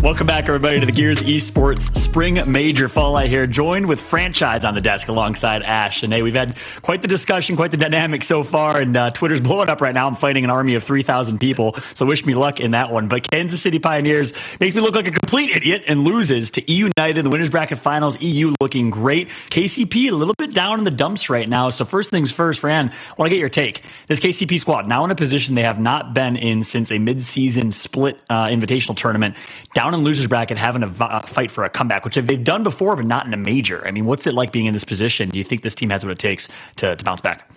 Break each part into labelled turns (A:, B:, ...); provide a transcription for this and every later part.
A: Welcome back, everybody, to the Gears Esports Spring Major Fallout here, joined with franchise on the desk alongside Ash. And hey, we've had quite the discussion, quite the dynamic so far, and uh, Twitter's blowing up right now. I'm fighting an army of 3,000 people, so wish me luck in that one. But Kansas City Pioneers makes me look like a complete idiot and loses to eUnited in the winners bracket finals. EU looking great. KCP a little bit down in the dumps right now. So first things first, Fran, I want to get your take. This KCP squad now in a position they have not been in since a mid-season split uh, invitational tournament. Down down in losers bracket having to fight for a comeback, which they've done before, but not in a major. I mean, what's it like being in this position? Do you think this team has what it takes to, to bounce back?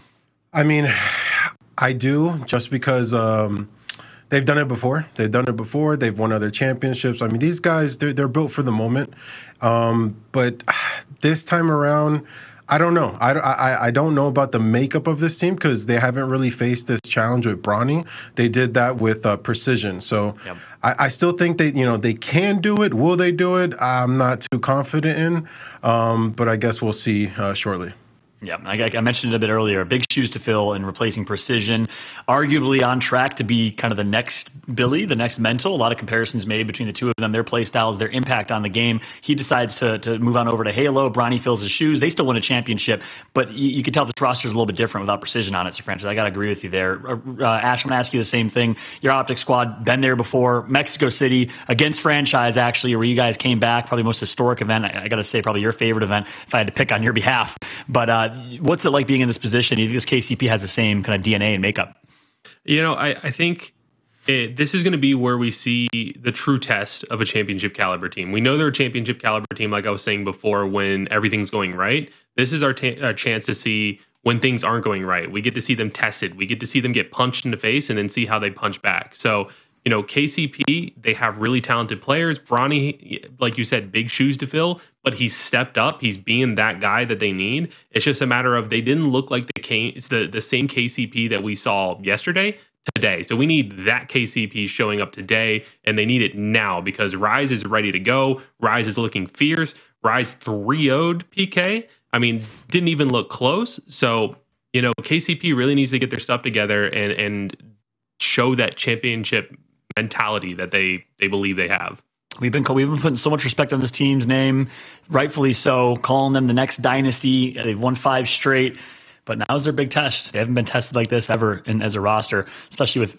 B: I mean, I do, just because um, they've done it before. They've done it before. They've won other championships. I mean, these guys, they're, they're built for the moment. Um, but this time around, I don't know. I, I, I don't know about the makeup of this team because they haven't really faced this challenge with Bronny. They did that with uh, precision. So yep. I, I, still think they you know they can do it. Will they do it? I'm not too confident in, um, but I guess we'll see uh, shortly.
A: Yeah, I, I, mentioned it a bit earlier. Big shoes to fill in replacing Precision. Arguably on track to be kind of the next Billy, the next Mental. A lot of comparisons made between the two of them, their play styles, their impact on the game. He decides to, to move on over to Halo. Bronny fills his shoes. They still win a championship, but you, you can tell this roster is a little bit different without Precision on it. So, Francis, I got to agree with you there. Uh, uh Ash, I'm going to ask you the same thing. Your Optic squad, been there before. Mexico City against franchise, actually, where you guys came back. Probably most historic event. I, I got to say, probably your favorite event if I had to pick on your behalf. But, uh, what's it like being in this position? Do you think this KCP has the same kind of DNA and makeup?
C: You know, I, I think it, this is going to be where we see the true test of a championship caliber team. We know they're a championship caliber team, like I was saying before, when everything's going right. This is our, ta- our chance to see when things aren't going right. We get to see them tested. We get to see them get punched in the face and then see how they punch back. So you know, KCP, they have really talented players. Bronny, like you said, big shoes to fill, but he's stepped up. He's being that guy that they need. It's just a matter of they didn't look like the it's the, the same KCP that we saw yesterday today. So we need that KCP showing up today, and they need it now because Rise is ready to go. Rise is looking fierce. Rise 3 0'd PK. I mean, didn't even look close. So, you know, KCP really needs to get their stuff together and and show that championship mentality that they they believe they have.
A: We've been we've been putting so much respect on this team's name, rightfully so, calling them the next dynasty. They've won five straight, but now is their big test. They haven't been tested like this ever in, as a roster, especially with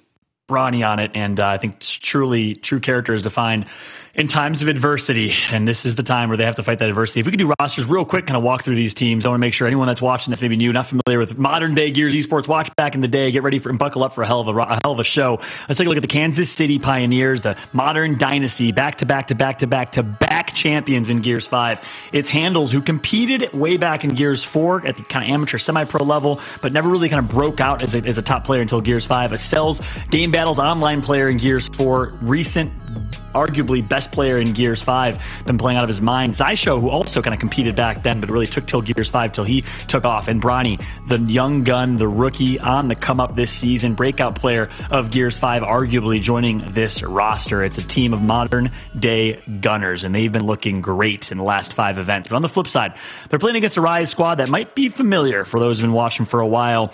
A: Bronny on it, and uh, I think truly true character is defined in times of adversity. And this is the time where they have to fight that adversity. If we could do rosters real quick, kind of walk through these teams, I want to make sure anyone that's watching that's maybe new, not familiar with modern day Gears Esports, watch back in the day, get ready for and buckle up for a hell of a, a hell of a show. Let's take a look at the Kansas City Pioneers, the modern dynasty, back to back to back to back to back champions in Gears 5. It's Handles who competed way back in Gears 4 at the kind of amateur semi pro level, but never really kind of broke out as a, as a top player until Gears 5. Acells Game Battles online player in Gears 4, recent arguably best player in Gears 5, been playing out of his mind. Xysho, who also kind of competed back then, but really took till Gears 5 till he took off. And Bronny, the young gun, the rookie on the come up this season, breakout player of Gears 5, arguably joining this roster. It's a team of modern day gunners, and they've been looking great in the last five events. But on the flip side, they're playing against a Rise squad that might be familiar for those who've been watching for a while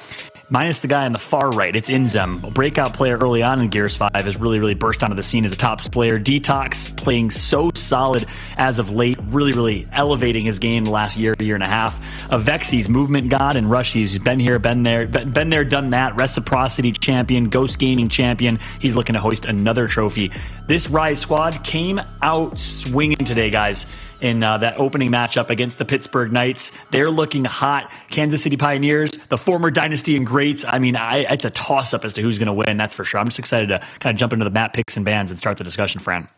A: minus the guy on the far right. It's Inzem, a breakout player early on in Gears 5, has really, really burst onto the scene as a top player. Detox playing so solid as of late, really, really elevating his game the last year, year and a half. Avexys movement god and RushieZ. He's been here, been there, been there, done that. Reciprocity champion, Ghost Gaming champion. He's looking to hoist another trophy. This Rise squad came out swinging today, guys in uh, that opening matchup against the Pittsburgh Knights. They're looking hot. Kansas City Pioneers, the former dynasty and greats. I mean, I, it's a toss up as to who's going to win. That's for sure. I'm just excited to kind of jump into the map picks and bands and start the discussion, Fran.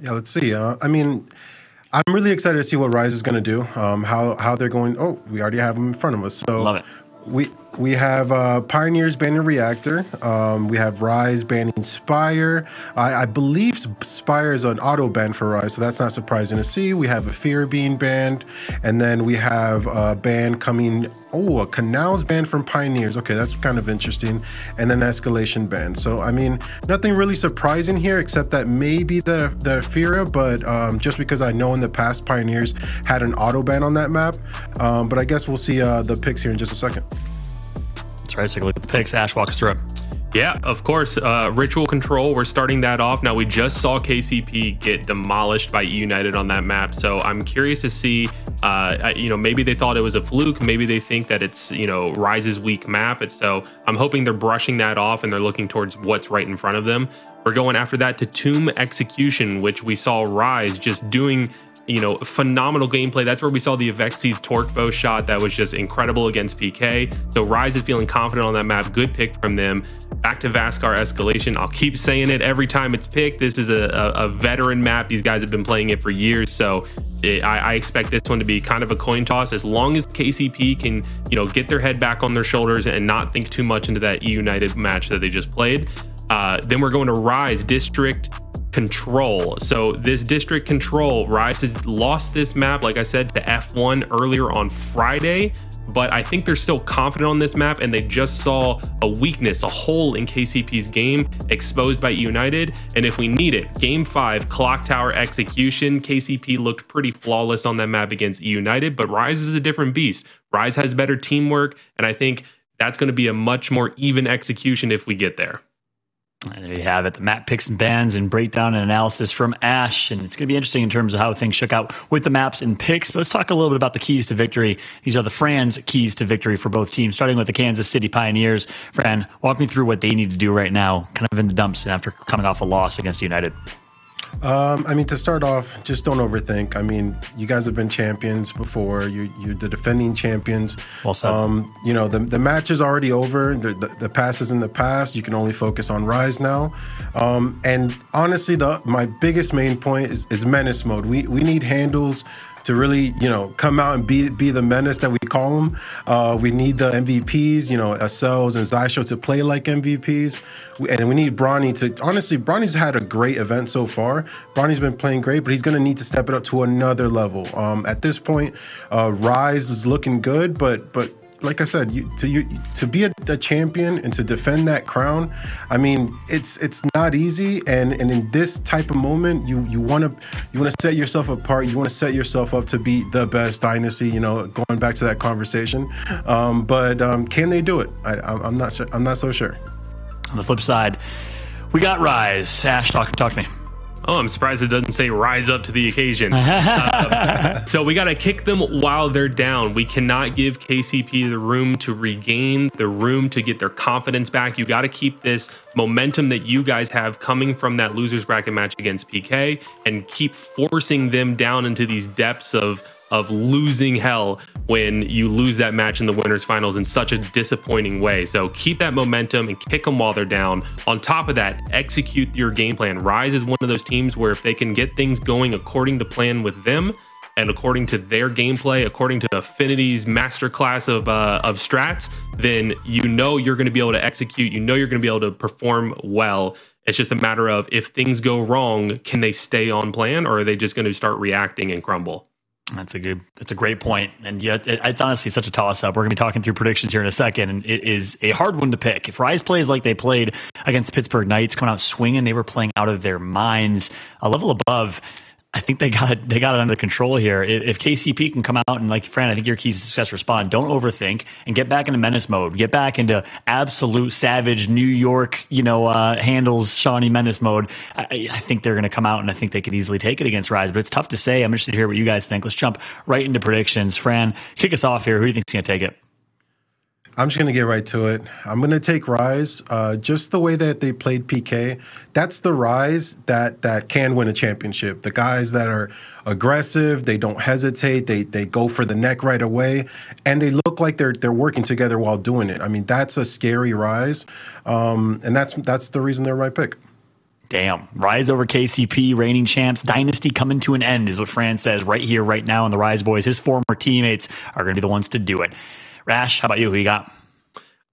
B: Yeah, let's see. Uh, I mean, I'm really excited to see what Rise is going to do. Um, how how they're going. Oh, we already have them in front of us. So
A: love it.
B: We we have uh, Pioneers banning Reactor. Um, we have Rise banning Spire. I, I, believe Spire is an auto ban for Rise, so that's not surprising to see. We have a Fear being banned, and then we have a ban coming. Oh, a Canals ban from Pioneers. Okay, that's kind of interesting. And then Escalation ban. So I mean, nothing really surprising here, except that maybe the the Fira, but um, just because I know in the past Pioneers had an auto ban on that map. Um, but I guess we'll see uh, the picks here in just a second.
A: That's right. A look at the picks. Ash, walk us through.
C: Yeah, of course. Uh, ritual control, we're starting that off. Now, we just saw KCP get demolished by United on that map. So I'm curious to see, uh, you know, maybe they thought it was a fluke. Maybe they think that it's, you know, Rise's weak map. And so I'm hoping they're brushing that off and they're looking towards what's right in front of them. We're going after that to Tomb Execution, which we saw Rise just doing you know, phenomenal gameplay. That's where we saw the Avexys torque bow shot that was just incredible against PK. So Rise is feeling confident on that map. Good pick from them. Back to Vasgar Escalation. I'll keep saying it every time it's picked. This is a, a, a veteran map. These guys have been playing it for years. So it, I, I, expect this one to be kind of a coin toss. As long as KCP can, you know, get their head back on their shoulders and not think too much into that E United match that they just played. Uh, then we're going to Rise District control. So this district control, Rise has lost this map, like I said, to F1 earlier on Friday, but I think they're still confident on this map and they just saw a weakness, a hole in KCP's game exposed by United. And if we need it, game five, clock tower execution, KCP looked pretty flawless on that map against United, but Rise is a different beast. Rise has better teamwork, and I think that's going to be a much more even execution if we get there.
A: And there you have it, the map picks and bans and breakdown and analysis from Ash. And it's going to be interesting in terms of how things shook out with the maps and picks. But let's talk a little bit about the keys to victory. These are the Fran's keys to victory for both teams, starting with the Kansas City Pioneers. Fran, walk me through what they need to do right now, kind of in the dumps after coming off a loss against United.
B: Um, I mean, to start off, just don't overthink. I mean, you guys have been champions before. You, you're the defending champions.
A: Well said.
B: Um, you know, the, the match is already over. The, the, the, past is in the past. You can only focus on Rise now. Um, and honestly, the my biggest main point is, is menace mode. We, we need handles to really, you know, come out and be be the menace that we call them. Uh, we need the MVPs, you know, Acells and Xysho to play like MVPs, and we need Bronny to. Honestly, Bronny's had a great event so far. Bronny's been playing great, but he's going to need to step it up to another level. Um, at this point, uh, Rise is looking good, but but like I said, you, to you to be a, a, champion and to defend that crown, I mean, it's it's not easy. And and in this type of moment, you you want to you want to set yourself apart. You want to set yourself up to be the best dynasty. You know, going back to that conversation. Um, but um, can they do it? I, I'm not I'm not so sure.
A: On the flip side, we got Rise. Ash, talk talk to me.
C: Oh, I'm surprised it doesn't say rise up to the occasion. uh, so we got to kick them while they're down. We cannot give KCP the room to regain, the room to get their confidence back. You got to keep this momentum that you guys have coming from that losers bracket match against PK and keep forcing them down into these depths of of losing hell when you lose that match in the winners finals in such a disappointing way. So keep that momentum and kick them while they're down. On top of that, execute your game plan. Rise is one of those teams where if they can get things going according to plan with them, and according to their gameplay, according to Affinity's masterclass of uh, of strats, then you know you're going to be able to execute. You know you're going to be able to perform well. It's just a matter of if things go wrong, can they stay on plan, or are they just going to start reacting and crumble?
A: That's a good. That's a great point, and yet it, it's honestly such a toss up. We're going to be talking through predictions here in a second, and it is a hard one to pick. If Rise plays like they played against Pittsburgh Knights, coming out swinging, they were playing out of their minds, a level above. I think they got it, they got it under control here. If, KCP can come out and like Fran, I think your keys to success respond. Don't overthink and get back into menace mode. Get back into absolute savage New York, you know, uh, handles Shawnee menace mode. I, I think they're going to come out and I think they could easily take it against Rise. But it's tough to say. I'm interested to hear what you guys think. Let's jump right into predictions. Fran, kick us off here. Who do you think's going to take it?
B: I'm just going to get right to it. I'm going to take Rise. Uh, just the way that they played PK, that's the Rise that that can win a championship. The guys that are aggressive, they don't hesitate, they they go for the neck right away, and they look like they're they're working together while doing it. I mean, that's a scary Rise, um, and that's that's the reason they're my pick.
A: Damn. Rise over KCP, reigning champs, dynasty coming to an end is what Fran says right here, right now. And the Rise boys, his former teammates, are going to be the ones to do it. Rash, how about you? Who you got?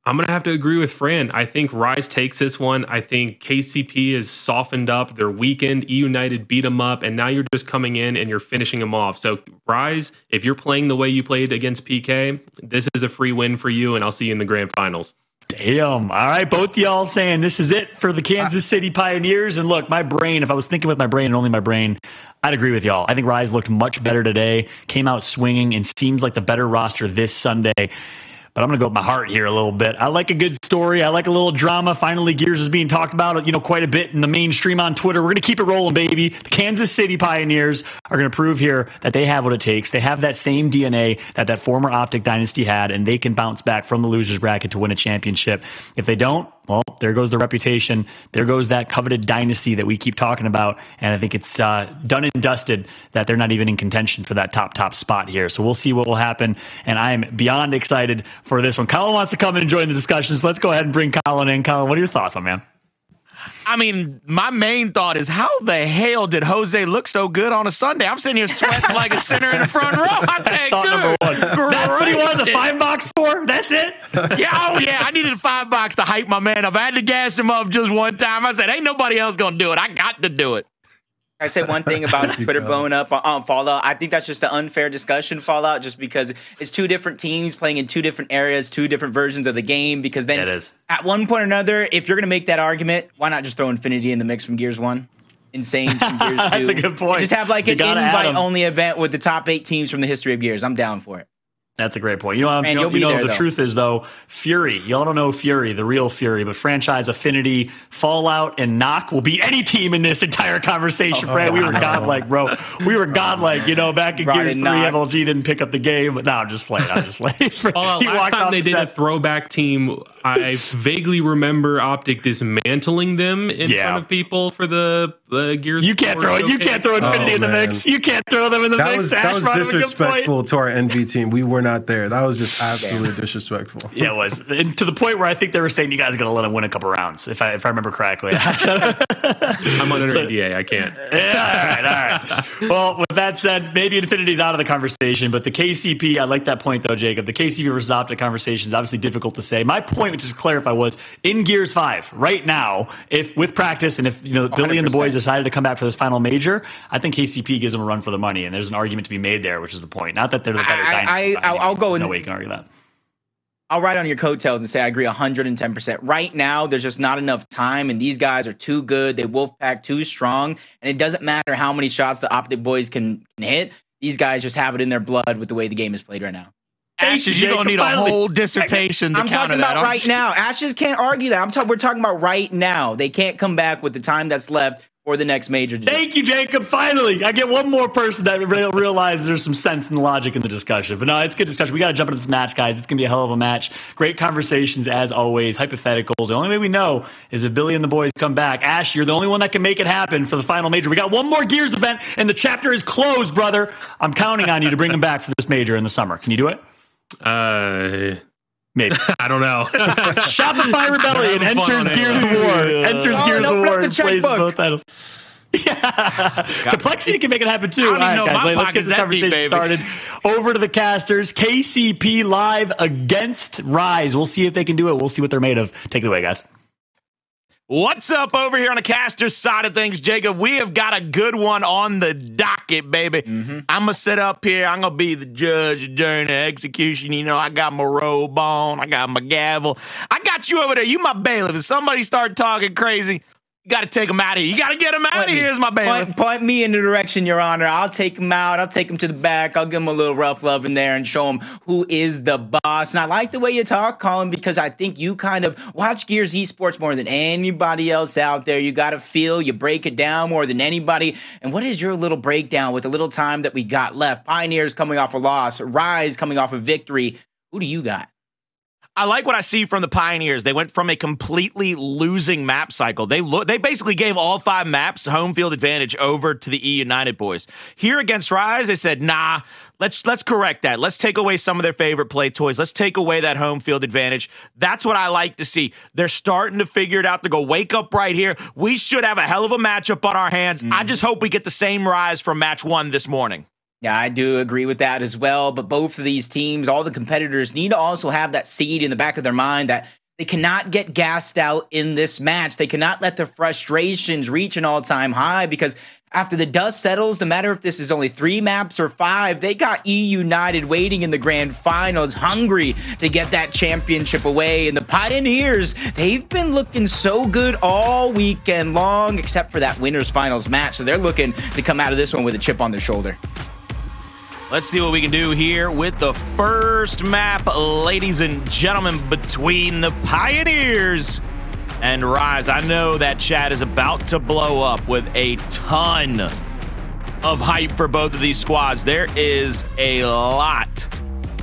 C: I'm going to have to agree with Fran. I think Rise takes this one. I think KCP is softened up. They're weakened. E United beat them up, and now you're just coming in and you're finishing them off. So, Rise, if you're playing the way you played against PK, this is a free win for you, and I'll see you in the grand finals.
A: Damn. All right. Both y'all saying this is it for the Kansas City Pioneers. And look, my brain, if I was thinking with my brain and only my brain, I'd agree with y'all. I think Rise looked much better today, came out swinging, and seems like the better roster this Sunday. But I'm going to go with my heart here a little bit. I like a good story. I like a little drama. Finally, Gears is being talked about, you know, quite a bit in the mainstream on Twitter. We're going to keep it rolling, baby. The Kansas City Pioneers are going to prove here that they have what it takes. They have that same DNA that that former Optic dynasty had, and they can bounce back from the losers bracket to win a championship. If they don't, well, there goes the reputation. There goes that coveted dynasty that we keep talking about. And I think it's uh, done and dusted that they're not even in contention for that top, top spot here. So we'll see what will happen. And I am beyond excited for this one. Colin wants to come and join the discussion. So let's go ahead and bring Colin in. Colin, what are your thoughts, my man?
D: I mean, my main thought is how the hell did Jose look so good on a Sunday? I'm sitting here sweating like a sinner in the front row. I think,
A: thought number one. That's what he wanted the five box for? That's it?
D: Yeah, oh yeah. I needed a five box to hype my man up. I had to gas him up just one time. I said, ain't nobody else gonna do it. I got to do it.
E: I said one thing about Twitter blowing up on Fallout. I think that's just an unfair discussion, Fallout, just because it's two different teams playing in two different areas, two different versions of the game. Because then,
A: It is.
E: at one point or another, if you're going to make that argument, why not just throw Infinity in the mix from Gears 1? Insane from Gears 2.
A: That's a good point.
E: Just have like
A: You
E: an
A: gotta add 'em.
E: invite only event with the top eight teams from the history of Gears. I'm down for it.
A: That's a great point. You know,
E: Man,
A: you know,
E: you'll be
A: you know
E: there,
A: the
E: though.
A: truth is though, Fury. Y'all don't know Fury, the real Fury, but franchise Affinity, Fallout, and Knock will be any team in this entire conversation. Fred, we were godlike, bro. We were godlike. You know, back in
E: Brought
A: Gears Three,
E: Knock.
A: MLG didn't pick up the game. But no, I'm just playing. I'm just playing.
C: Uh,
A: He
C: last time they
A: the
C: did a throwback team, I vaguely remember Optic dismantling them in
A: Yeah.
C: front of people for the uh, Gears.
A: You can't throw it. You can't throw Infinity
B: Oh,
A: in the
B: man.
A: mix. You can't throw them in the
B: That
A: mix.
B: was
A: Ash
B: that was
A: brought up a good point.
B: disrespectful to our NV team. We were not there. That was just absolutely disrespectful.
A: Yeah, it was, and to the point where I think they were saying you guys got to let him win a couple rounds, if I if I remember correctly.
C: I'm under NDA. I can't.
A: Yeah, all right, all right. Well, with that said, maybe Infinity's out of the conversation, but the KCP, I like that point though, Jacob. The KCP versus Optic conversation is obviously difficult to say. My point, just to clarify, was in Gears Five right now, if with practice and if you know Billy and the boys decided to come back for this final major, I think KCP gives them a run for the money, and there's an argument to be made there, which is the point. Not that they're the better
E: I- I-
A: dynasty. by
E: I'll- I'll
A: means.
E: go
A: There's
E: in-
A: No way you can argue that.
E: I'll ride on your coattails and say I agree 110%. Right now, there's just not enough time, and these guys are too good. They Wolfpack too strong, and it doesn't matter how many shots the Optic Boys can, can hit. These guys just have it in their blood with the way the game is played right now.
A: Thank you,
D: Ashes, you're gonna need a
A: Finally.
D: whole dissertation to
E: I'm
D: counter
E: talking about
D: aren't
E: right
D: you?
E: now. Ashes can't argue that. I'm talking. We're talking about right now. They can't come back with the time that's left for the next major. to do it.
A: Thank you, Jacob. Finally, I get one more person that re- realizes there's some sense and logic in the discussion. But no, it's good discussion. We got to jump into this match, guys. It's going to be a hell of a match. Great conversations, as always. Hypotheticals. The only way we know is if Billy and the boys come back. Ash, you're the only one that can make it happen for the final major. We got one more Gears event, and the chapter is closed, brother. I'm counting on you to bring them back for this major in the summer. Can you do it?
C: Uh,
A: Maybe.
C: I don't know.
A: Shopify Rebellion enters. Gears of War. Enters
E: Oh,
A: Gears
E: and
A: of War
E: the
A: and plays both titles. Yeah. Complexity can make it happen too.
D: I don't even
A: All right,
D: know
A: guys,
D: my
A: wait, let's get this
D: that deep,
A: conversation started. Over to the casters. KCP live against Rise. We'll see if they can do it. We'll see what they're made of. Take it away, guys.
D: What's up over here on the caster side of things, Jacob? We have got a good one on the docket, baby. Mm-hmm. I'm gonna sit up here. I'm gonna be the judge during the execution. You know, I got my robe on, I got my gavel. I got you over there. You my bailiff. If somebody start talking crazy, you got to take them out of here. You got to get them out of here. Is my bailiff.
E: Point, point me in the direction, Your Honor. I'll take him out. I'll take him to the back. I'll give him a little rough love in there and show him who is the boss. And I like the way you talk, Colin, because I think you kind of watch Gears Esports more than anybody else out there. You got to feel, you break it down more than anybody. And what is your little breakdown with the little time that we got left? Pioneers coming off a loss, Rise coming off a victory. Who do you got?
D: I like what I see from the Pioneers. They went from a completely losing map cycle. They look they basically gave all five maps home field advantage over to the E United boys. Here against Rise, they said, "Nah, let's let's correct that. Let's take away some of their favorite play toys. Let's take away that home field advantage." That's what I like to see. They're starting to figure it out. To go wake up right here. We should have a hell of a matchup on our hands. Mm. I just hope we get the same Rise from match 1 this morning.
E: Yeah, I do agree with that as well. But both of these teams, all the competitors, need to also have that seed in the back of their mind that they cannot get gassed out in this match. They cannot let their frustrations reach an all time high because after the dust settles, no matter if this is only three maps or five, they got E United waiting in the grand finals, hungry to get that championship away. And the Pioneers, they've been looking so good all weekend long, except for that winners finals match. So they're looking to come out of this one with a chip on their shoulder.
D: Let's see what we can do here with the first map, ladies and gentlemen, between the Pioneers and Rise. I know that chat is about to blow up with a ton of hype for both of these squads. There is a lot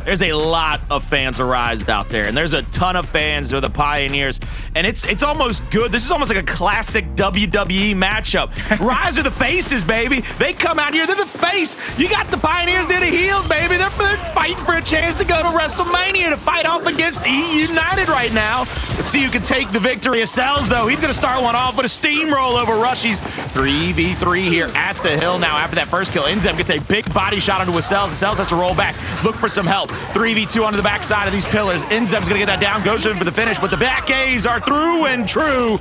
D: there's a lot of fans of Rise out there, and there's a ton of fans of the Pioneers, and it's it's almost good. This is almost like a classic WWE matchup. Rise are the faces, baby. They come out here, they're the face. You got the Pioneers, they're the heels, baby. They're, they're fighting for a chance to go to WrestleMania to fight off against E United right now. Let's see who can take the victory. Sells though, he's gonna start one off with a steamroll over RushieZ. 3v3 here at the hill now after that first kill. Inzem gets a big body shot onto Sells. Sells has to roll back, look for some help. 3v2 onto the backside of these pillars. Inzem's going to get that down, goes in for the finish, but the back A's are through and true.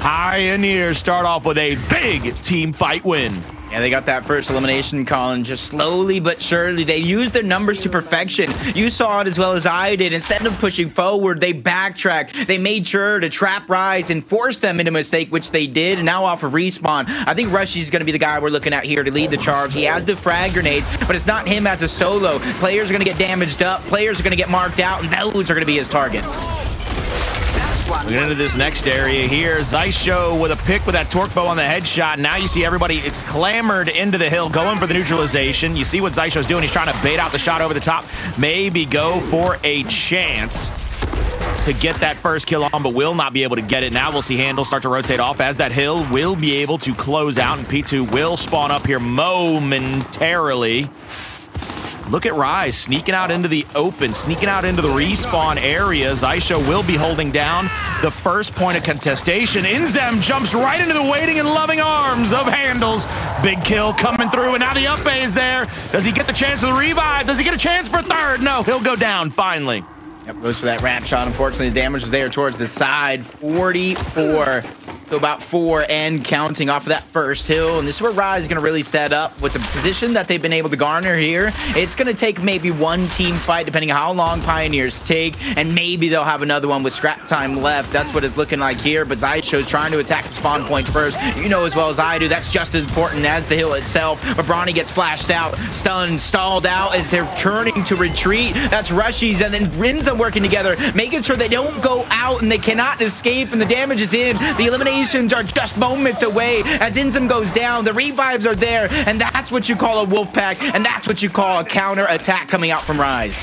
D: Pioneers start off with a big team fight win.
E: Yeah, they got that first elimination, Colin. Just slowly but surely, they used their numbers to perfection. You saw it as well as I did. Instead of pushing forward, they backtracked. They made sure to trap Rise and force them into a mistake, which they did. And now off of respawn, I think Rushy's going to be the guy we're looking at here to lead the charge. He has the frag grenades, but it's not him as a solo. Players are going to get damaged up. Players are going to get marked out, and those are going to be his targets.
D: We get into this next area here. Xysho with a pick with that torque bow on the headshot. Now you see everybody clamored into the hill, going for the neutralization. You see what Xysho's doing. He's trying to bait out the shot over the top. Maybe go for a chance to get that first kill on, but will not be able to get it. Now we'll see Handle start to rotate off as that hill will be able to close out, and P2 will spawn up here momentarily. Look at Rise sneaking out into the open, sneaking out into the respawn areas. Xysho will be holding down the first point of contestation. Inzem jumps right into the waiting and loving arms of Handles. Big kill coming through, and now the up is there. Does he get the chance for the revive? Does he get a chance for third? No, he'll go down finally.
E: Yep, goes for that ramp shot. Unfortunately, the damage was there towards the side. 44 so about four and counting off of that first hill. And this is where Rise is going to really set up with the position that they've been able to garner here. It's going to take maybe one team fight, depending on how long Pioneers take. And maybe they'll have another one with scrap time left. That's what it's looking like here. But Xysho's trying to attack the spawn point first. You know as well as I do, that's just as important as the hill itself. But Bronny gets flashed out, stunned, stalled out as they're turning to retreat. That's Rushies and then Rinza working together, making sure they don't go out and they cannot escape and the damage is in. The eliminations are just moments away as Inzem goes down. The revives are there and that's what you call a wolf pack and that's what you call a counter attack coming out from Rise.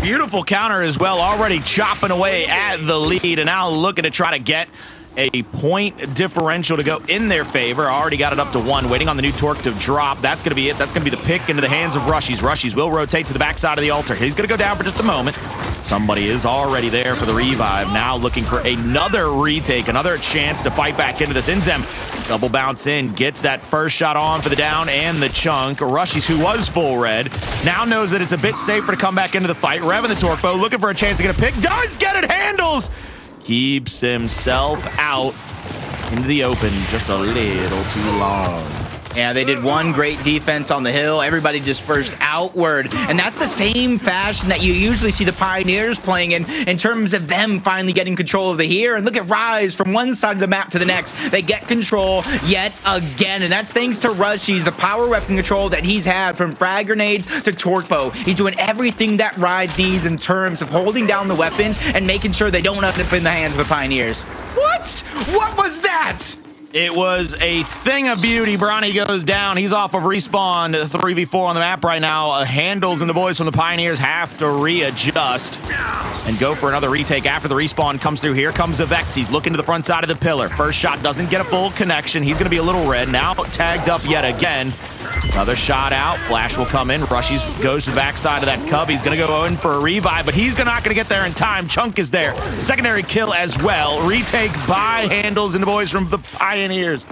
D: Beautiful counter as well, already chopping away at the lead and now looking to try to get a point differential to go in their favor. Already got it up to one, waiting on the new torque to drop. That's going to be it. That's going to be the pick into the hands of RushieZ. RushieZ will rotate to the backside of the altar. He's going to go down for just a moment. Somebody is already there for the revive. Now looking for another retake, another chance to fight back into this. Inzem double bounce in, gets that first shot on for the down and the chunk. RushieZ, who was full red, now knows that it's a bit safer to come back into the fight. Revving the torque bow, looking for a chance to get a pick. Does get it, handles! Keeps himself out into the open just a little too long.
E: Yeah, they did one great defense on the hill. Everybody dispersed outward. And that's the same fashion that you usually see the Pioneers playing in, in terms of them finally getting control of the here. And look at Rise from one side of the map to the next. They get control yet again. And that's thanks to RushieZ, the power weapon control that he's had from frag grenades to torque bow. He's doing everything that Rise needs in terms of holding down the weapons and making sure they don't end up in the hands of the Pioneers. What? What was that?
D: It was a thing of beauty. Bronny goes down. He's off of respawn 3v4 on the map right now. Uh, handles and the boys from the Pioneers have to readjust and go for another retake after the respawn comes through. Here comes Avex. He's looking to the front side of the pillar. First shot doesn't get a full connection. He's going to be a little red. Now tagged up yet again. Another shot out. Flash will come in. RushieZ goes to the backside of that cub. He's going to go in for a revive, but he's not going to get there in time. Chunk is there. Secondary kill as well. Retake by handles and the boys from the Pioneers.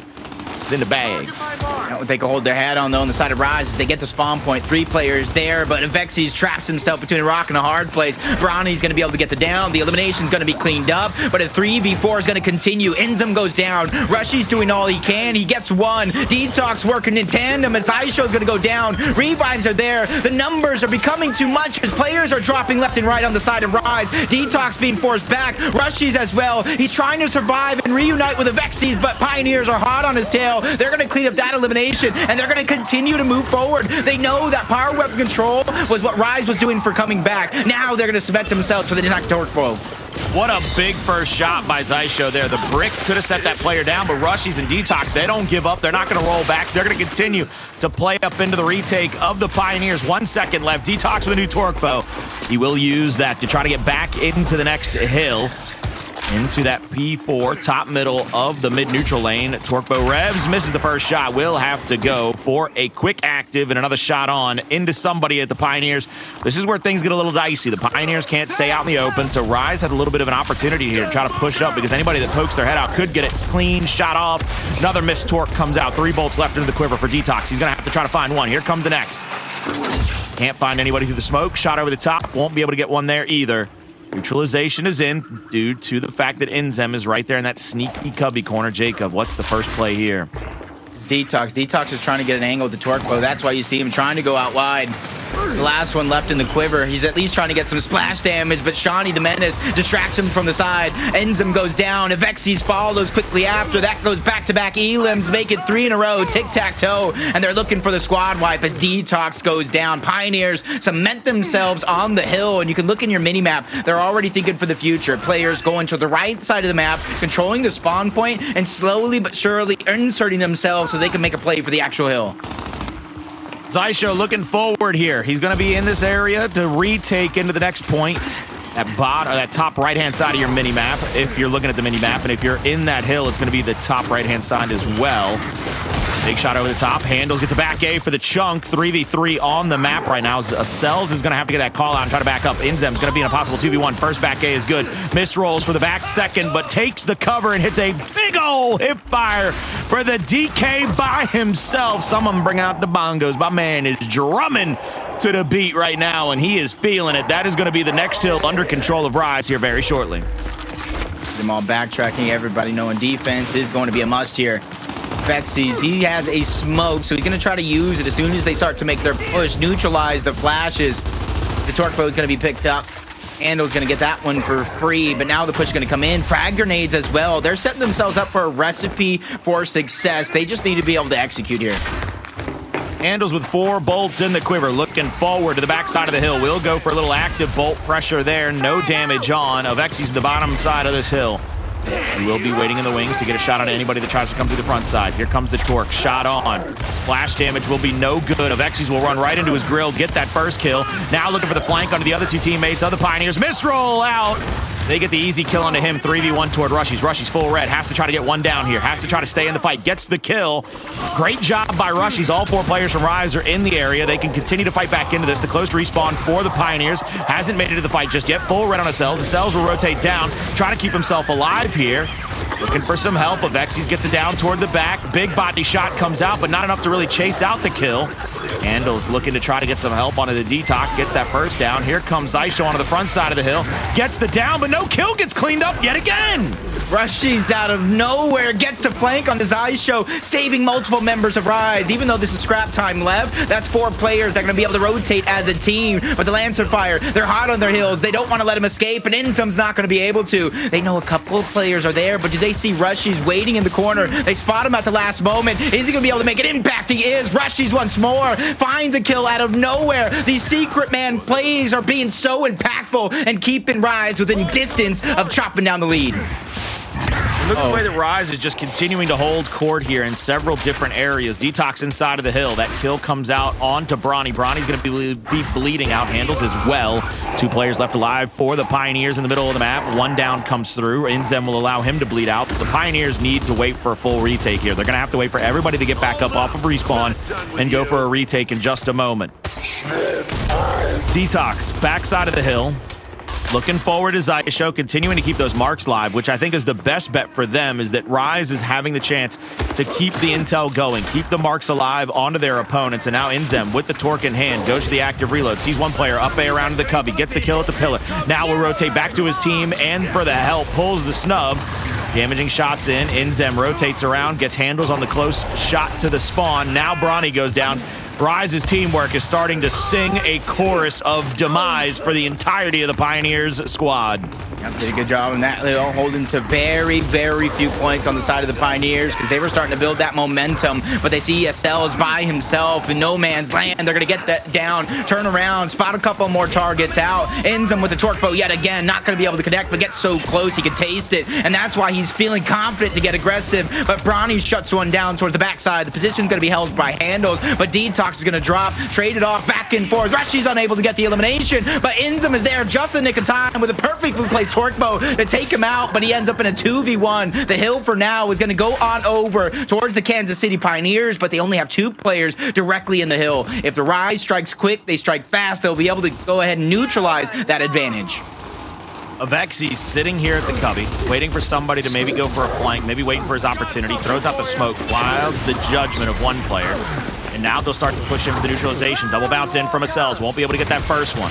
D: It's in the bag.
E: They can hold their head on though on the side of Rise as they get the spawn point. Three players there, but Avexys traps himself between a rock and a hard place. Bronny's going to be able to get the down. The elimination's going to be cleaned up, but a 3v4 is going to continue. Inzem goes down. Rushy's doing all he can. He gets one. Detox working in tandem as Xysho's going to go down. Revives are there. The numbers are becoming too much as players are dropping left and right on the side of Rise. Detox being forced back. RushieZ as well. He's trying to survive and reunite with Avexys, but Pioneers are hot on his tail. They're going to clean up that elimination, and they're going to continue to move forward. They know that power weapon control was what Rise was doing for coming back. Now they're going to cement themselves for the attack torque bow.
D: What a big first shot by Xysho there. The brick could have set that player down, but RushieZ and Detox, they don't give up. They're not going to roll back. They're going to continue to play up into the retake of the Pioneers. One second left. Detox with a new torque bow. He will use that to try to get back into the next hill into that P4 top middle of the mid neutral lane. Torque bow revs, misses the first shot. Will have to go for a quick active and another shot on into somebody at the Pioneers. This is where things get a little dicey. The Pioneers can't stay out in the open, so Rise has a little bit of an opportunity here to try to push up because anybody that pokes their head out could get it clean, shot off. Another missed torque comes out. Three bolts left into the quiver for Detox. He's going to have to try to find one. Here comes the next. Can't find anybody through the smoke. Shot over the top. Won't be able to get one there either. Neutralization is in due to the fact that Inzem is right there in that sneaky cubby corner. Jacob, what's the first play here?
E: It's Detox. Detox is trying to get an angle with the torque bow. That's why you see him trying to go out wide. The last one left in the quiver. He's at least trying to get some splash damage, but Shawnee the Menace distracts him from the side. Inzem goes down. Avexys follows quickly after. That goes back-to-back Elims, make it three in a row, tic-tac-toe, and they're looking for the squad wipe as Detox goes down. Pioneers cement themselves on the hill, and you can look in your mini-map. They're already thinking for the future. Players going to the right side of the map, controlling the spawn point, and slowly but surely inserting themselves so they can make a play for the actual hill.
D: Xysho looking forward here. He's going to be in this area to retake into the next point. That bottom, or uh, that top right-hand side of your mini map. If you're looking at the mini map, and if you're in that hill, it's going to be the top right-hand side as well. Big shot over the top. Handles get to back A for the chunk. 3v3 on the map right now. Cells uh, is going to have to get that call out and try to back up. Inzem's going to be in a possible 2v1. First back A is good. Miss rolls for the back second, but takes the cover and hits a big ol' hip fire for the DK by himself. Someone bring out the bongos. My man is drumming to the beat right now, and he is feeling it. That is going to be the next hill under control of Rise here very shortly.
E: Them all backtracking, everybody knowing defense is going to be a must here. Vexies, he has a smoke, so he's going to try to use it as soon as they start to make their push, neutralize the flashes. The torque bow is going to be picked up. Ando's going to get that one for free, but now the push is going to come in. Frag grenades as well. They're setting themselves up for a recipe for success. They just need to be able to execute here.
D: Handles with four bolts in the quiver, looking forward to the backside of the hill. We'll go for a little active bolt pressure there. No damage on. Avexys the bottom side of this hill. He will be waiting in the wings to get a shot on anybody that tries to come through the front side. Here comes the torque. Shot on. Splash damage will be no good. Avexys will run right into his grill, get that first kill. Now looking for the flank onto the other two teammates. Other Pioneers misroll out. They get the easy kill onto him. 3v1 toward RushieZ. RushieZ full red. Has to try to get one down here. Has to try to stay in the fight. Gets the kill. Great job by RushieZ. All four players from Rise are in the area. They can continue to fight back into this. The close respawn for the Pioneers. Hasn't made it to the fight just yet. Full red on cells. The cells will rotate down. Try to keep himself alive here. Looking for some help. Avexys gets it down toward the back. Big body shot comes out, but not enough to really chase out the kill. Handles looking to try to get some help onto the detox. Gets that first down. Here comes Xysho onto the front side of the hill. Gets the down, but no kill gets cleaned up yet again.
E: RushieZ out of nowhere gets a flank on his show, saving multiple members of Rise. Even though this is scrap time left, that's four players that are going to be able to rotate as a team. But the Lancer Fire, they're hot on their heels. They don't want to let him escape, and Inzem's not going to be able to. They know a couple of players are there, but do they see RushieZ waiting in the corner? They spot him at the last moment. Is he going to be able to make an impact? He is. RushieZ once more finds a kill out of nowhere. These Secret Man plays are being so impactful and keeping Rise within distance of chopping down the lead.
D: Look at the oh. way that Rise is just continuing to hold court here in several different areas. Detox inside of the hill. That kill comes out onto Bronny. Bronny's going to be, be bleeding out. Handles as well. Two players left alive for the Pioneers in the middle of the map. One down comes through. Inzem will allow him to bleed out. The Pioneers need to wait for a full retake here. They're going to have to wait for everybody to get back up off of respawn and go for a retake in just a moment. Detox, backside of the hill. Looking forward to Xysho continuing to keep those marks live, which I think is the best bet for them, is that Rise is having the chance to keep the intel going, keep the marks alive onto their opponents. And now Inzem, with the torque in hand, goes to the active reload, sees one player up A around to the cubby, gets the kill at the pillar. Now will rotate back to his team and for the help, pulls the snub. Damaging shots in. Inzem rotates around, gets handles on the close shot to the spawn. Now Bronny goes down. Rise's teamwork is starting to sing a chorus of demise for the entirety of the Pioneers squad.
E: Did a good job on that. All holding to very, very few points on the side of the Pioneers because they were starting to build that momentum. But they see SL is by himself in no man's land. They're going to get that down, turn around, spot a couple more targets out. Inzem with the torque bow yet again. Not going to be able to connect, but gets so close he can taste it. And that's why he's feeling confident to get aggressive. But Bronny shuts one down towards the backside. The position's going to be held by Handles, but Detox is going to drop, trade it off back and forth. Rushy's unable to get the elimination, but Inzem is there just in the nick of time with a perfectly placed torque bow to take him out, but he ends up in a 2v1. The hill for now is going to go on over towards the Kansas City Pioneers, but they only have two players directly in the hill. If the Rise strikes quick, they strike fast, they'll be able to go ahead and neutralize that advantage.
D: Avexi sitting here at the cubby, waiting for somebody to maybe go for a flank, maybe waiting for his opportunity, throws out the smoke, wilds the judgment of one player. And now they'll start to push him for the neutralization. Double bounce in from Acells. Won't be able to get that first one.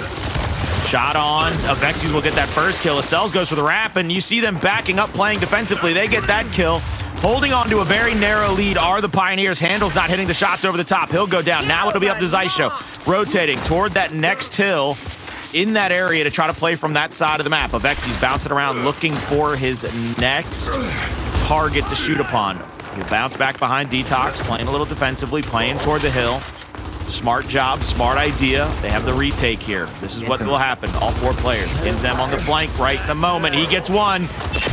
D: Shot on. Avexys will get that first kill. Acells goes for the wrap, and you see them backing up, playing defensively. They get that kill. Holding on to a very narrow lead are the Pioneers. Handles not hitting the shots over the top. He'll go down. Now it'll be up to Xysho. Rotating toward that next hill in that area to try to play from that side of the map. Avexys bouncing around looking for his next target to shoot upon. He'll bounce back behind Detox, playing a little defensively, playing toward the hill. Smart job, smart idea. They have the retake here. This is what will happen. All four players. Inzem on the flank right in the moment. He gets one.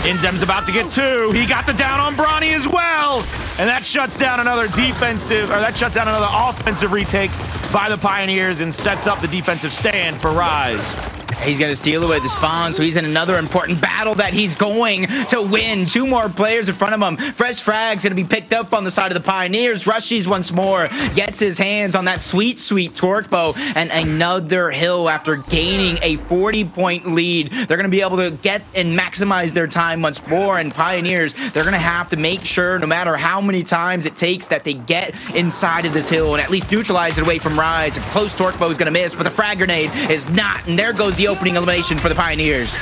D: Inzem's about to get two. He got the down on Bronny as well. And that shuts down another defensive, or that shuts down another offensive retake by the Pioneers and sets up the defensive stand for Rise.
E: He's going to steal away the spawn, so he's in another important battle that he's going to win. Two more players in front of him. Fresh Frag's going to be picked up on the side of the Pioneers. RushieZ once more gets his hands on that sweet, sweet torque bow and another hill after gaining a 40-point lead. They're going to be able to get and maximize their time once more, and Pioneers, they're going to have to make sure, no matter how many times it takes, that they get inside of this hill and at least neutralize it away from Rise. A close torque bow is going to miss, but the frag grenade is not, and there goes the opening elimination for the Pioneers.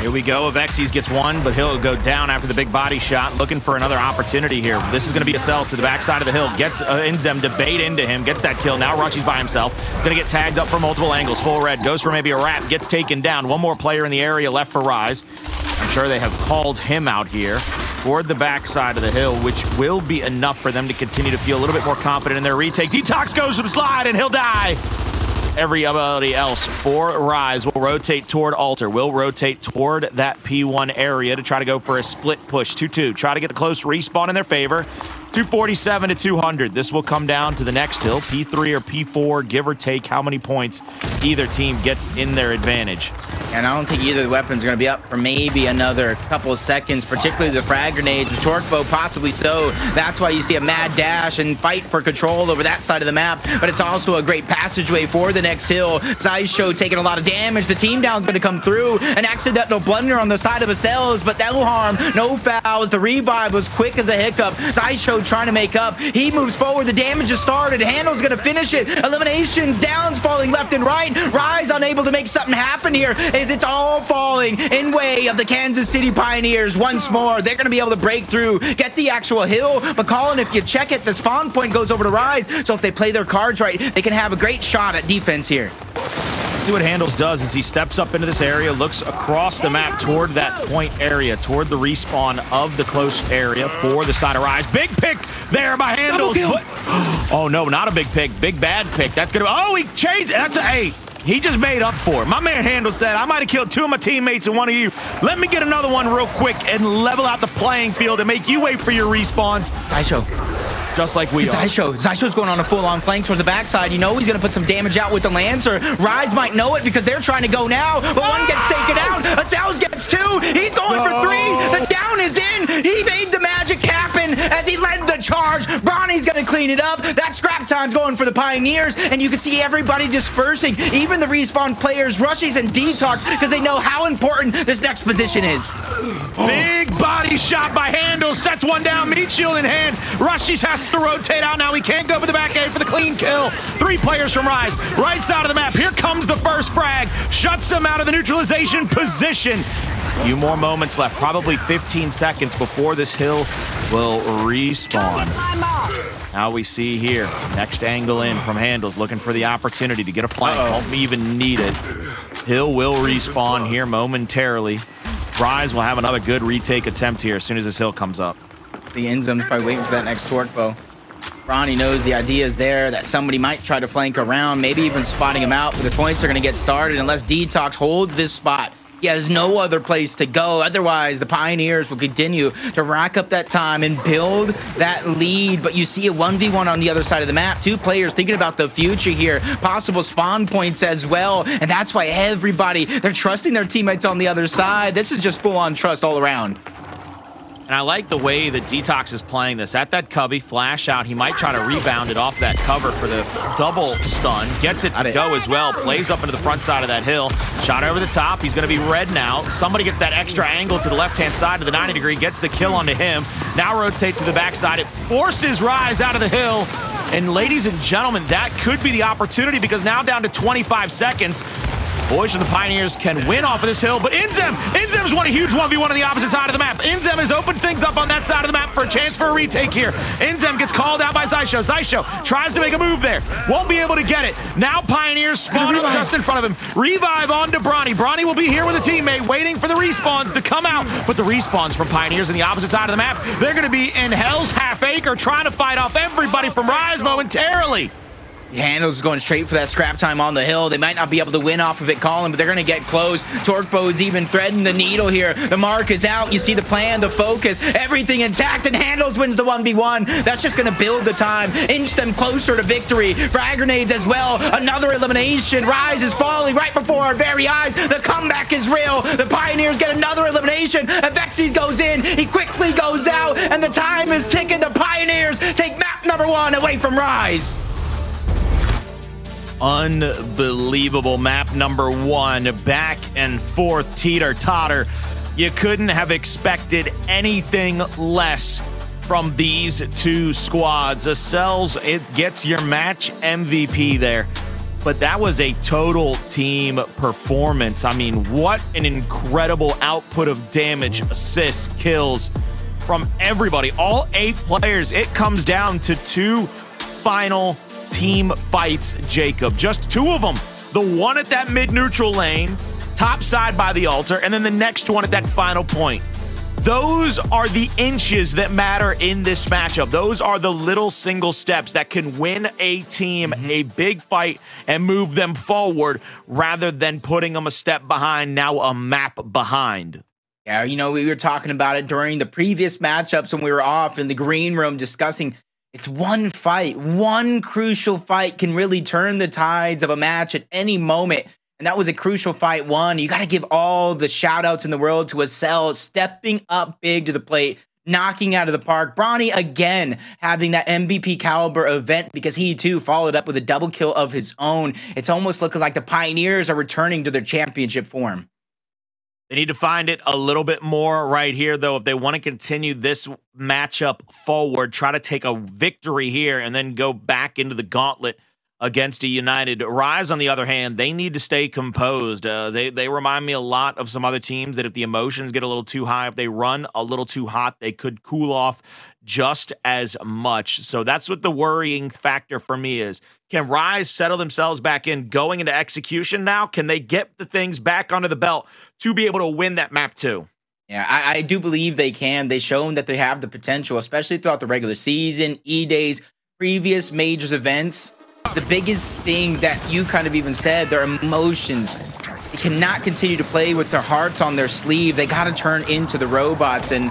D: Here we go. Avexys gets one, but he'll go down after the big body shot, looking for another opportunity here. This is going to be a cell to the backside of the hill. Gets uh, Inzem to bait into him, gets that kill. Now Rushy's by himself. He's going to get tagged up from multiple angles. Full red goes for maybe a wrap, gets taken down. One more player in the area left for Rise. I'm sure they have called him out here toward the backside of the hill, which will be enough for them to continue to feel a little bit more confident in their retake. Detox goes for the slide, and he'll die everybody else for Rise will rotate toward Altar. Will rotate toward that P1 area to try to go for a split push. 2-2. Try to get the close respawn in their favor. 247 to 200. This will come down to the next hill, P3 or P4, give or take how many points either team gets in their advantage.
E: And I don't think either weapons are going to be up for maybe another couple of seconds, particularly the frag grenades, the torque bow possibly so. That's why you see a mad dash and fight for control over that side of the map. But it's also a great passageway for the next hill. Xysho taking a lot of damage. The team down's going to come through. An accidental blunder on the side of Acells, but no harm, no fouls. The revive was quick as a hiccup. Trying to make up. He moves forward. The damage has started. Handle's going to finish it. Eliminations, downs falling left and right. Rise unable to make something happen here as it's all falling in way of the Kansas City Pioneers once more. They're going to be able to break through, get the actual hill. But Colin, if you check it, the spawn point goes over to Rise. So if they play their cards right, they can have a great shot at defense here.
D: See what Handles does is he steps up into this area, looks across the map toward that point area, toward the respawn of the close area for the side of Rise. Big pick there by Handles. But, oh, no, not a big pick. Big bad pick. That's going to... Oh, he changed... That's a... Hey, he just made up for it. My man Handle said, I might have killed two of my teammates and one of you. Let me get another one real quick and level out the playing field and make you wait for your respawns.
E: Xysho.
D: Just like we
E: it's
D: are.
E: Xysho. Xysho's going on a full-on flank towards the backside. You know he's going to put some damage out with the Lancer. Rise might know it because they're trying to go now, but one gets taken out. Acells gets two. He's going for three. The down is in. He made the magic happen as he led the charge. Bronny's going to clean it up. That scrap time's going for the Pioneers, and you can see everybody dispersing, even the respawn players, RushieZ and Detox, because they know how important this next position is.
D: Big body shot by Handle. Sets one down. Meat shield in hand. RushieZ has to rotate out now. He can't go for the back end for the clean kill. Three players from Rise. Right side of the map. Here comes the first frag. Shuts him out of the neutralization position. A few more moments left. Probably 15 seconds before this hill will respawn. Now we see here, next angle in from Handles, looking for the opportunity to get a flank. Uh -oh. Won't even need it. Hill will respawn here momentarily. Rise will have another good retake attempt here as soon as this hill comes up.
E: The end zone's probably waiting for that next torque bow. Ronnie knows the idea is there that somebody might try to flank around, maybe even spotting him out, but the points are going to get started unless Detox holds this spot. He has no other place to go. Otherwise, the Pioneers will continue to rack up that time and build that lead. But you see a 1v1 on the other side of the map. Two players thinking about the future here. Possible spawn points as well. And that's why everybody, they're trusting their teammates on the other side. This is just full on trust all around.
D: And I like the way that Detox is playing this. At that cubby, flash out. He might try to rebound it off that cover for the double stun. Gets it to go as well. Plays up into the front side of that hill. Shot over the top. He's going to be red now. Somebody gets that extra angle to the left-hand side of the 90 degree. Gets the kill onto him. Now rotates to the backside. It forces Rise out of the hill. And ladies and gentlemen, that could be the opportunity because now down to 25 seconds. Boys from the Pioneers can win off of this hill, but Inzem, Inzem's won a huge 1v1 on the opposite side of the map. Inzem has opened things up on that side of the map for a chance for a retake here. Inzem gets called out by Xysho. Xysho tries to make a move there. Won't be able to get it. Now Pioneers spawn up just in front of him. Revive on to Bronny. Bronny will be here with a teammate waiting for the respawns to come out, but the respawns from Pioneers on the opposite side of the map, they're going to be in Hell's Half Acre trying to fight off everybody from Rise momentarily.
E: Handles is going straight for that scrap time on the hill. They might not be able to win off of it, Colin, but they're going to get close. Torque bow's even threading the needle here. The mark is out. You see the plan, the focus, everything intact, and Handles wins the 1v1. That's just going to build the time, inch them closer to victory. Frag grenades as well. Another elimination. Rise is falling right before our very eyes. The comeback is real. The Pioneers get another elimination. Avexys goes in. He quickly goes out, and the time is ticking. The Pioneers take map number one away from Rise.
D: Unbelievable map number one, back and forth, teeter totter. You couldn't have expected anything less from these two squads. The cells, it gets your match MVP there. But that was a total team performance. I mean, what an incredible output of damage, assists, kills from everybody, all eight players. It comes down to two final team fights, Jacob. Just two of them. The one at that mid neutral lane, top side by the altar, and then the next one at that final point. Those are the inches that matter in this matchup. Those are the little single steps that can win a team mm-hmm. a big fight and move them forward rather than putting them a step behind, now a map behind.
E: Yeah, you know, we were talking about it during the previous matchups when we were off in the green room discussing it's one fight, one crucial fight can really turn the tides of a match at any moment. And that was a crucial fight one. You got to give all the shout outs in the world to Acells stepping up big to the plate, knocking out of the park. Bronny again having that MVP caliber event because he too followed up with a double kill of his own. It's almost looking like the Pioneers are returning to their championship form.
D: They need to find it a little bit more right here, though, if they want to continue this matchup forward, try to take a victory here and then go back into the gauntlet against eUnited. Rise, on the other hand, they need to stay composed. Uh, they they remind me a lot of some other teams that if the emotions get a little too high, if they run a little too hot, they could cool off just as much. So that's what the worrying factor for me is. Can Rise settle themselves back in going into execution now? Can they get the things back under the belt to be able to win that map too?
E: Yeah, I, I do believe they can. They've shown that they have the potential, especially throughout the regular season, E days, previous majors events. The biggest thing that you kind of even said, their emotions. They cannot continue to play with their hearts on their sleeve. They got to turn into the robots. And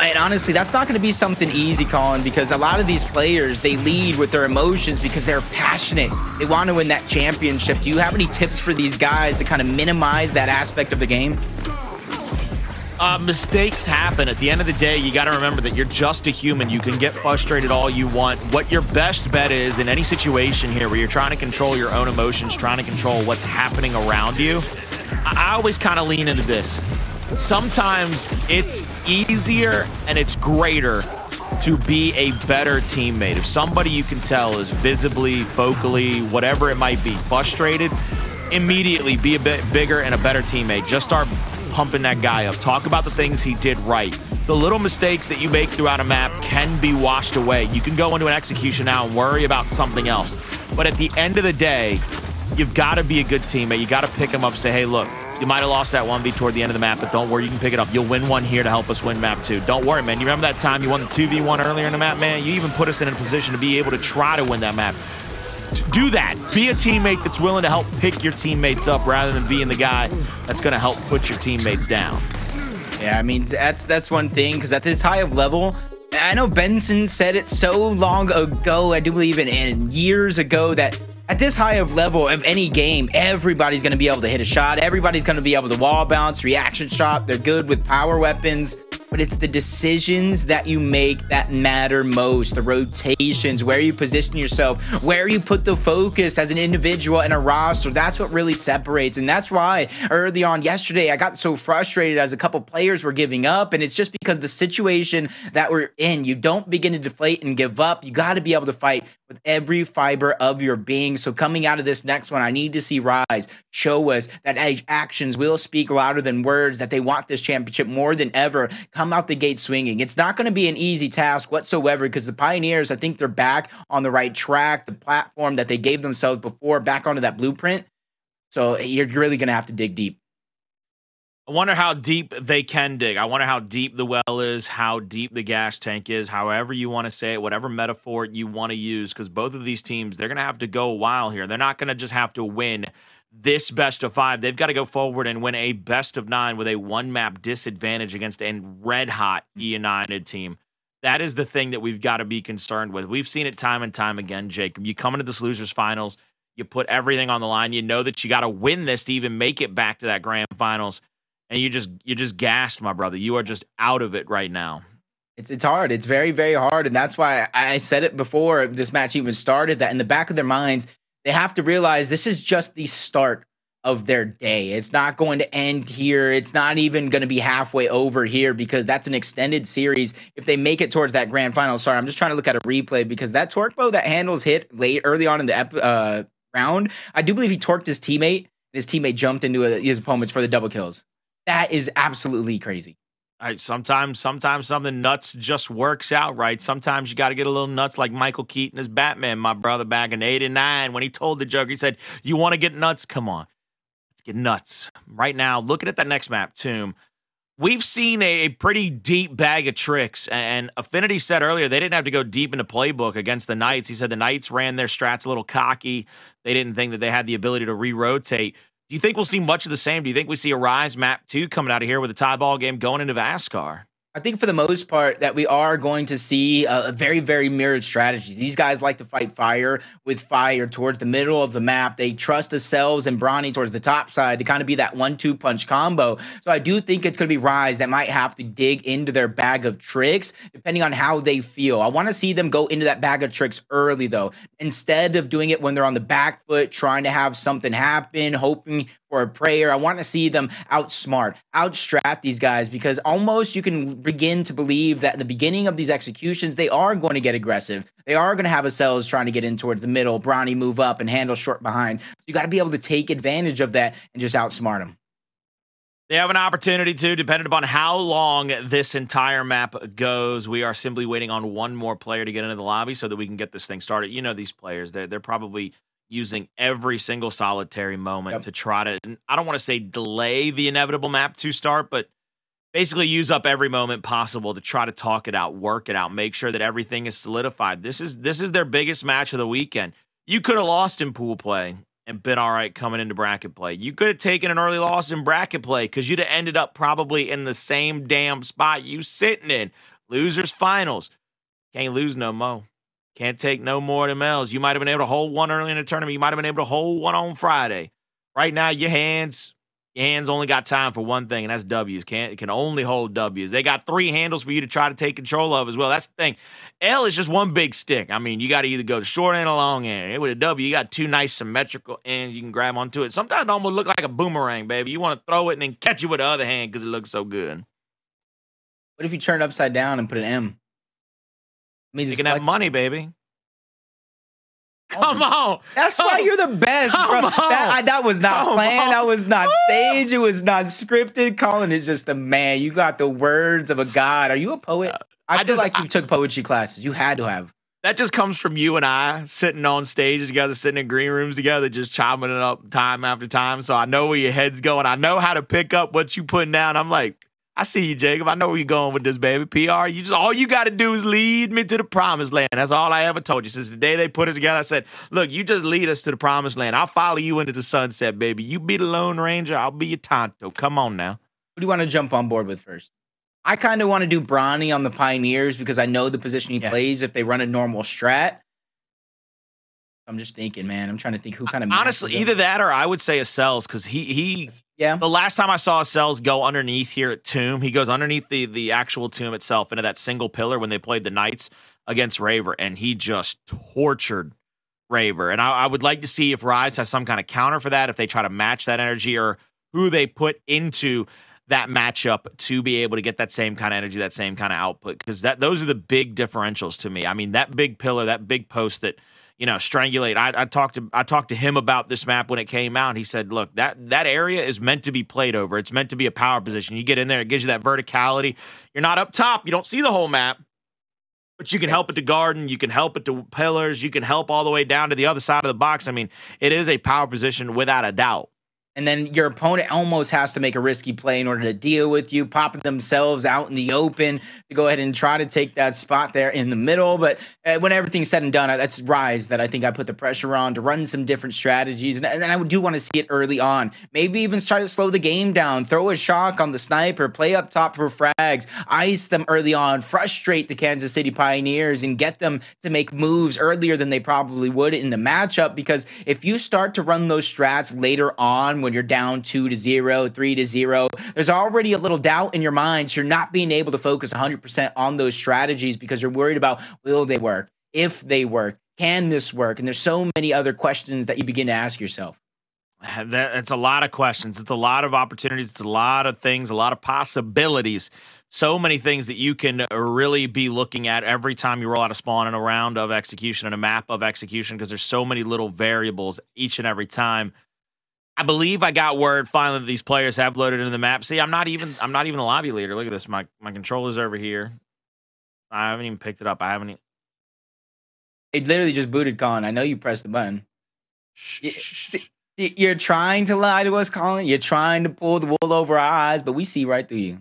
E: and honestly, that's not going to be something easy, Colin, because a lot of these players, they lead with their emotions because they're passionate. They want to win that championship. Do you have any tips for these guys to kind of minimize that aspect of the game?
D: Uh, mistakes happen. At the end of the day, you got to remember that you're just a human. You can get frustrated all you want. What your best bet is in any situation here where you're trying to control your own emotions, trying to control what's happening around you, I, I always kind of lean into this sometimes it's easier and it's greater to be a better teammate. If somebody you can tell is visibly, vocally, whatever it might be, frustrated, immediately be a bit bigger and a better teammate. Just start pumping that guy up. Talk about the things he did right. The little mistakes that you make throughout a map can be washed away. You can go into an execution now and worry about something else. But at the end of the day, you've got to be a good teammate. You got to pick them up. And say, hey, look, you might have lost that 1v toward the end of the map, but don't worry, you can pick it up. You'll win one here to help us win map two. Don't worry, man. You remember that time you won the 2v1 earlier in the map, man? You even put us in a position to be able to try to win that map. Do that. Be a teammate that's willing to help pick your teammates up rather than being the guy that's going to help put your teammates down.
E: Yeah, I mean that's that's one thing because at this high of level, I know Benson said it so long ago. I do believe it, and years ago that at this high of level of any game, everybody's going to be able to hit a shot. Everybody's going to be able to wall bounce, reaction shot. They're good with power weapons but it's the decisions that you make that matter most the rotations, where you position yourself, where you put the focus as an individual and a roster. That's what really separates. And that's why early on yesterday, I got so frustrated as a couple players were giving up. And it's just because the situation that we're in, you don't begin to deflate and give up. You got to be able to fight with every fiber of your being. So coming out of this next one, I need to see Rise show us that actions will speak louder than words, that they want this championship more than ever. Come out the gate swinging. It's not going to be an easy task whatsoever because the Pioneers, I think they're back on the right track, the platform that they gave themselves before, back onto that blueprint. So you're really going to have to dig deep.
D: I wonder how deep they can dig. I wonder how deep the well is, how deep the gas tank is, however you want to say it, whatever metaphor you want to use, because both of these teams, they're going to have to go a while here. They're not going to just have to win this best of five. They've got to go forward and win a best of nine with a one map disadvantage against a red hot United team. That is the thing that we've got to be concerned with. We've seen it time and time again, Jacob. You come into this losers finals, you put everything on the line. You know that you got to win this to even make it back to that grand finals and you just you're just gassed, my brother. You are just out of it right now.
E: It's it's hard. It's very very hard, and that's why I said it before this match even started. That in the back of their minds, they have to realize this is just the start of their day. It's not going to end here. It's not even going to be halfway over here because that's an extended series. If they make it towards that grand final, sorry, I'm just trying to look at a replay because that torque bow that handles hit late early on in the uh, round, I do believe he torqued his teammate. His teammate jumped into his opponents for the double kills. That is absolutely crazy.
D: Right, sometimes, sometimes something nuts just works out, right? Sometimes you got to get a little nuts, like Michael Keaton as Batman, my brother, back in '89 when he told the Joker, he said, "You want to get nuts? Come on, let's get nuts." Right now, looking at that next map, Tomb, we've seen a, pretty deep bag of tricks. And Affinity said earlier they didn't have to go deep into playbook against the Knights. He said the Knights ran their strats a little cocky. They didn't think that they had the ability to re-rotate. Do you think we'll see much of the same? Do you think we see a Rise map two coming out of here with a tie ball game going into Vasgar?
E: I think for the most part that we are going to see a, very, very mirrored strategy. These guys like to fight fire with fire towards the middle of the map. They trust themselves and Bronny towards the top side to kind of be that one-two punch combo. So I do think it's going to be Rise that might have to dig into their bag of tricks depending on how they feel. I want to see them go into that bag of tricks early though, instead of doing it when they're on the back foot, trying to have something happen, hoping for a prayer. I want to see them outsmart, outstrat these guys because almost you can begin to believe that in the beginning of these executions, they are going to get aggressive. They are going to have Acells trying to get in towards the middle, Bronny move up and handle short behind. So you got to be able to take advantage of that and just outsmart them.
D: They have an opportunity to, depending upon how long this entire map goes. We are simply waiting on one more player to get into the lobby so that we can get this thing started. You know these players; they're they're probably using every single solitary moment yep. to try to. I don't want to say delay the inevitable map to start, but basically use up every moment possible to try to talk it out, work it out, make sure that everything is solidified. This is this is their biggest match of the weekend. You could have lost in pool play and been all right coming into bracket play. You could have taken an early loss in bracket play because you'd have ended up probably in the same damn spot you sitting in. Losers finals. Can't lose no mo. Can't take no more than L's. You might have been able to hold one early in the tournament. You might have been able to hold one on Friday. Right now, your hands your hands only got time for one thing, and that's W's. Can't can only hold W's. They got three handles for you to try to take control of as well. That's the thing. L is just one big stick. I mean, you got to either go short end or long end. With a W, you got two nice symmetrical ends you can grab onto it. Sometimes it almost look like a boomerang, baby. You want to throw it and then catch it with the other hand because it looks so good.
E: What if you turn it upside down and put an M?
D: It means you can have money, baby.
E: Come on. That's why you're the best, Come bro. On. That, I, that was not Come planned. On. That was not staged. It was not scripted. Colin is just a man. You got the words of a god. Are you a poet? Uh, I, I feel just, like you took poetry classes. You had to have.
D: that just comes from you and I sitting on stage together, sitting in green rooms together, just chopping it up time after time. So I know where your head's going. I know how to pick up what you putting down. I'm like, I see you, Jacob. I know where you're going with this, baby. PR. You just all you got to do is lead me to the promised land. That's all I ever told you since the day they put it together. I said, look, you just lead us to the promised land. I'll follow you into the sunset, baby. You be the Lone Ranger. I'll be your Tonto. Come on now.
E: What do you want to jump on board with first? I kind of want to do Bronny on the Pioneers because I know the position he
D: Yeah.
E: plays if they run a normal strat. I'm just thinking, man. I'm trying to think who kind of
D: Honestly, either that or I would say Acells because he he
E: yeah.
D: The last time I saw Acells go underneath here at Tomb, he goes underneath the the actual tomb itself into that single pillar when they played the Knights against Raver, and he just tortured Raver. And I, I would like to see if Rise has some kind of counter for that, if they try to match that energy, or who they put into that matchup to be able to get that same kind of energy, that same kind of output. Because that those are the big differentials to me. I mean, that big pillar, that big post that you know, strangulate. I, I talked to I talked to him about this map when it came out. He said, "Look, that that area is meant to be played over. It's meant to be a power position. You get in there, it gives you that verticality. You're not up top. You don't see the whole map, but you can help it to garden. You can help it to pillars. You can help all the way down to the other side of the box. I mean, it is a power position without a doubt.
E: And then your opponent almost has to make a risky play in order to deal with you, popping themselves out in the open to go ahead and try to take that spot there in the middle. But uh, when everything's said and done, that's Rise that I think I put the pressure on to run some different strategies. And, and then I do want to see it early on. Maybe even try to slow the game down, throw a shock on the sniper, play up top for frags, ice them early on, frustrate the Kansas City Pioneers, and get them to make moves earlier than they probably would in the matchup. Because if you start to run those strats later on, when you're down two to zero, three to zero, there's already a little doubt in your mind. So you're not being able to focus 100% on those strategies because you're worried about will they work? If they work, can this work? And there's so many other questions that you begin to ask yourself.
D: That, it's a lot of questions. It's a lot of opportunities. It's a lot of things, a lot of possibilities. So many things that you can uh, really be looking at every time you roll out a spawn and a round of execution and a map of execution because there's so many little variables each and every time. I believe I got word finally that these players have loaded into the map. See, I'm not even I'm not even a lobby leader. Look at this. My my controller's over here. I haven't even picked it up. I haven't even
E: It literally just booted Colin. I know you pressed the button.
D: Shh,
E: Yeah,
D: shh, shh,
E: see-
D: shh.
E: Y- You're trying to lie to us, Colin. You're trying to pull the wool over our eyes, but we see right through you.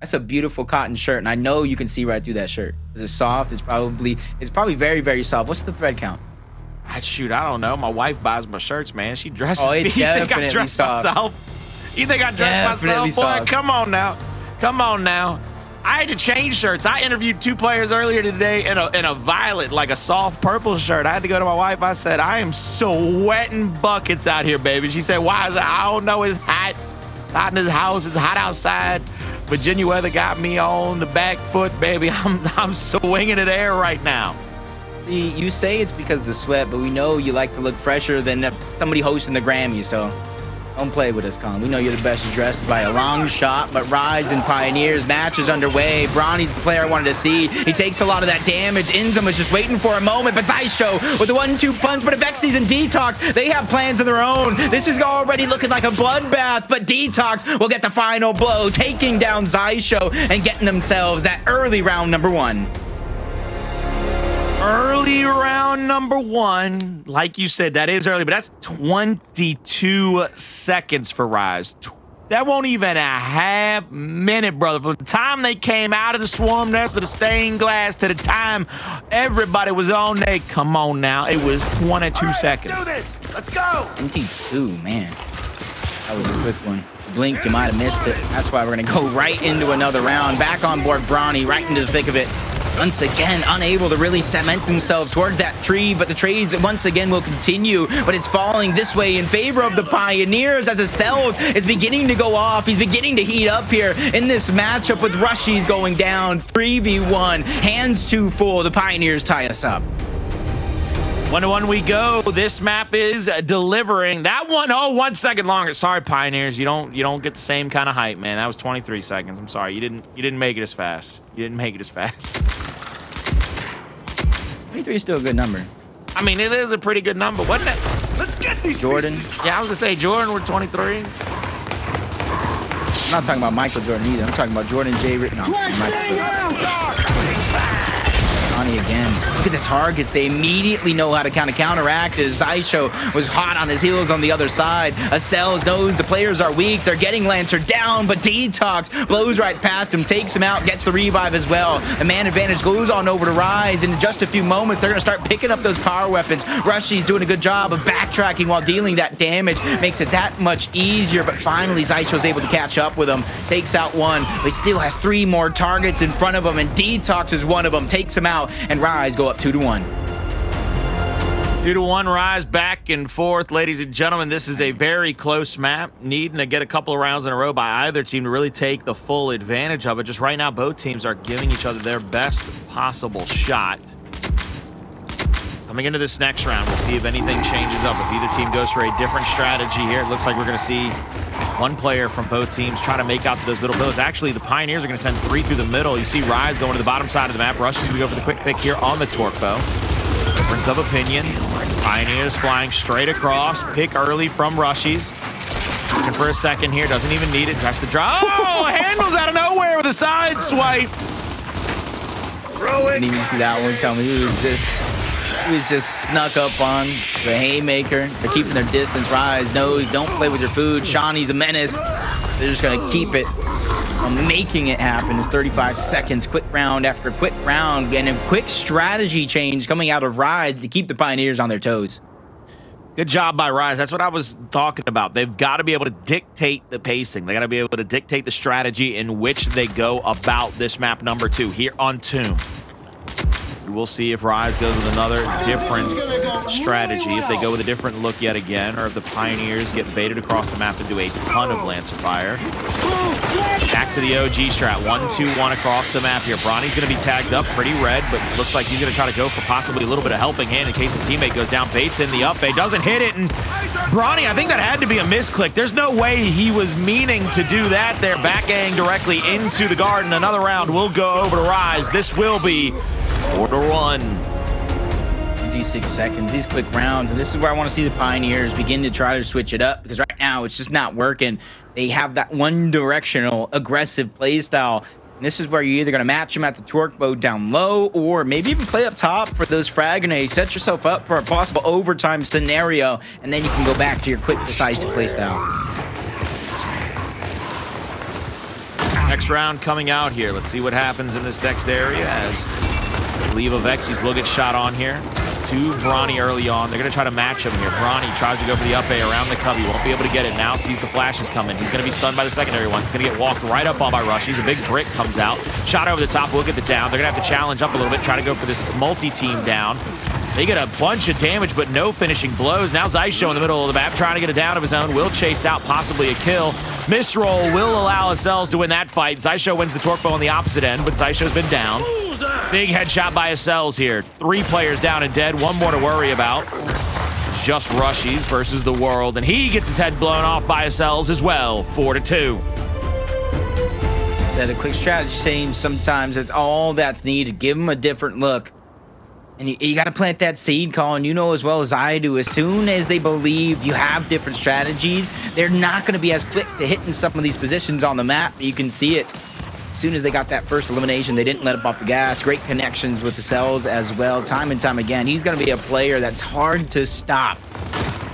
E: That's a beautiful cotton shirt, and I know you can see right through that shirt. Is it soft? It's probably it's probably very very soft. What's the thread count?
D: I shoot, I don't know. My wife buys my shirts, man. She dresses
E: Oh,
D: me. You think I dress
E: soft.
D: myself? You think I dress
E: Definitely
D: myself? Boy,
E: soft.
D: come on now. Come on now. I had to change shirts. I interviewed two players earlier today in a in a violet, like a soft purple shirt. I had to go to my wife. I said, I am sweating buckets out here, baby. She said, Why? I said, I don't know. It's hot. Hot in this house. It's hot outside. Virginia weather got me on the back foot, baby. I'm I'm swinging it air right now.
E: See, you say it's because of the sweat, but we know you like to look fresher than somebody hosting the Grammy. So don't play with us, Colin. We know you're the best dressed by a long shot, but Rise and Pioneers match is underway. Bronny's the player I wanted to see. He takes a lot of that damage. Inzem is just waiting for a moment, but Xysho with the one-two punch. But Vexies and Detox, they have plans of their own. This is already looking like a bloodbath, but Detox will get the final blow, taking down Xysho and getting themselves that early round number one.
D: Early round number one, like you said, that is early, but that's 22 seconds for Rise. That won't even a half minute, brother. From the time they came out of the swarm nest to the stained glass to the time everybody was on there, come on now, it was 22 seconds.
A: Let's do this. Let's go.
E: 22, man. That was a quick one. Blinked, you might have missed it. That's why we're going to go right into another round. Back on board Bronny, right into the thick of it. Once again, unable to really cement himself towards that tree, but the trades once again will continue. But it's falling this way in favor of the Pioneers as cells is beginning to go off. He's beginning to heat up here in this matchup with RushieZ going down 3v1. Hands too full. The Pioneers tie us up.
D: One to one we go. This map is delivering. That one, oh, one second longer. Sorry, Pioneers. You don't you don't get the same kind of hype, man. That was 23 seconds. I'm sorry. You didn't you didn't make it as fast. You didn't make it as fast.
E: 23 is still a good number.
D: I mean, it is a pretty good number, wasn't it?
A: Let's get these
E: Jordan.
D: Yeah, I was gonna say Jordan were 23.
E: I'm not talking about Michael Jordan either. I'm talking about Jordan J. Rick. No, Michael Jordan. Bronny again. Look at the targets. They immediately know how to kind of counteract as Xysho was hot on his heels on the other side. Acells knows the players are weak. They're getting Lancer down, but Detox blows right past him, takes him out, gets the revive as well. The man advantage goes on over to Rise. In just a few moments, they're going to start picking up those power weapons. RushieZ doing a good job of backtracking while dealing that damage. Makes it that much easier, but finally Xysho's able to catch up with him. Takes out one, but he still has three more targets in front of him, and Detox is one of them. Takes him out, and Rise go up two to one.
D: Two to one rise back and forth, ladies and gentlemen. This is a very close map, needing to get a couple of rounds in a row by either team to really take the full advantage of it. Just right now, both teams are giving each other their best possible shot. Coming into this next round, we'll see if anything changes up. If either team goes for a different strategy here, it looks like we're going to see one player from both teams trying to make out to those middle pillars. Actually, the Pioneers are going to send three through the middle. You see Rise going to the bottom side of the map. Rush is going to go for the quick pick here on the Torque Bow. Difference of opinion. Pioneers flying straight across. Pick early from RushieZ. Looking for a second here. Doesn't even need it. Tries to draw. Oh, handles out of nowhere with a side swipe.
E: Didn't even see that one coming. He was just he was just snuck up on the haymaker. They're keeping their distance. Rise knows don't play with your food. Shawnee's a menace. They're just gonna keep it. on making it happen is 35 seconds. Quick round after quick round, and a quick strategy change coming out of Rise to keep the Pioneers on their toes.
D: Good job by Rise. That's what I was talking about. They've got to be able to dictate the pacing. They got to be able to dictate the strategy in which they go about this map number two here on Tomb. We'll see if Rise goes with another different strategy, if they go with a different look yet again, or if the Pioneers get baited across the map do a ton of Lancer Fire. Back to the OG strat. One, two, one across the map here. Bronny's going to be tagged up pretty red, but looks like he's going to try to go for possibly a little bit of helping hand in case his teammate goes down. Bates in the up A doesn't hit it, and Bronny, I think that had to be a misclick. There's no way he was meaning to do that there. Back ang directly into the garden. Another round will go over to Rise. This will be four to one.
E: 26 seconds, these quick rounds, and this is where I want to see the Pioneers begin to try to switch it up because right now it's just not working. They have that one directional aggressive play style. And this is where you're either going to match them at the torque bow down low or maybe even play up top for those frag grenades. Set yourself up for a possible overtime scenario, and then you can go back to your quick, decisive play style.
D: Next round coming out here. Let's see what happens in this next area as I believe Avexys will get shot on here. To Bronny early on. They're going to try to match him here. Bronny tries to go for the up A around the cubby. Won't be able to get it. Now sees the flashes coming. He's going to be stunned by the secondary one. He's going to get walked right up on by Rush. He's a big brick comes out. Shot over the top. We'll get the down. They're going to have to challenge up a little bit. Try to go for this multi-team down. They get a bunch of damage, but no finishing blows. Now Xysho in the middle of the map, trying to get a down of his own. Will chase out possibly a kill. Misroll will allow Acells to win that fight. Xysho wins the torque bow on the opposite end, but Xysho's been down. Big headshot by Acells here. Three players down and dead. One more to worry about. Just RushieZ versus the world, and he gets his head blown off by Acells as well. Four to two.
E: Said a quick strategy change sometimes that's all that's needed. Give them a different look. And you, you got to plant that seed, Colin. You know as well as I do. As soon as they believe you have different strategies, they're not going to be as quick to hitting some of these positions on the map. You can see it. As soon as they got that first elimination, they didn't let up off the gas. Great connections with the cells as well, time and time again. He's going to be a player that's hard to stop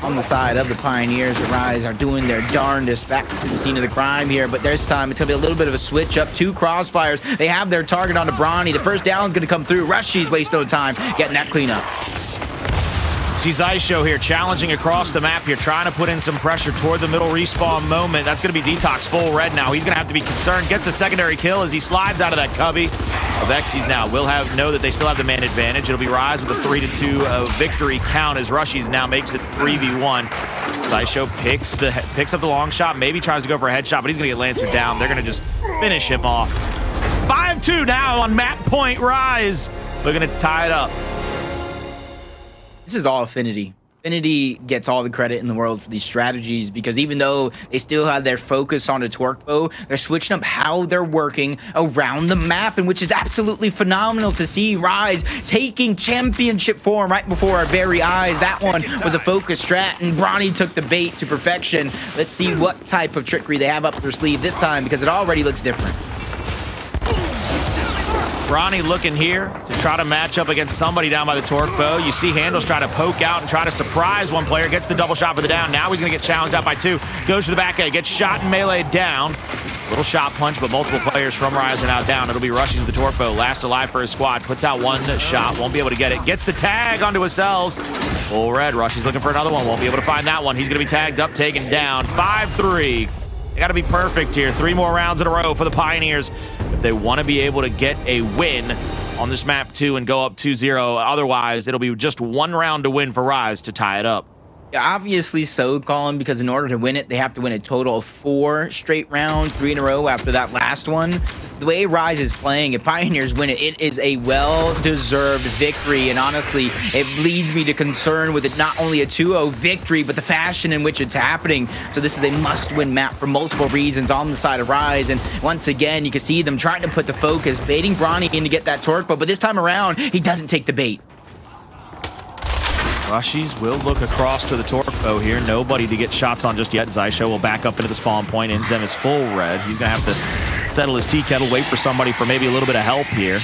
E: on the side of the Pioneers. The Rise are doing their darndest back to the scene of the crime here, but this time it's going to be a little bit of a switch up. Two crossfires. They have their target on Bronny. The first down is going to come through. RushieZ waste no time getting that cleanup.
D: See Xysho here challenging across the map here, trying to put in some pressure toward the middle respawn moment. That's going to be Detox full red now. He's going to have to be concerned. Gets a secondary kill as he slides out of that cubby. of Avexys now will have know that they still have the man advantage. It'll be Rise with a 3 to 2 uh, victory count as RushieZ now makes it 3v1. Xysho picks the picks up the long shot, maybe tries to go for a headshot, but he's going to get Lancer down. They're going to just finish him off. 5-2 now on map point Rise. Looking to tie it up.
E: This is all Affinity. Affinity gets all the credit in the world for these strategies because even though they still have their focus on a torque bow, they're switching up how they're working around the map, and which is absolutely phenomenal to see Rise taking championship form right before our very eyes. That one was a focus strat, and Bronny took the bait to perfection. Let's see what type of trickery they have up their sleeve this time because it already looks different.
D: Bronny looking here to try to match up against somebody down by the torque bow. You see Handles try to poke out and try to surprise one player. Gets the double shot for the down. Now he's going to get challenged out by two. Goes to the back end. Gets shot and melee down. Little shot punch, but multiple players from Rise now down. It'll be rushing to the torque bow. Last alive for his squad. Puts out one shot. Won't be able to get it. Gets the tag onto his cells. Full red. Rush. He's looking for another one. Won't be able to find that one. He's going to be tagged up, taken down. 5-3. They got to be perfect here. Three more rounds in a row for the Pioneers if they want to be able to get a win on this map too, and go up 2-0. Otherwise, it'll be just one round to win for Rise to tie it up.
E: Obviously so, Colin, because in order to win it, they have to win a total of four straight rounds, three in a row after that last one. The way Rise is playing, if Pioneers win it, it is a well-deserved victory. And honestly, it leads me to concern with it not only a 2-0 victory, but the fashion in which it's happening. So this is a must-win map for multiple reasons on the side of Rise. And once again, you can see them trying to put the focus, baiting Bronny in to get that torque, but this time around, he doesn't take the bait.
D: RushieZ will look across to the torque bow here. Nobody to get shots on just yet. Xysho will back up into the spawn point. Inzem is full red. He's going to have to settle his tea kettle, wait for somebody for maybe a little bit of help here.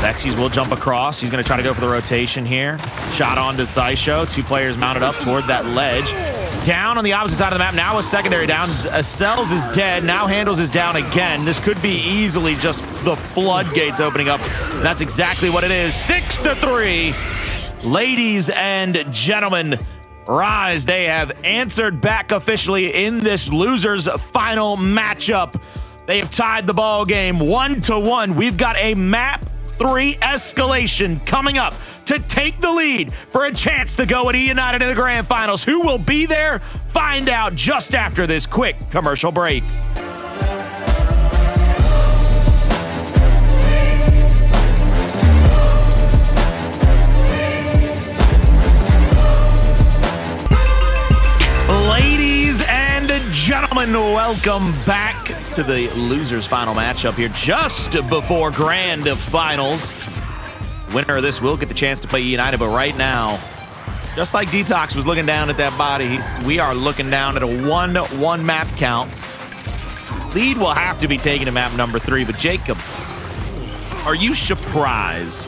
D: Vexies will jump across. He's going to try to go for the rotation here. Shot on to Xysho. Two players mounted up toward that ledge. Down on the opposite side of the map. Now a secondary down. Cells uh, is dead. Now Handles is down again. This could be easily just the floodgates opening up. That's exactly what it is. Six to three. Ladies and gentlemen, Rise, they have answered back officially in this loser's final matchup. They have tied the ball game one to one. We've got a map three escalation coming up to take the lead for a chance to go at E United in the grand finals. Who will be there? Find out just after this quick commercial break. Gentlemen, welcome back to the losers final matchup here just before grand finals. Winner of this will get the chance to play United, but right now, just like Detox was looking down at that body, we are looking down at a 1-1 map count. Lead will have to be taken to map number three, but Jacob, are you surprised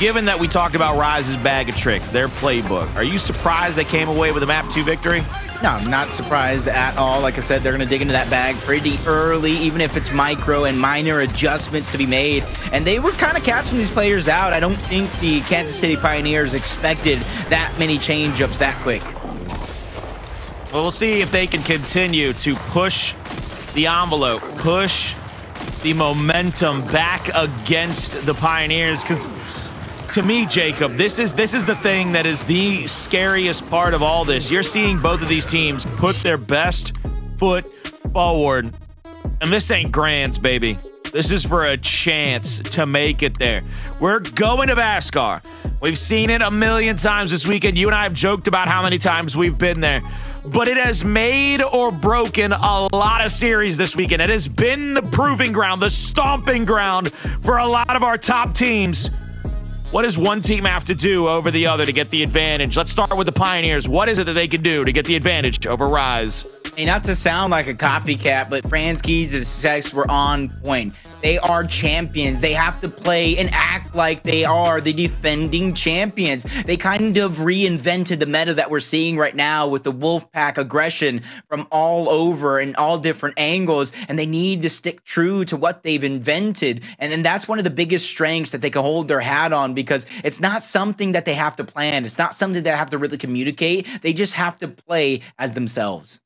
D: given that we talked about Rise's bag of tricks, their playbook, are you surprised they came away with a map two victory?
E: No, I'm not surprised at all. Like I said, they're going to dig into that bag pretty early, even if it's micro and minor adjustments to be made. And they were kind of catching these players out. I don't think the Kansas City Pioneers expected that many change-ups that quick.
D: Well, we'll see if they can continue to push the envelope, push the momentum back against the Pioneers, because to me, Jacob, this is this is the thing that is the scariest part of all this. You're seeing both of these teams put their best foot forward. And this ain't grands, baby. This is for a chance to make it there. We're going to Vasgar. We've seen it a million times this weekend. You and I have joked about how many times we've been there. But it has made or broken a lot of series this weekend. It has been the proving ground, the stomping ground for a lot of our top teams. What does one team have to do over the other to get the advantage? Let's start with the Pioneers. What is it that they can do to get the advantage over Rise?
E: Hey, not to sound like a copycat, but Franskies and Sex were on point. They are champions. They have to play and act like they are the defending champions. They kind of reinvented the meta that we're seeing right now with the Wolfpack aggression from all over and all different angles, and they need to stick true to what they've invented. And then that's one of the biggest strengths that they can hold their hat on because it's not something that they have to plan. It's not something that they have to really communicate. They just have to play as themselves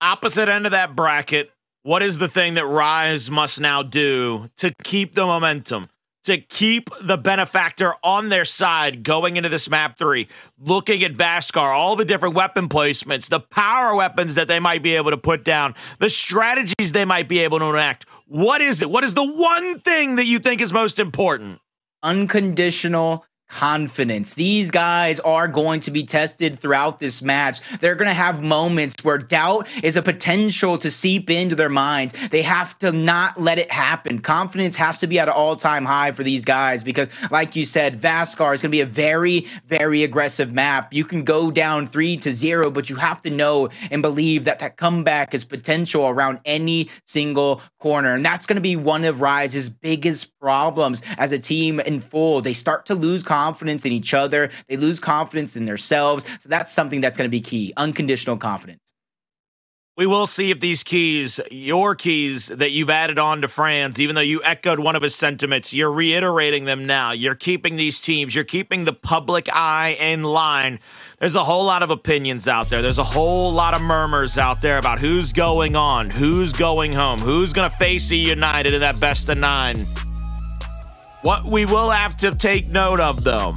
D: opposite end of that bracket, what is the thing that Rise must now do to keep the momentum, to keep the benefactor on their side going into this map three? Looking at Vasgar, all the different weapon placements, the power weapons that they might be able to put down, the strategies they might be able to enact. What is it? What is the one thing that you think is most important?
E: Unconditional confidence. These guys are going to be tested throughout this match. They're going to have moments where doubt is a potential to seep into their minds. They have to not let it happen. Confidence has to be at an all time high for these guys because, like you said, Vasgar is going to be a very, very aggressive map. You can go down three to zero, but you have to know and believe that that comeback is potential around any single corner. And that's going to be one of Rise's biggest problems as a team in full. They start to lose confidence confidence in each other. They lose confidence in themselves. So that's something that's going to be key unconditional confidence.
D: We will see if these keys, your keys that you've added on to Franz, even though you echoed one of his sentiments, you're reiterating them now. You're keeping these teams, you're keeping the public eye in line. There's a whole lot of opinions out there. There's a whole lot of murmurs out there about who's going on, who's going home, who's going to face United in that best of nine. What we will have to take note of, though,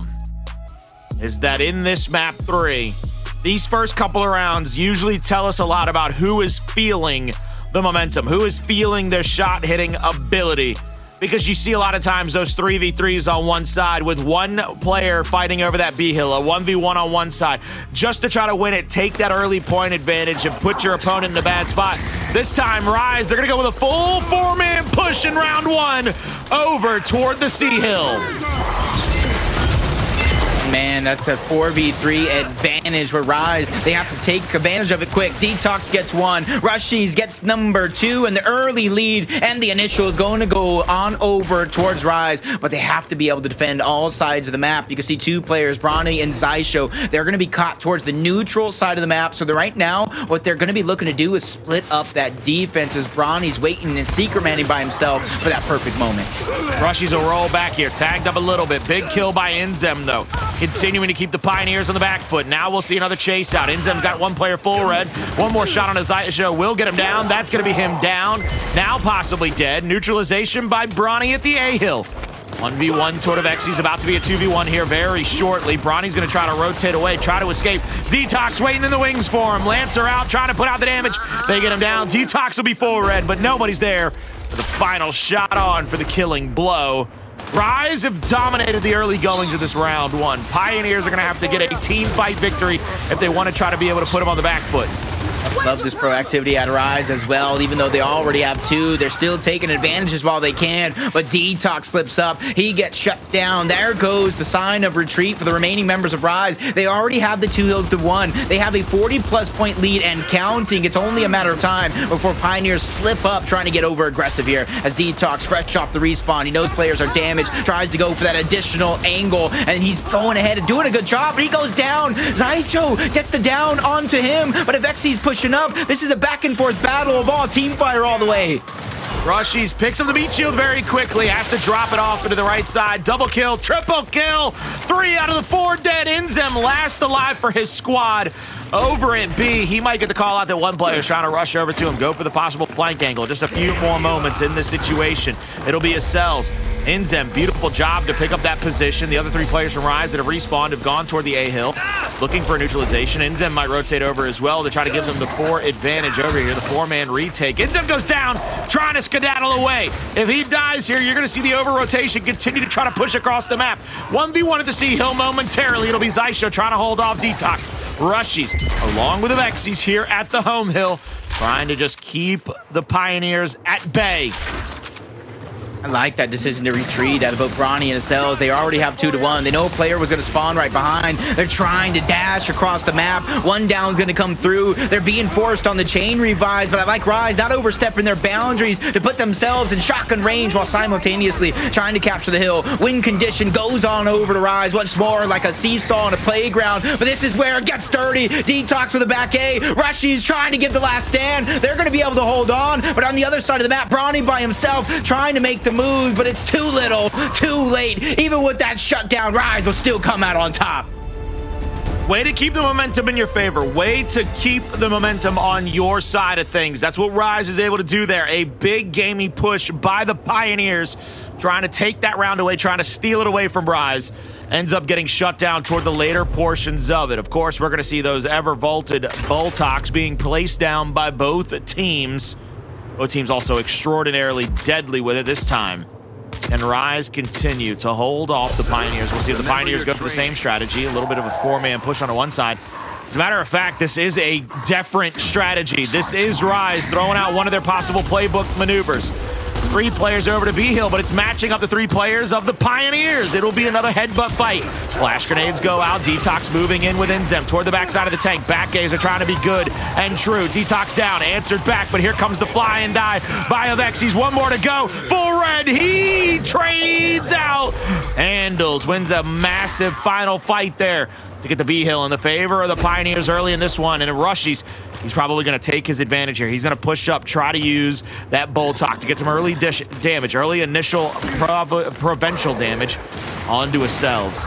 D: is that in this map three, these first couple of rounds usually tell us a lot about who is feeling the momentum, who is feeling their shot hitting ability because you see a lot of times those 3v3s on one side with one player fighting over that B hill, a 1v1 on one side, just to try to win it, take that early point advantage and put your opponent in a bad spot. This time, Rise, they're going to go with a full four man push in round one over toward the C hill
E: man, that's a 4v3 advantage with Rise. They have to take advantage of it quick. Detox gets one. RushieZ gets number two, and the early lead and the initial is going to go on over towards Rise, but they have to be able to defend all sides of the map. You can see two players, Bronny and Xysho. They're going to be caught towards the neutral side of the map. So right now, what they're going to be looking to do is split up that defense as Bronny's waiting and secret manning by himself for that perfect moment.
D: RushieZ will roll back here, tagged up a little bit. Big kill by Inzem, though continuing to keep the Pioneers on the back foot. Now we'll see another chase out. Inzem's got one player full red. One more shot on his show will get him down. That's going to be him down. Now possibly dead. Neutralization by Bronny at the A-Hill. 1v1 toward of X. He's about to be a 2v1 here very shortly. Bronny's going to try to rotate away, try to escape. Detox waiting in the wings for him. Lancer out, trying to put out the damage. They get him down. Detox will be full red, but nobody's there for the final shot on for the killing blow. Rise have dominated the early goings of this round one. Pioneers are going to have to get a team fight victory if they want to try to be able to put them on the back foot.
E: Love this proactivity at Rise as well. Even though they already have two, they're still taking advantages while they can. But Detox slips up. He gets shut down. There goes the sign of retreat for the remaining members of Rise. They already have the two hills to one. They have a 40 plus point lead and counting. It's only a matter of time before Pioneers slip up trying to get over aggressive here. As Detox, fresh off the respawn, he knows players are damaged, tries to go for that additional angle, and he's going ahead and doing a good job, but he goes down. Xysho gets the down onto him, but if Xy's pushing up. This is a back and forth battle of all team fire all the way.
D: RushieZ picks up the meat shield very quickly, has to drop it off into the right side. Double kill, triple kill, three out of the four dead. Inzem last alive for his squad. Over at B, he might get the call out that one player is trying to rush over to him, go for the possible flank angle. Just a few more moments in this situation. It'll be Acells. Inzem, beautiful job to pick up that position. The other three players from Rise that have respawned have gone toward the A-Hill, looking for a neutralization. Inzem might rotate over as well to try to give them the four advantage over here, the four-man retake. Inzem goes down, trying to skedaddle away. If he dies here, you're going to see the over-rotation continue to try to push across the map. 1v1 at the C-Hill momentarily. It'll be Xysho trying to hold off Detox. RushieZ, along with the Vexies here at the home hill, trying to just keep the Pioneers at bay.
E: I like that decision to retreat out of both Bronny and Cells. They already have two to one. They know a player was going to spawn right behind. They're trying to dash across the map. One down's going to come through. They're being forced on the chain revives, but I like Rise not overstepping their boundaries to put themselves in shotgun range while simultaneously trying to capture the hill. Win condition goes on over to Rise once more like a seesaw on a playground, but this is where it gets dirty. Detox with the back A. RushieZ trying to give the last stand. They're going to be able to hold on, but on the other side of the map, Bronny by himself trying to make the move, but it's too little, too late. Even with that shutdown, Rise will still come out on top.
D: Way to keep the momentum in your favor. Way to keep the momentum on your side of things. That's what Rise is able to do there. A big gaming push by the Pioneers, trying to take that round away, trying to steal it away from Rise. Ends up getting shut down toward the later portions of it. Of course, we're going to see those ever vaulted Boltoks being placed down by both teams. Both teams also extraordinarily deadly with it this time. And Rise continue to hold off the Pioneers? We'll see if the Pioneers go for the same strategy, a little bit of a four-man push on one side. As a matter of fact, this is a different strategy. This is Rise throwing out one of their possible playbook maneuvers. Three players over to B Hill, but it's matching up the three players of the Pioneers. It'll be another headbutt fight. Flash grenades go out. Detox moving in with Inzem toward the backside of the tank. Back gaze are trying to be good and true. Detox down, answered back, but here comes the fly and die by Avexys. One more to go. Full red. He trades out. Handles wins a massive final fight there to get the B Hill in the favor of the Pioneers early in this one. And RushieZ, he's probably going to take his advantage here. He's going to push up, try to use that Boltok to get some early dish damage, early initial prov provincial damage onto his cells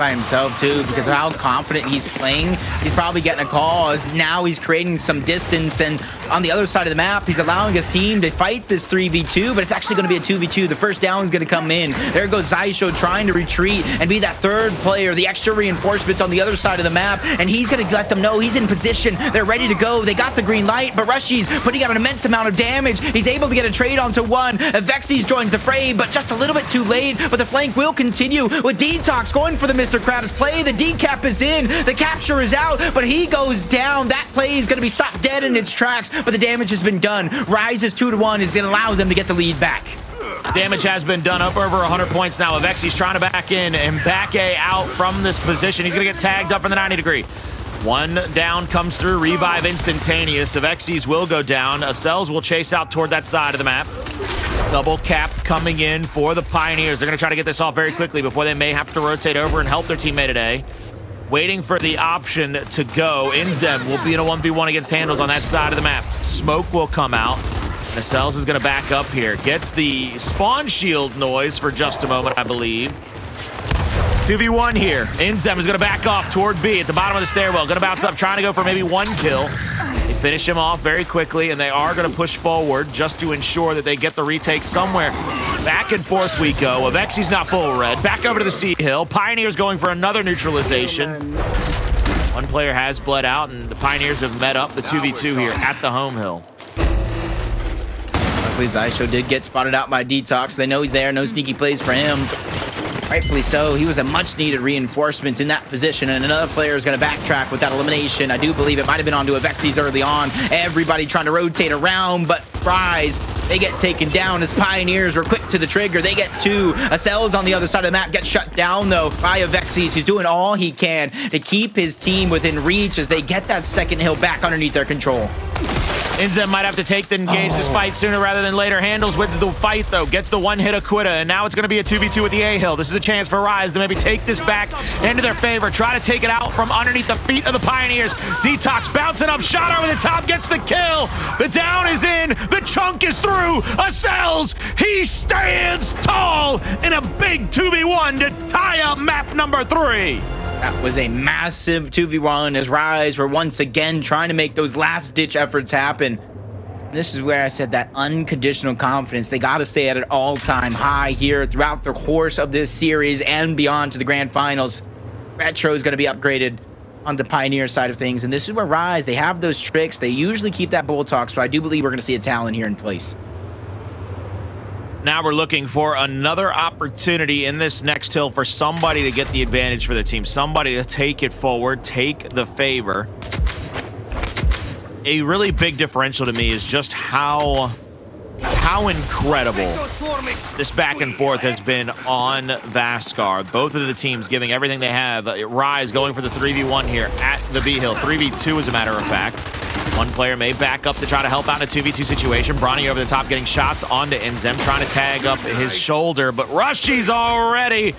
E: by himself too because of how confident he's playing. He's probably getting a call as now he's creating some distance and on the other side of the map, he's allowing his team to fight this 3v2, but it's actually going to be a 2v2. The first down is going to come in. There goes Xysho trying to retreat and be that third player, the extra reinforcements on the other side of the map, and he's going to let them know he's in position. They're ready to go. They got the green light, but RushieZ putting out an immense amount of damage. He's able to get a trade onto one. Vexies joins the fray, but just a little bit too late, but the flank will continue with Detox going for the Mr. Krabs play. The decap is in. The capture is out, but he goes down. That play is going to be stopped dead in its tracks but the damage has been done. Rises 2 to 1 is going to allow them to get the lead back.
D: Damage has been done up over 100 points now. Avexys trying to back in and back A out from this position. He's going to get tagged up from the 90 degree. One down comes through, revive instantaneous. Avexys will go down. Acells will chase out toward that side of the map. Double cap coming in for the Pioneers. They're going to try to get this off very quickly before they may have to rotate over and help their teammate today waiting for the option to go. Inzem will be in a 1v1 against Handles on that side of the map. Smoke will come out. Nacelles is going to back up here. Gets the spawn shield noise for just a moment, I believe. 2v1 here. Inzem is going to back off toward B at the bottom of the stairwell. Going to bounce up, trying to go for maybe one kill. They finish him off very quickly, and they are going to push forward just to ensure that they get the retake somewhere. Back and forth we go. Avexys not full red. Back over to the C Hill. Pioneers going for another neutralization. One player has bled out, and the Pioneers have met up the 2v2 here at the home hill.
E: Luckily, Xysho did get spotted out by Detox. They know he's there. No sneaky plays for him. Rightfully so. He was a much needed reinforcement in that position, and another player is going to backtrack with that elimination. I do believe it might have been onto Avexys early on. Everybody trying to rotate around, but Fries they get taken down as Pioneers were quick to the trigger. They get two. Acells on the other side of the map gets shut down, though, by Avexys. He's doing all he can to keep his team within reach as they get that second hill back underneath their control.
D: Inzem might have to take the engage oh. this fight sooner rather than later. Handles wins the fight, though. Gets the one-hit Aquita, and now it's going to be a 2v2 with the A-Hill. This is a chance for Rise to maybe take this back into their favor. Try to take it out from underneath the feet of the Pioneers. Detox bouncing up, shot over the top, gets the kill. The down is in. The chunk is through. Acells, he stands tall in a big 2v1 to tie up map number three.
E: That was a massive 2v1 as Rise were once again trying to make those last ditch efforts happen. This is where I said that unconditional confidence. They got to stay at an all time high here throughout the course of this series and beyond to the grand finals. Retro is going to be upgraded on the Pioneer side of things. And this is where Rise, they have those tricks. They usually keep that Boltok. So I do believe we're going to see a talent here in place.
D: Now we're looking for another opportunity in this next hill for somebody to get the advantage for the team. Somebody to take it forward, take the favor. A really big differential to me is just how how incredible this back and forth has been on Vasgar. Both of the teams giving everything they have. Rise going for the 3v1 here at the B Hill. 3v2 as a matter of fact. One player may back up to try to help out in a 2v2 situation. Bronny over the top getting shots onto Inzem, trying to tag up his shoulder, but RushieZ already.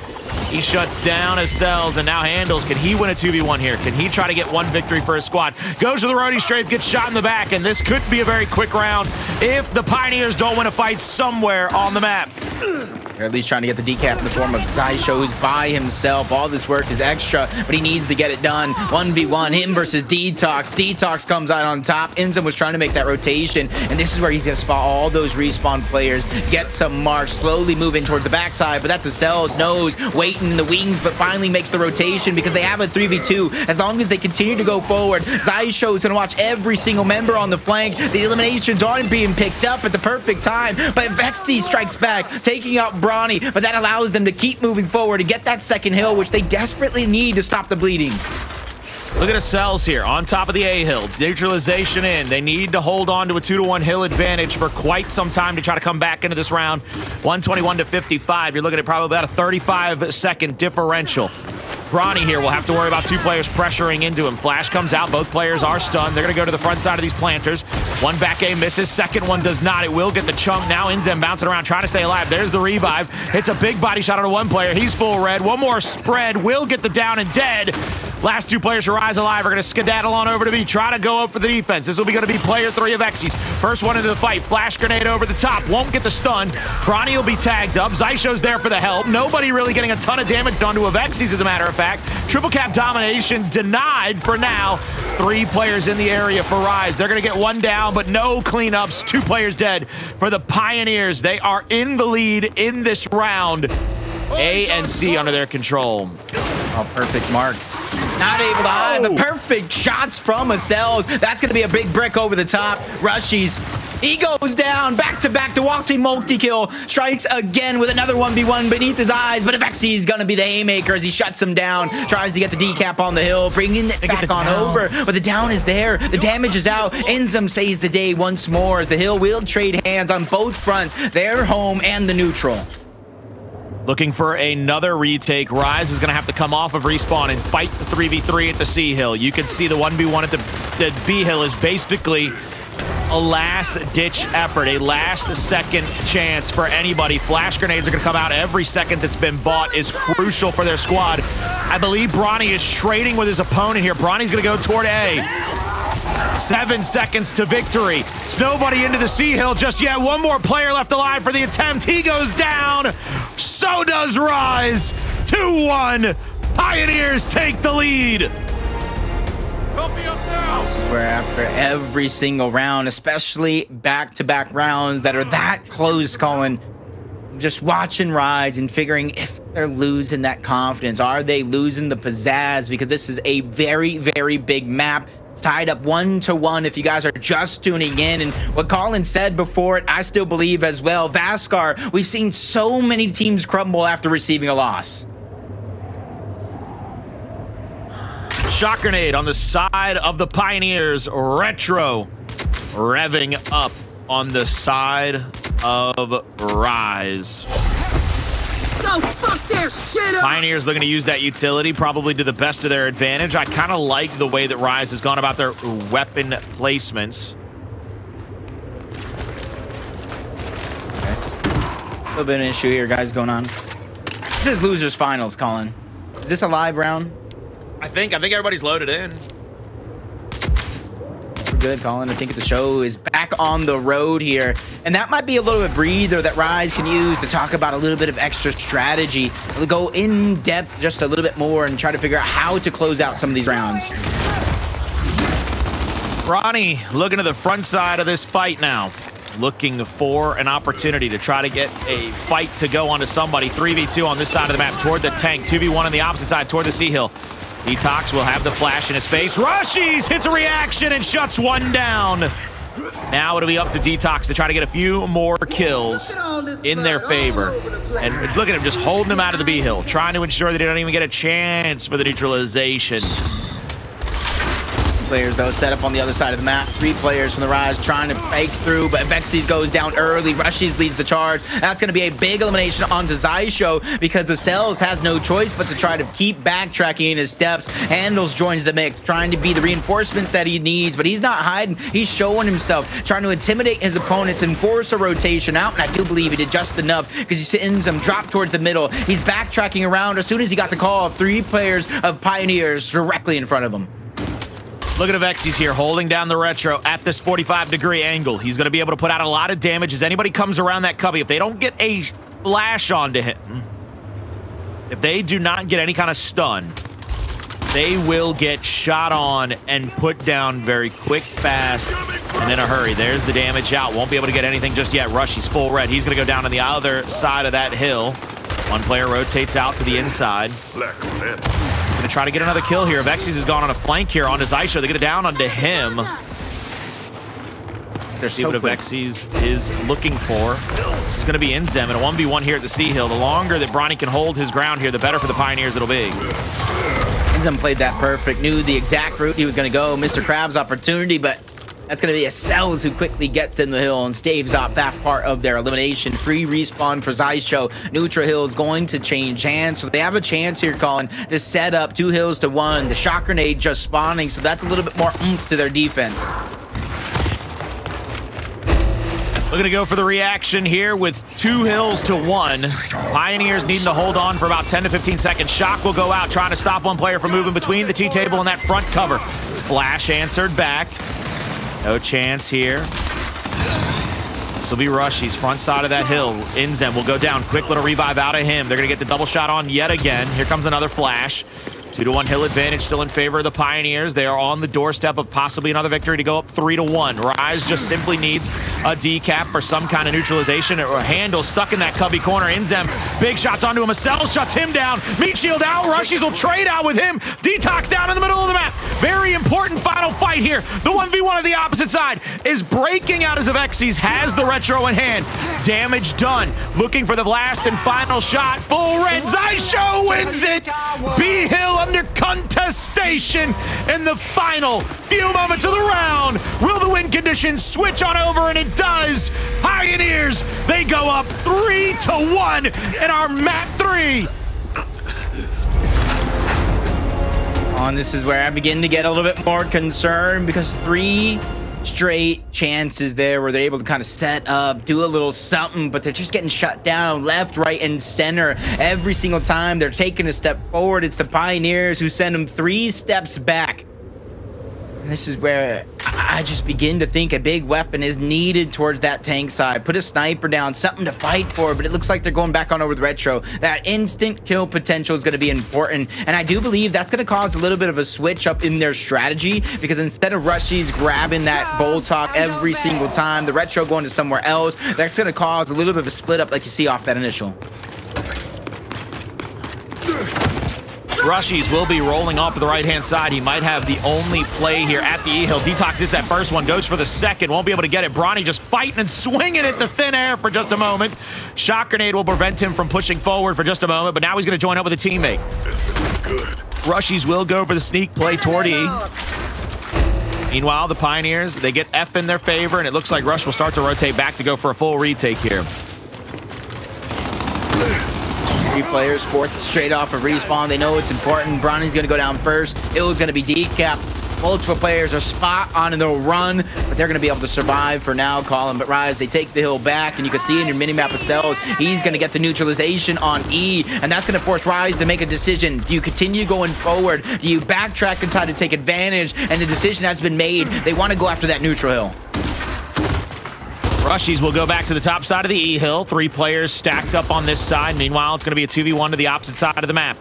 D: He shuts down his cells and now handles. Can he win a 2v1 here? Can he try to get one victory for his squad? Goes to the roadie strafe, gets shot in the back, and this could be a very quick round if the Pioneers don't win a fight somewhere on the map.
E: Or at least trying to get the decap in the form of Xysho, who's by himself. All this work is extra, but he needs to get it done. 1v1, him versus Detox. Detox comes out on top. Inzem was trying to make that rotation, and this is where he's going to spot all those respawn players, get some marks, slowly moving towards the backside, but that's a Cell's nose, waiting in the wings, but finally makes the rotation because they have a 3v2. As long as they continue to go forward, Xysho is going to watch every single member on the flank. The eliminations aren't being picked up at the perfect time, but Vexy strikes back, taking out Bronny, but that allows them to keep moving forward to get that second hill, which they desperately need to stop the bleeding.
D: Look at the cells here on top of the A hill. Neutralization in. They need to hold on to a 2 to 1 hill advantage for quite some time to try to come back into this round. 121 to 55. You're looking at probably about a 35 second differential. Bronny here will have to worry about two players pressuring into him. Flash comes out. Both players are stunned. They're going to go to the front side of these planters. One back A misses. Second one does not. It will get the chunk. Now Inzem bouncing around trying to stay alive. There's the revive. It's a big body shot on one player. He's full red. One more spread. Will get the down and dead. Last two players who rise alive are going to skedaddle on over to B. Try to go up for the defense. This will be going to be player three of Xyz. First one into the fight. Flash grenade over the top. Won't get the stun. Bronny will be tagged up. Xysho's there for the help. Nobody really getting a ton of damage done to Avexys, as a matter of fact. Triple cap domination denied for now. Three players in the area for Rise. They're going to get one down, but no cleanups. Two players dead for the Pioneers. They are in the lead in this round. A and C under their control.
E: Oh, perfect mark. Not able to hide, but perfect shots from Acells. That's going to be a big brick over the top. RushieZ. He goes down, back to back to walk team multi-kill. Strikes again with another 1v1 beneath his eyes, but Avexys is gonna be the haymaker as he shuts him down. Tries to get the decap on the hill, bringing it back on
D: down.
E: over. But the down is there, the damage is out. Inzem saves the day once more as the hill will trade hands on both fronts, their home and the neutral.
D: Looking for another retake. Rise is going to have to come off of respawn and fight the 3v3 at the C hill. You can see the 1v1 at the, the B hill is basically a last-ditch effort, a last-second chance for anybody. Flash grenades are going to come out every second that's been bought is crucial for their squad. I believe Bronny is trading with his opponent here. Bronny's going to go toward A. Seven seconds to victory. It's nobody into the C hill just yet. One more player left alive for the attempt. He goes down. So does Rise. 2-1. Pioneers take the lead. Help me up now.
E: This is where after every single round, especially back-to-back rounds that are that close, Colin, just watching Rise and figuring if they're losing that confidence. Are they losing the pizzazz? Because this is a very, very big map. It's tied up one to one if you guys are just tuning in. And what Colin said before it, I still believe as well. Vasgar, we've seen so many teams crumble after receiving a loss.
D: Shock grenade on the side of the Pioneers. Retro revving up on the side of Rise. Pioneers looking to use that utility probably to the best of their advantage. I kind of like the way that Rise has gone about their weapon placements.
E: A little bit of an issue here, guys, going on. This is losers finals, Colin. Is this a live round?
D: I think I think everybody's loaded in.
E: Good, Colin. I think the show is back on the road here. And that might be a little bit breather that Rise can use to talk about a little bit of extra strategy. We'll go in depth just a little bit more and try to figure out how to close out some of these rounds.
D: Ronnie looking to the front side of this fight now. Looking for an opportunity to try to get a fight to go onto somebody. 3v2 on this side of the map toward the tank. 2v1 on the opposite side toward the C Hill. Detox will have the flash in his face. RushieZ hits a reaction and shuts one down. Now it'll be up to Detox to try to get a few more kills in their favor. And look at him just holding him out of the B hill, trying to ensure that they don't even get a chance for the neutralization.
E: Players, though, set up on the other side of the map. Three players from the Rise trying to fake through, but Vexys goes down early. RushieZ leads the charge. That's going to be a big elimination onto Xysho because the Cells has no choice but to try to keep backtracking in his steps. Handles joins the mix, trying to be the reinforcements that he needs, but he's not hiding. He's showing himself, trying to intimidate his opponents and force a rotation out, and I do believe he did just enough because he sends him drop towards the middle. He's backtracking around as soon as he got the call of three players of Pioneers directly in front of him.
D: Look at Avexys here holding down the retro at this 45 degree angle. He's going to be able to put out a lot of damage as anybody comes around that cubby. If they don't get a flash onto him, if they do not get any kind of stun, they will get shot on and put down very quick, fast, and in a hurry. There's the damage out. Won't be able to get anything just yet. Rush, he's full red. He's going to go down on the other side of that hill. One player rotates out to the inside. To try to get another kill here. Vexys has gone on a flank here on his Aisha. They get it down onto him.
E: They're
D: See
E: so
D: what
E: quick.
D: Avexys is looking for. This is going to be Inzem and a 1v1 here at the C Hill. The longer that Bronny can hold his ground here, the better for the Pioneers it'll be.
E: Inzem played that perfect, knew the exact route he was going to go. Mr. Krabs' opportunity, but that's going to be a Cells who quickly gets in the hill and staves off that part of their elimination. Free respawn for Xysho. Neutral Hill is going to change hands, so they have a chance here, Colin, to set up two hills to one. The shock grenade just spawning, so that's a little bit more oomph to their defense.
D: Looking to go for the reaction here with two hills to one. Pioneers needing to hold on for about 10 to 15 seconds. Shock will go out, trying to stop one player from moving between the T-table and that front cover. Flash answered back. No chance here. This will be RushieZ, front side of that hill. Inzem will go down. Quick little revive out of him. They're going to get the double shot on yet again. Here comes another flash. Two to one hill advantage still in favor of the Pioneers. They are on the doorstep of possibly another victory to go up three to one. Rise just simply needs a decap or some kind of neutralization or handle stuck in that cubby corner. Inzem, big shots onto him. Acells shuts him down. Meat shield out. RushieZ will trade out with him. Detox down in the middle of the map. Very important final fight here. The 1v1 of the opposite side is breaking out as Avexys has the retro in hand. Damage done. Looking for the last and final shot. Full red. Xysho wins it. B Hill under contestation in the final few moments of the round. Will the win conditions switch on over? And it does. Pioneers, they go up three to one in our map three.
E: on. This is where I begin to get a little bit more concerned because three straight chances there where they're able to kind of set up, do a little something, but they're just getting shut down left, right, and center. Every single time they're taking a step forward, it's the Pioneers who send them three steps back. This is where I I just begin to think a big weapon is needed towards that tank side. Put a sniper down, something to fight for, but it looks like they're going back on over the retro. That instant kill potential is going to be important. And I do believe that's going to cause a little bit of a switch up in their strategy because instead of RushieZ grabbing that Boltok every single time, the retro going to somewhere else, that's going to cause a little bit of a split up like you see off that initial.
D: RushieZ will be rolling off to the right-hand side. He might have the only play here at the E-Hill. Detox is that first one, goes for the second, won't be able to get it. Bronny just fighting and swinging at the thin air for just a moment. Shock grenade will prevent him from pushing forward for just a moment, but now he's going to join up with a teammate. This is good. RushieZ will go for the sneak play toward E. Meanwhile, the Pioneers, they get F in their favor, and it looks like Rush will start to rotate back to go for a full retake here.
E: Three players, fourth straight off of respawn. They know it's important. Bronny's gonna go down first. Ill's gonna be decapped. Multiple players are spot on they'll run, but they're gonna be able to survive for now. Colin, but Rise, they take the hill back, and you can see in your minimap of cells, he's gonna get the neutralization on E, and that's gonna force Rise to make a decision. Do you continue going forward? Do you backtrack and try to take advantage? And the decision has been made. They want to go after that neutral hill.
D: RushieZ will go back to the top side of the E-Hill. Three players stacked up on this side. Meanwhile, it's going to be a 2v1 to the opposite side of the map.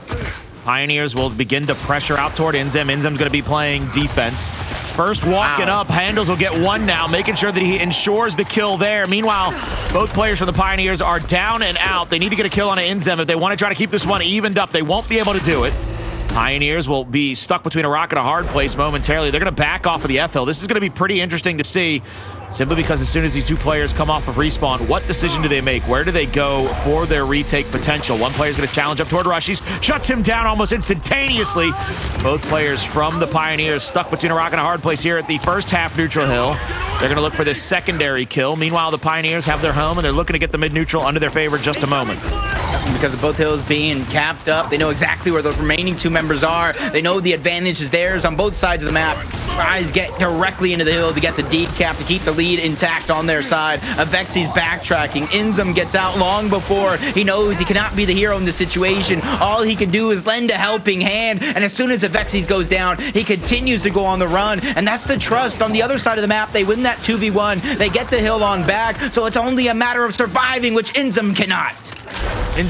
D: Pioneers will begin to pressure out toward Inzem. Inzem's going to be playing defense. First walking
E: Wow.
D: up, Handles will get one now, making sure that he ensures the kill there. Meanwhile, both players from the Pioneers are down and out. They need to get a kill on Inzem if they want to try to keep this one evened up. They won't be able to do it. Pioneers will be stuck between a rock and a hard place momentarily. They're going to back off of the F hill. This is going to be pretty interesting to see, simply because as soon as these two players come off of respawn, what decision do they make? Where do they go for their retake potential? One player's going to challenge up toward RushieZ, shuts him down almost instantaneously. Both players from the Pioneers stuck between a rock and a hard place here at the first half neutral hill. They're going to look for this secondary kill. Meanwhile, the Pioneers have their home and they're looking to get the mid neutral under their favor just a moment.
E: Because of both hills being capped up. They know exactly where the remaining two members are. They know the advantage is theirs on both sides of the map. Rise get directly into the hill to get the decap to keep the lead intact on their side. Avexys backtracking. Inzem gets out long before he knows he cannot be the hero in this situation. All he can do is lend a helping hand, and as soon as Avexys goes down, he continues to go on the run, and that's the trust. On the other side of the map, they win that 2v1. They get the hill on back, so it's only a matter of surviving, which Inzem cannot.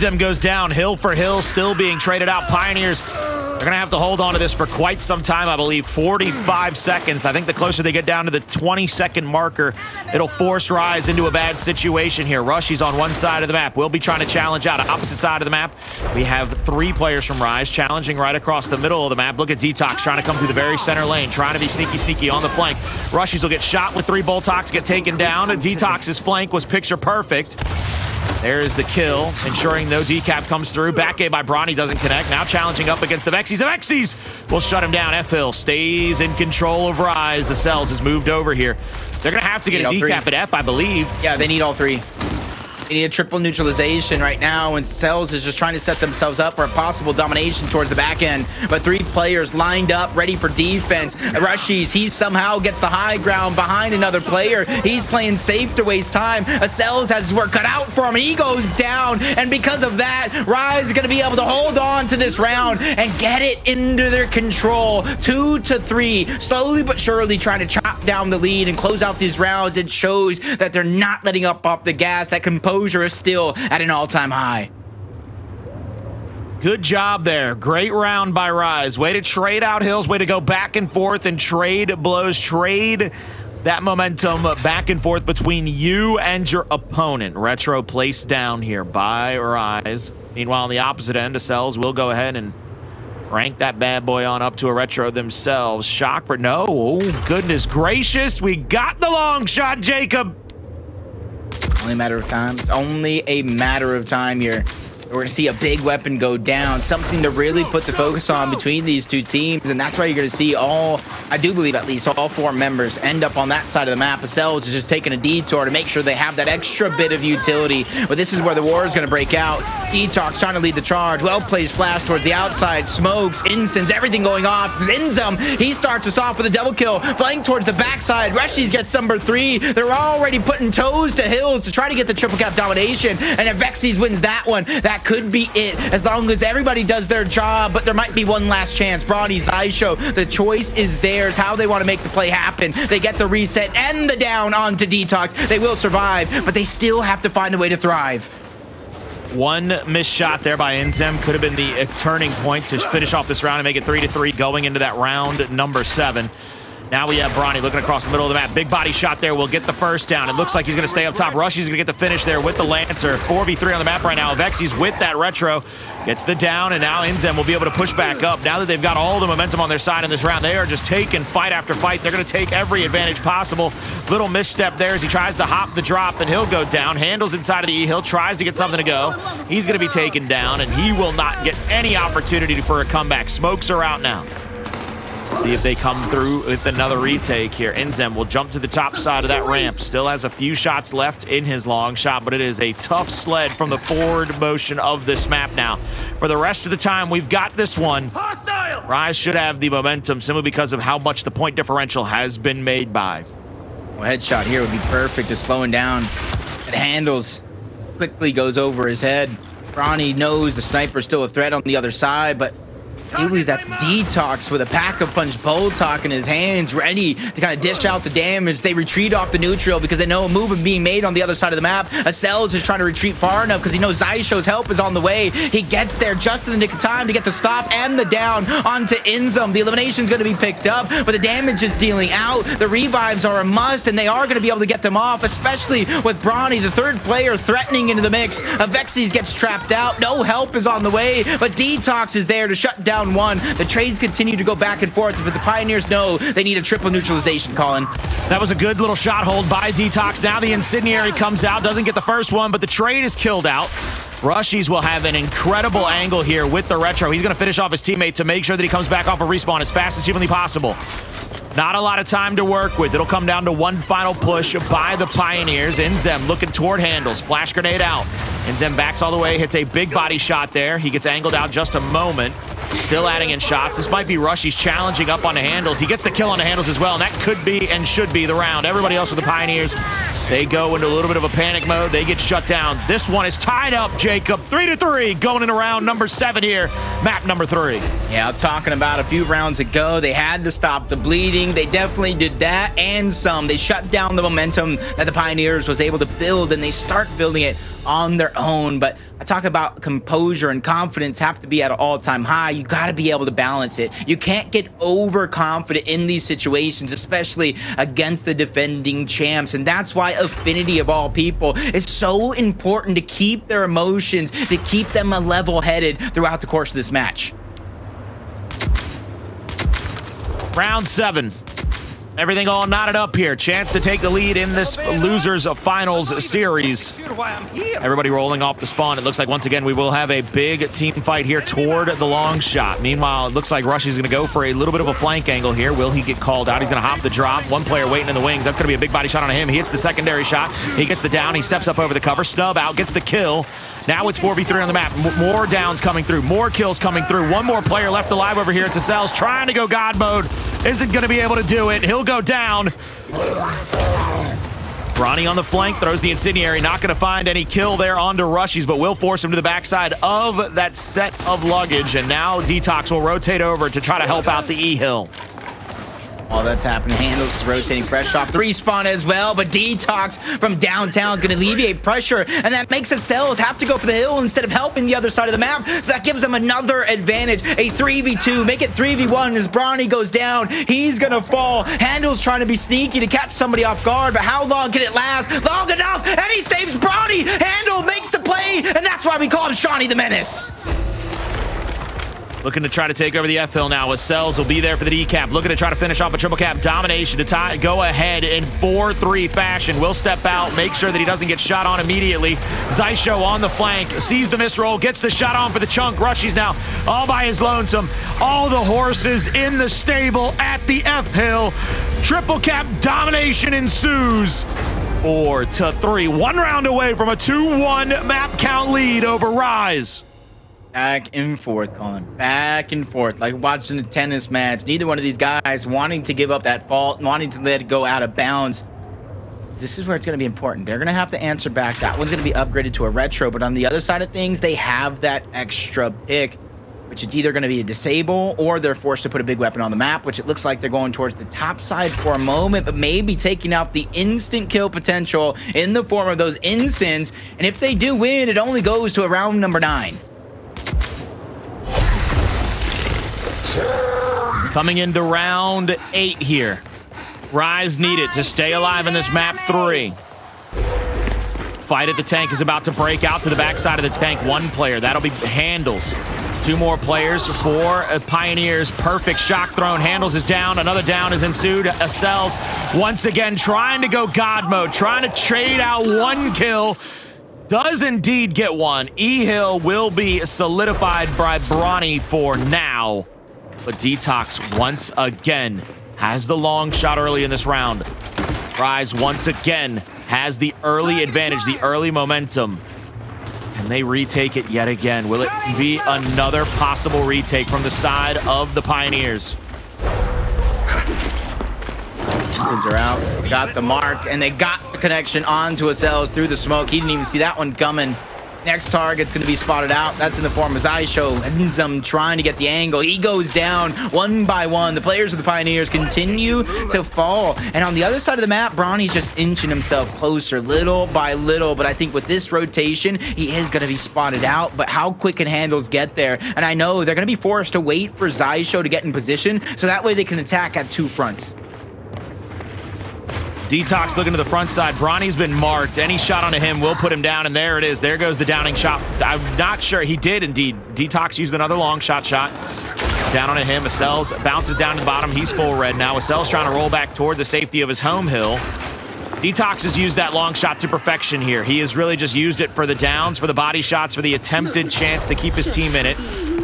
D: Inzem goes down, hill for hill, still being traded out. Pioneers they're going to have to hold on to this for quite some time, I believe. 45 seconds. I think the closer they get down to the 20 second marker, it'll force Rise into a bad situation here. RushieZ on one side of the map. We'll be trying to challenge out. Opposite side of the map, we have three players from Rise challenging right across the middle of the map. Look at Detox trying to come through the very center lane, trying to be sneaky, sneaky on the flank. RushieZ will get shot with three Boltoks, get taken down. Detox's flank was picture perfect. There's the kill, ensuring no decap comes through. Back A by Bronny doesn't connect. Now challenging up against the Vexies. The Vexies will shut him down. F-Hill stays in control of Rise. The Cells has moved over here. They're going to have to get a decap at F, I believe.
E: Yeah, they need all three. Need a triple neutralization right now, and Cells is just trying to set themselves up for a possible domination towards the back end. But three players lined up, ready for defense. RushieZ, he somehow gets the high ground behind another player. He's playing safe to waste time. Cells has his work cut out for him, he goes down. And because of that, Rise is going to be able to hold on to this round and get it into their control. Two to three, slowly but surely trying to chop down the lead and close out these rounds. It shows that they're not letting up off the gas. That compose composure is still at an all-time high.
D: Good job there. Great round by Rise. Way to trade out hills. Way to go back and forth and trade blows. Trade that momentum back and forth between you and your opponent. Retro placed down here by Rise. Meanwhile, on the opposite end, the Cells will go ahead and rank that bad boy on up to a Retro themselves. Shock for no. Oh, goodness gracious. We got the long shot, Jacob.
E: Only a matter of time. It's only a matter of time here. We're going to see a big weapon go down, something to really put the focus on between these two teams, and that's why you're going to see all, I do believe at least, all four members end up on that side of the map. Cells is just taking a detour to make sure they have that extra bit of utility, but this is where the war is going to break out. Detox trying to lead the charge. Well plays Flash towards the outside, smokes, incense, everything going off. Zinzum, he starts us off with a double kill, flank towards the backside. RushieZ gets number three. They're already putting toes to hills to try to get the triple cap domination, and if Vexies wins that one, that could be it as long as everybody does their job, but there might be one last chance. Bronny, Xysho, the choice is theirs, how they want to make the play happen. They get the reset and the down onto Detox. They will survive, but they still have to find a way to thrive.
D: One missed shot there by Inzem could have been the uh, turning point to finish off this round and make it 3 to three going into that round number seven. Now we have Bronny looking across the middle of the map. Big body shot there We'll get the first down. It looks like he's going to stay up top. RushieZ going to get the finish there with the Lancer. 4v3 on the map right now. Vexi's with that retro. Gets the down, and now Inzem will be able to push back up. Now that they've got all the momentum on their side in this round, they are just taking fight after fight. They're going to take every advantage possible. Little misstep there as he tries to hop the drop, and he'll go down. Handles inside of the E-Hill, tries to get something to go. He's going to be taken down, and he will not get any opportunity for a comeback. Smokes are out now. See if they come through with another retake here. Inzem will jump to the top side of that ramp. Still has a few shots left in his long shot, but it is a tough sled from the forward motion of this map now. For the rest of the time, we've got this one. Hostile! Rise should have the momentum simply because of how much the point differential has been made by.
E: Well, headshot here would be perfect to slowing down. It handles quickly goes over his head. Ronnie knows the sniper's still a threat on the other side, but I believe that's Detox with a pack of punch Boltok in his hands, ready to kind of dish out the damage. They retreat off the neutral because they know a move is being made on the other side of the map. Acels is trying to retreat far enough because he knows Xysho's help is on the way. He gets there just in the nick of time to get the stop and the down onto Inzem. The elimination is going to be picked up, but the damage is dealing out. The revives are a must, and they are going to be able to get them off, especially with Bronny, the third player, threatening into the mix. Avexys gets trapped out. No help is on the way, but Detox is there to shut down down one. The trades continue to go back and forth, but the Pioneers know they need a triple neutralization, Colin.
D: That was a good little shot hold by Detox. Now the Incendiary comes out, doesn't get the first one, but the trade is killed out. RushieZ will have an incredible angle here with the Retro. He's going to finish off his teammate to make sure that he comes back off a respawn as fast as humanly possible. Not a lot of time to work with. It'll come down to one final push by the Pioneers. Inzem looking toward handles. Flash grenade out. And Zem backs all the way, hits a big body shot there. He gets angled out just a moment. Still adding in shots. This might be Rush. He's challenging up on the handles. He gets the kill on the handles as well, and that could be and should be the round. Everybody else with the Pioneers, they go into a little bit of a panic mode. They get shut down. This one is tied up, Jacob. Three to three, going into round number seven here. Map number three.
E: Yeah, talking about a few rounds ago. They had to stop the bleeding. They definitely did that and some. They shut down the momentum that the Pioneers was able to build, and they start building it on their own. But I talk about composure and confidence have to be at an all-time high. You got to be able to balance it. You can't get overconfident in these situations, especially against the defending champs. And that's why Affinity of all people is so important to keep their emotions, to keep them a level-headed throughout the course of this match.
D: Round seven. Everything all knotted up here. Chance to take the lead in this losers finals series. Everybody rolling off the spawn. It looks like once again we will have a big team fight here toward the long shot. Meanwhile, it looks like RushieZ going to go for a little bit of a flank angle here. Will he get called out? He's going to hop the drop. One player waiting in the wings. That's going to be a big body shot on him. He hits the secondary shot. He gets the down. He steps up over the cover. Snub out, gets the kill. Now it's 4v3 on the map. More downs coming through. More kills coming through. One more player left alive over here at Cells trying to go God mode. Isn't going to be able to do it. He'll go down. Ronnie on the flank throws the incendiary. Not going to find any kill there onto RushieZ, but will force him to the backside of that set of luggage. And now Detox will rotate over to try to help out the E-Hill.
E: All that's happening. Handles is rotating fresh off the respawn as well, but Detox from downtown is going to alleviate pressure, and that makes the cells have to go for the hill instead of helping the other side of the map, so that gives them another advantage. A 3v2, make it 3v1 as Bronny goes down. He's going to fall. Handles trying to be sneaky to catch somebody off guard, but how long can it last? Long enough, and he saves Bronny. Handle makes the play, and that's why we call him Shawnee the Menace.
D: Looking to try to take over the F hill now. Cells will be there for the D cap. Looking to try to finish off a triple cap domination to tie, go ahead in 4-3 fashion. Will step out, make sure that he doesn't get shot on immediately. Xysho on the flank, sees the misroll, gets the shot on for the chunk. RushieZ now all by his lonesome. All the horses in the stable at the F hill. Triple cap domination ensues. Four to three, one round away from a 2-1 map count lead over Rise.
E: Back and forth, Colin. Back and forth. Like watching a tennis match. Neither one of these guys wanting to give up that fault, wanting to let it go out of bounds. This is where it's going to be important. They're going to have to answer back. That one's going to be upgraded to a retro, but on the other side of things, they have that extra pick, which is either going to be a disable or they're forced to put a big weapon on the map, which it looks like they're going towards the top side for a moment, but maybe taking out the instant kill potential in the form of those incense. And if they do win, it only goes to a round number nine.
D: Coming into round eight here. Rise needed to stay alive in this map three. Fight at the tank is about to break out to the backside of the tank. One player, that'll be Handles. Two more players for Pioneers. Perfect shock thrown. Handles is down. Another down is ensued. Cells once again trying to go God mode, trying to trade out one kill. Does indeed get one. E-Hill will be solidified by Bronny for now. But Detox once again has the long shot early in this round. Rise once again has the early advantage, the early momentum. And they retake it yet again? Will it be another possible retake from the side of the Pioneers?
E: Incense are out. Got the mark, and they got the connection onto Acells through the smoke. He didn't even see that one coming. Next target's going to be spotted out. That's in the form of Xysho. Inzem trying to get the angle. He goes down one by one. The players of the Pioneers continue to fall. And on the other side of the map, Bronny's just inching himself closer little by little. But I think with this rotation, he is going to be spotted out. But how quick can Handles get there? And I know they're going to be forced to wait for Xysho to get in position. So that way they can attack at two fronts.
D: Detox looking to the front side. Bronny's been marked. Any shot onto him will put him down, and there it is. There goes the downing shot. I'm not sure. He did indeed. Detox used another long shot shot. Down onto him. Acells bounces down to the bottom. He's full red now. Acells trying to roll back toward the safety of his home hill. Detox has used that long shot to perfection here. He has really just used it for the downs, for the body shots, for the attempted chance to keep his team in it.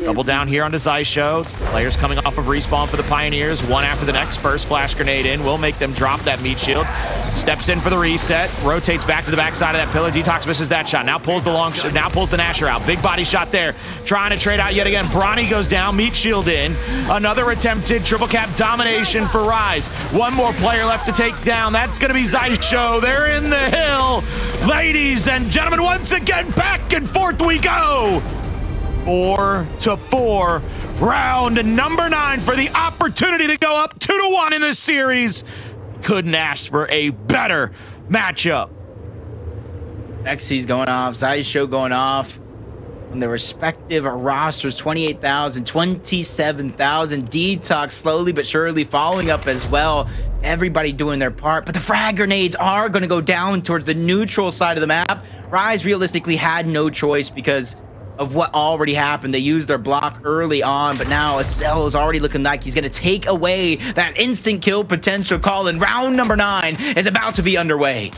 D: Double down here on Show. Players coming off of respawn for the Pioneers, one after the next. First flash grenade in will make them drop that meat shield. Steps in for the reset, rotates back to the backside of that pillar. Detox misses that shot. Now pulls the long, now pulls the Nasher out. Big body shot there, trying to trade out yet again. Bronny goes down, meat shield in. Another attempted triple cap domination for Rise. One more player left to take down. That's going to be Show. They're in the hill. Ladies and gentlemen, once again, back and forth we go four to four. Round number nine for the opportunity to go up two to one in this series. Couldn't ask for a better matchup.
E: Vexy's going off, Show going off on their respective rosters 28,000, 27,000. Detox slowly but surely following up as well. Everybody doing their part, but the frag grenades are going to go down towards the neutral side of the map. Rise realistically had no choice because of what already happened. They used their block early on, but now Acel is already looking like he's going to take away that instant kill potential call, and round number nine is about to be underway.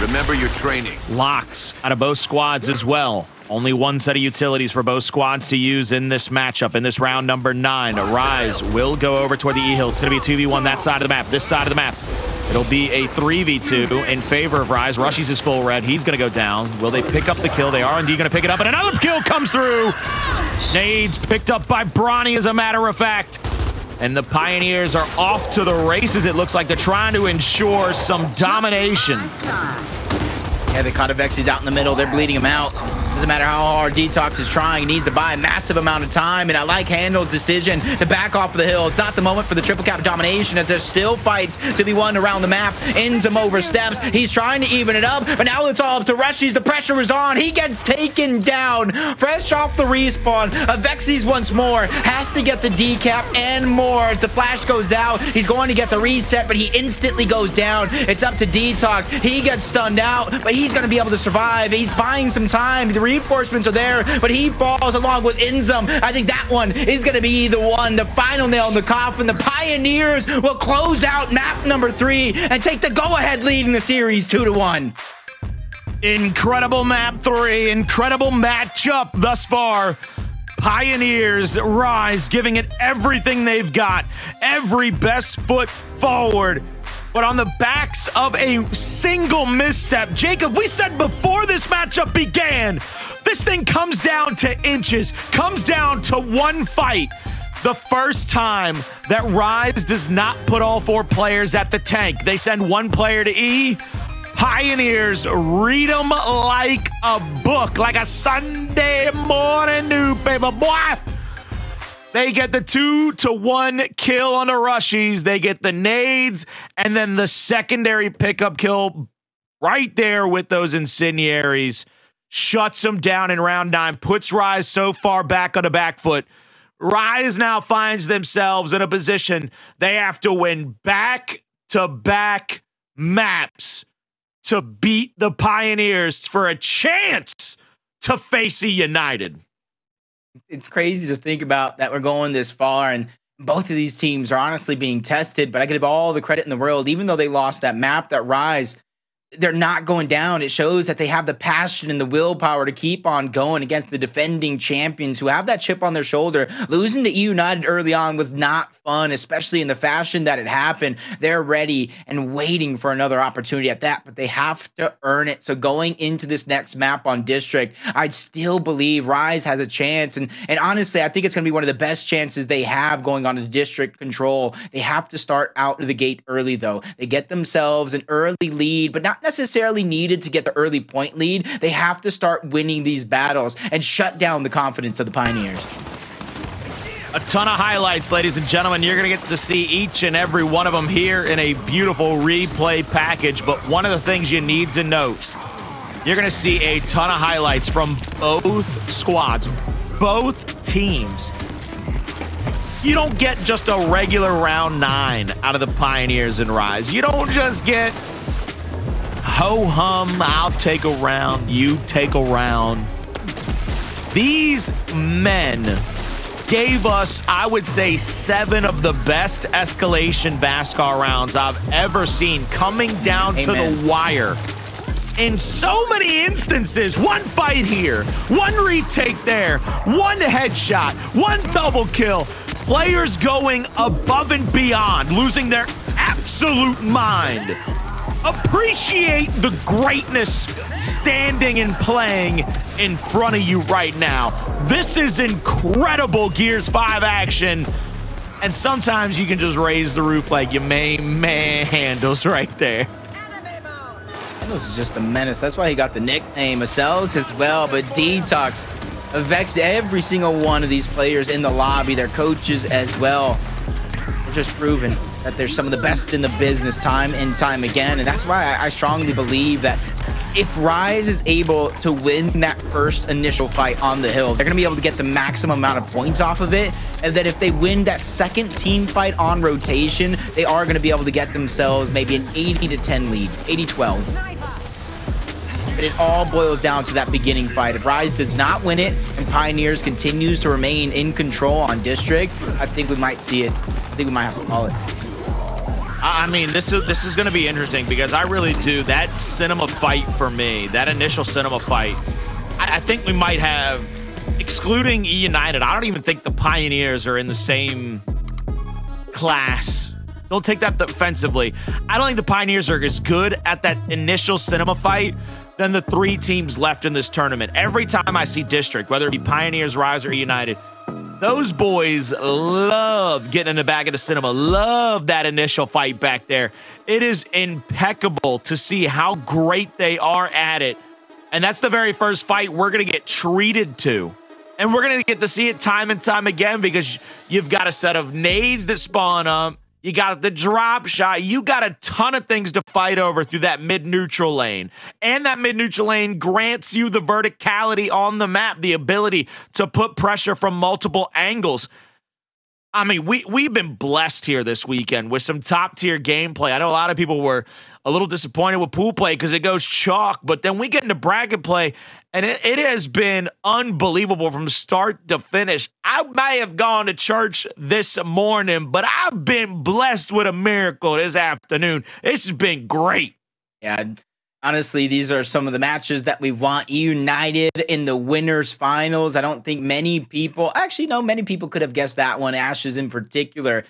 F: Remember your training.
D: Locks out of both squads as well. Only one set of utilities for both squads to use in this matchup, in this round number nine. Rise will go over toward the E-Hill. It's going to be a 2v1 that side of the map, this side of the map. It'll be a 3v2 in favor of Rise. RushieZ is full red. He's going to go down. Will they pick up the kill? They are indeed going to pick it up. And another kill comes through. Nades picked up by Bronny, as a matter of fact. And the Pioneers are off to the races. It looks like they're trying to ensure some domination.
E: Yeah, the Vexy's out in the middle. They're bleeding him out. Doesn't matter how hard Detox is trying, he needs to buy a massive amount of time. And I like Handel's decision to back off the hill. It's not the moment for the triple cap domination as there's still fights to be won around the map. Inzem oversteps. He's trying to even it up, but now it's all up to RushieZ. The pressure is on. He gets taken down. Fresh off the respawn. Avexys once more has to get the decap and more as the flash goes out. He's going to get the reset, but he instantly goes down. It's up to Detox. He gets stunned out, but he's going to be able to survive. He's buying some time. The reinforcements are there, but he falls along with Inzem. I think that one is going to be the one, the final nail in the coffin. The Pioneers will close out map number three and take the go-ahead lead in the series, two to one.
D: Incredible map three, incredible matchup thus far. Pioneers rise, giving it everything they've got, every best foot forward. But on the backs of a single misstep, Jacob, we said before this matchup began, this thing comes down to inches, comes down to one fight. The first time that Rise does not put all four players at the tank, they send one player to E. Pioneers read them like a book, like a Sunday morning newspaper. Boy, they get the two to one kill on the RushieZ. They get the nades and then the secondary pickup kill right there with those incendiaries. Shuts them down in round nine, puts Rise so far back on the back foot. Rise now finds themselves in a position they have to win back to back maps to beat the Pioneers for a chance to face eUnited
E: it's crazy to think about that we're going this far and both of these teams are honestly being tested, but I give all the credit in the world, even though they lost that map, that rise they're not going down. It shows that they have the passion and the willpower to keep on going against the defending champions who have that chip on their shoulder. Losing to United early on was not fun, especially in the fashion that it happened. They're ready and waiting for another opportunity at that, but they have to earn it. So going into this next map on District, I'd still believe Rise has a chance. And and honestly, I think it's going to be one of the best chances they have going on to District control. They have to start out of the gate early though. They get themselves an early lead, but not not necessarily needed to get the early point lead. They have to start winning these battles and shut down the confidence of the Pioneers.
D: A ton of highlights, ladies and gentlemen. You're going to get to see each and every one of them here in a beautiful replay package. But one of the things you need to note, you're going to see a ton of highlights from both squads, both teams. You don't get just a regular round nine out of the Pioneers and Rise. You don't just get ho hum, I'll take a round, you take a round. These men gave us, I would say, seven of the best escalation Vasgar rounds I've ever seen coming down Amen. to the wire. in so many instances. One fight here, one retake there, one headshot, one double kill. Players going above and beyond, losing their absolute mind. Appreciate the greatness standing and playing in front of you right now. This is incredible Gears 5 action. And sometimes you can just raise the roof like your main man handles right there.
E: This is just a menace. That's why he got the nickname. Acels as well, but Detox affects every single one of these players in the lobby, their coaches as well. Just proven that they're some of the best in the business time and time again. And that's why I, strongly believe that if Rise is able to win that first initial fight on the hill, they're going to be able to get the maximum amount of points off of it. And then if they win that second team fight on rotation, they are going to be able to get themselves maybe an 80 to 10 lead, 80 12. But it all boils down to that beginning fight. If Rise does not win it and Pioneers continues to remain in control on District, I think we might see it. I think we might have to call it.
D: I mean, this is this is going to be interesting because I really do that cinema fight for me. That initial cinema fight, I, I think we might have, excluding E United. I don't even think the Pioneers are in the same class. Don't take that defensively. I don't think the Pioneers are as good at that initial cinema fight than the three teams left in this tournament. Every time I see District, whether it be Pioneers, Rise, or United, those boys love getting in the back of the cinema, love that initial fight back there. It is impeccable to see how great they are at it. And that's the very first fight we're going to get treated to. And we're going to get to see it time and time again because you've got a set of nades that spawn up. You got the drop shot. You got a ton of things to fight over through that mid neutral lane. And that mid neutral lane grants you the verticality on the map, the ability to put pressure from multiple angles. I mean, we we've been blessed here this weekend with some top tier gameplay. I know a lot of people were a little disappointed with pool play because it goes chalk, but then we get into bracket play, and it, it has been unbelievable from start to finish. I may have gone to church this morning, but I've been blessed with a miracle this afternoon. This has been great.
E: Yeah, honestly, these are some of the matches that we want united in the winners finals. I don't think many people, actually, no, many people could have guessed that one, Ashes in particular.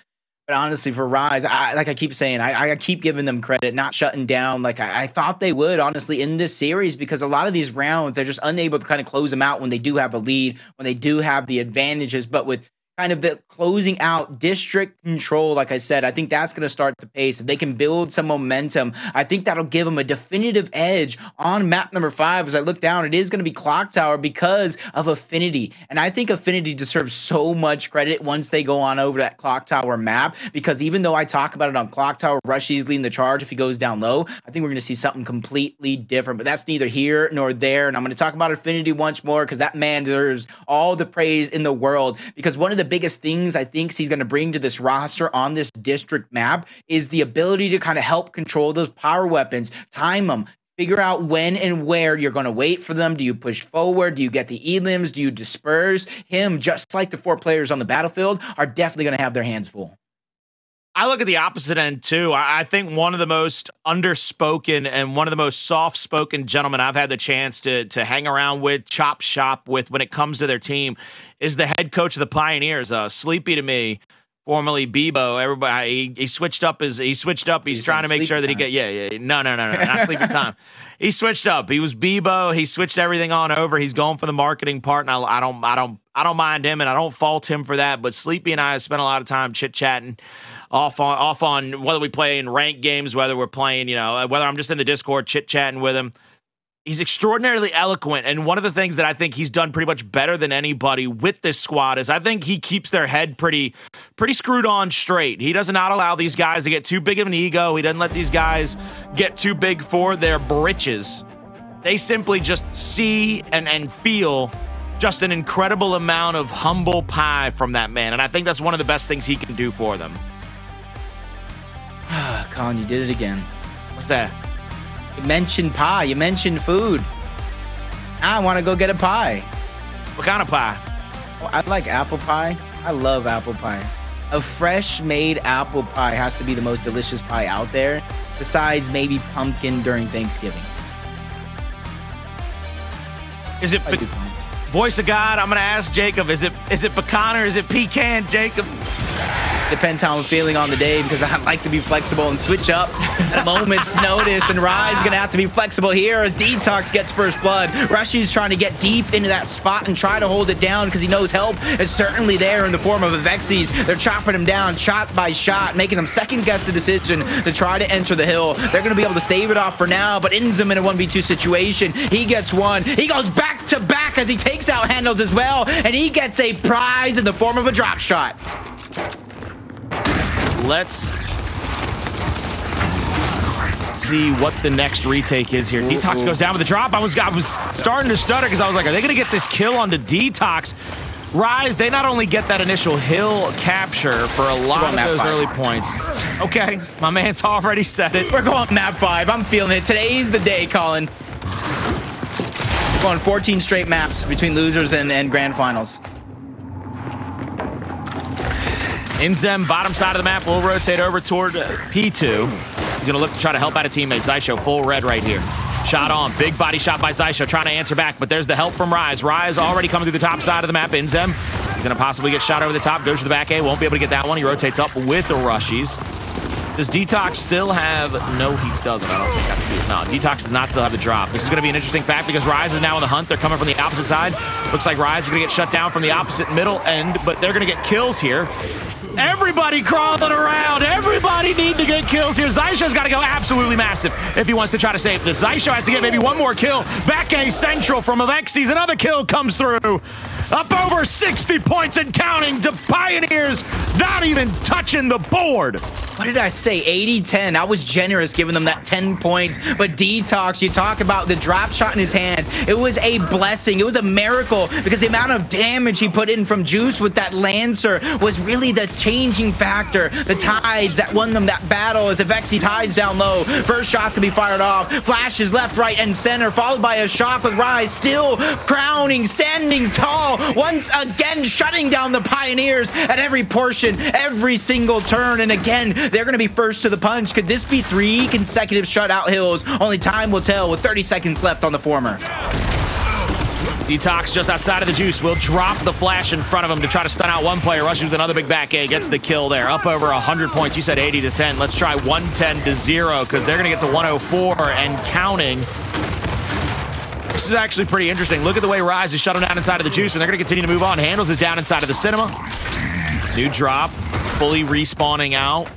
E: But honestly, for Rise, I, like I keep saying, I, I keep giving them credit, not shutting down like I, I thought they would, honestly, in this series, because a lot of these rounds, they're just unable to kind of close them out when they do have a lead, when they do have the advantages. But with kind of the closing out district control, like I said, I think that's going to start the pace. If they can build some momentum, I think that'll give them a definitive edge on map number five. As I look down, it is going to be Clock Tower because of Affinity. And I think Affinity deserves so much credit once they go on over that Clock Tower map, because even though I talk about it on Clock Tower, Rush RushieZ leading the charge if he goes down low, I think we're going to see something completely different. But that's neither here nor there. And I'm going to talk about Affinity once more because that man deserves all the praise in the world. Because one of the biggest things I think he's going to bring to this roster on this district map is the ability to kind of help control those power weapons, time them, figure out when and where you're going to wait for them. Do you push forward? Do you get the elims? Do you disperse? Him, just like the four players on the battlefield, are definitely going to have their hands full.
D: I look at the opposite end too. I, think one of the most underspoken and one of the most soft-spoken gentlemen I've had the chance to to hang around with, chop shop with when it comes to their team, is the head coach of the Pioneers. Uh, Sleepy to me, formerly Bebo. Everybody, he, he, switched up his. He switched up. He's, He's trying to make sure that he get. Yeah, yeah. No, no, no, no, not sleepy time. He switched up. He was Bebo. He switched everything on over. He's going for the marketing part, and I, I don't, I don't, I don't mind him, and I don't fault him for that. But Sleepy and I have spent a lot of time chit chatting off on off on whether we play in ranked games, whether we're playing, you know, uh, whether I'm just in the Discord chit chatting with him. He's extraordinarily eloquent, and one of the things that I think he's done pretty much better than anybody with this squad is I think he keeps their head pretty, pretty screwed on straight. He does not allow these guys to get too big of an ego. He doesn't let these guys get too big for their britches. They simply just see and and feel just an incredible amount of humble pie from that man, and I think that's one of the best things he can do for them.
E: Ah, Colin, you did it again.
D: What's that?
E: You mentioned pie. You mentioned food. Now I want to go get a pie.
D: What kind of pie?
E: Oh, I like apple pie. I love apple pie. A fresh made apple pie has to be the most delicious pie out there, besides maybe pumpkin during Thanksgiving.
D: Is it voice of God? I'm gonna ask Jacob. Is it is it pecan or is it pecan, Jacob?
E: Depends how I'm feeling on the day because I like to be flexible and switch up at a moment's notice. And Rise gonna have to be flexible here as Detox gets first blood. Rushy's trying to get deep into that spot and try to hold it down because he knows help is certainly there in the form of Avexys. They're chopping him down shot by shot, making him second guess the decision to try to enter the hill. They're gonna be able to stave it off for now, but Inzem in a 1v2 situation. He gets one. He goes back to back as he takes out handles as well, and he gets a prize in the form of a drop shot.
D: Let's see what the next retake is here. Detox goes down with the drop. I was I was starting to stutter because I was like, are they gonna get this kill onto Detox? Rise, they not only get that initial hill capture for a lot of those
E: five.
D: early points. Okay, my man's already said it.
E: We're going map five. I'm feeling it. Today's the day, Colin. Going 14 straight maps between losers and, and grand finals.
D: Inzem, bottom side of the map, will rotate over toward uh, P2. He's going to look to try to help out a teammate. Xysho, full red right here. Shot on. Big body shot by Xysho, trying to answer back, but there's the help from Rise. Rise already coming through the top side of the map. Inzem, he's going to possibly get shot over the top. Goes to the back A, won't be able to get that one. He rotates up with the RushieZ. Does Detox still have... No, he doesn't. I don't think I see it. No, Detox does not still have the drop. This is going to be an interesting fact because Rise is now on the hunt. They're coming from the opposite side. Looks like Rise is going to get shut down from the opposite middle end, but they're going to get kills here. Everybody crawling around. Everybody need to get kills here. Xysho's got to go absolutely massive if he wants to try to save this. Xysho has to get maybe one more kill. Back A Central from Avexys. Another kill comes through. Up over 60 points and counting to Pioneers. Not even touching the board.
E: What did I say? 80-10. I was generous giving them that 10 points. But Detox, you talk about the drop shot in his hands. It was a blessing. It was a miracle because the amount of damage he put in from Juice with that Lancer was really the changing factor. The tides that won them that battle as Avexi tides down low. First shot's gonna be fired off. Flashes left, right, and center, followed by a shock with Rise still crowning, standing tall, once again shutting down the Pioneers at every portion, every single turn. And again, they're gonna be first to the punch. Could this be three consecutive shutout hills? Only time will tell with 30 seconds left on the former.
D: Detox just outside of the juice will drop the flash in front of him to try to stun out one player. Rushes with another big back A, gets the kill there. Up over 100 points. You said 80 to 10. Let's try 110 to 0 because they're going to get to 104 and counting. This is actually pretty interesting. Look at the way Rise is shutting down inside of the juice, and they're going to continue to move on. Handles is down inside of the cinema. New drop, fully respawning out.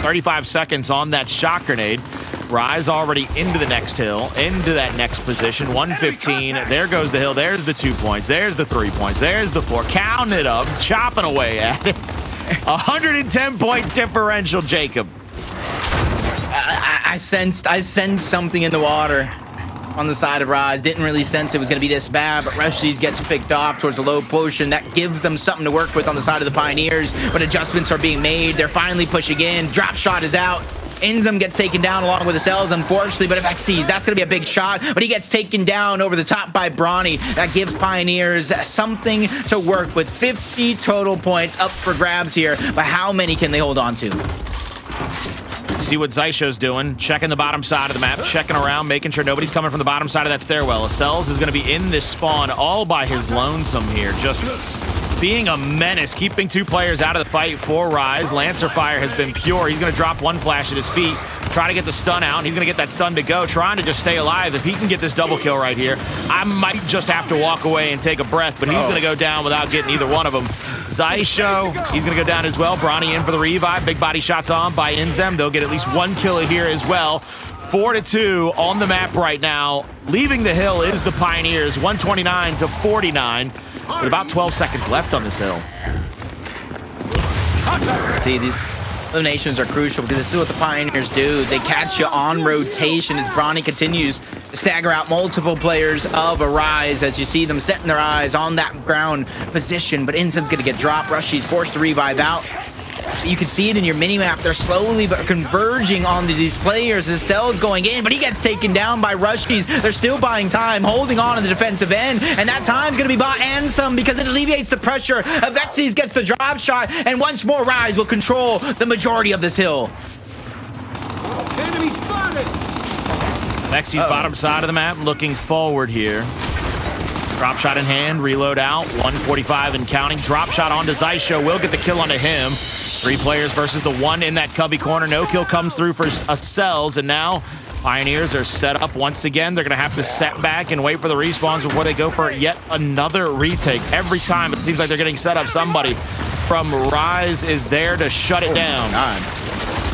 D: 35 seconds on that shot grenade. Rise already into the next hill, into that next position. 115. There goes the hill. There's the two points. There's the three points. There's the four. Counting it up, chopping away at it. 110 point differential, Jacob.
E: I, I sensed I sensed something in the water on the side of Rise. Didn't really sense it was going to be this bad, but RushieZ gets picked off towards the low potion. That gives them something to work with on the side of the Pioneers, but adjustments are being made. They're finally pushing in. Drop shot is out. Inzem gets taken down along with the cells, unfortunately, but if sees, that's going to be a big shot, but he gets taken down over the top by Bronny. That gives Pioneers something to work with. 50 total points up for grabs here, but how many can they hold on to?
D: See what Xysho's doing. Checking the bottom side of the map, checking around, making sure nobody's coming from the bottom side of that stairwell. Cells is going to be in this spawn all by his lonesome here. Just being a menace, keeping two players out of the fight for Rise. Lancer Fire has been pure. He's going to drop one flash at his feet, try to get the stun out. He's going to get that stun to go, trying to just stay alive. If he can get this double kill right here, I might just have to walk away and take a breath, but he's oh. going to go down without getting either one of them. Xysho, he's going to go down as well. Bronny in for the revive. Big body shots on by Inzem. They'll get at least one kill here as well. Four to two on the map right now. Leaving the hill is the Pioneers, 129 to 49, with about 12 seconds left on this hill.
E: See, these eliminations are crucial because this is what the Pioneers do. They catch you on rotation as Bronny continues to stagger out multiple players of Arise as you see them setting their eyes on that ground position. But Inson's going to get dropped. RushieZ forced to revive out. You can see it in your mini-map. They're slowly but converging onto these players. His cell's going in, but he gets taken down by RushieZ. They're still buying time, holding on in the defensive end, and that time's going to be bought and some because it alleviates the pressure. Avexys gets the drop shot, and once more, Rise will control the majority of this hill.
G: Enemy spotted!
D: Mexi's oh. bottom side of the map, looking forward here. Drop shot in hand, reload out, 145 and counting. Drop shot onto Xysho, will get the kill onto him. Three players versus the one in that cubby corner. No kill comes through for Acells, and now Pioneers are set up once again. They're going to have to set back and wait for the respawns before they go for yet another retake. Every time it seems like they're getting set up, somebody from Rise is there to shut it oh down.
E: God.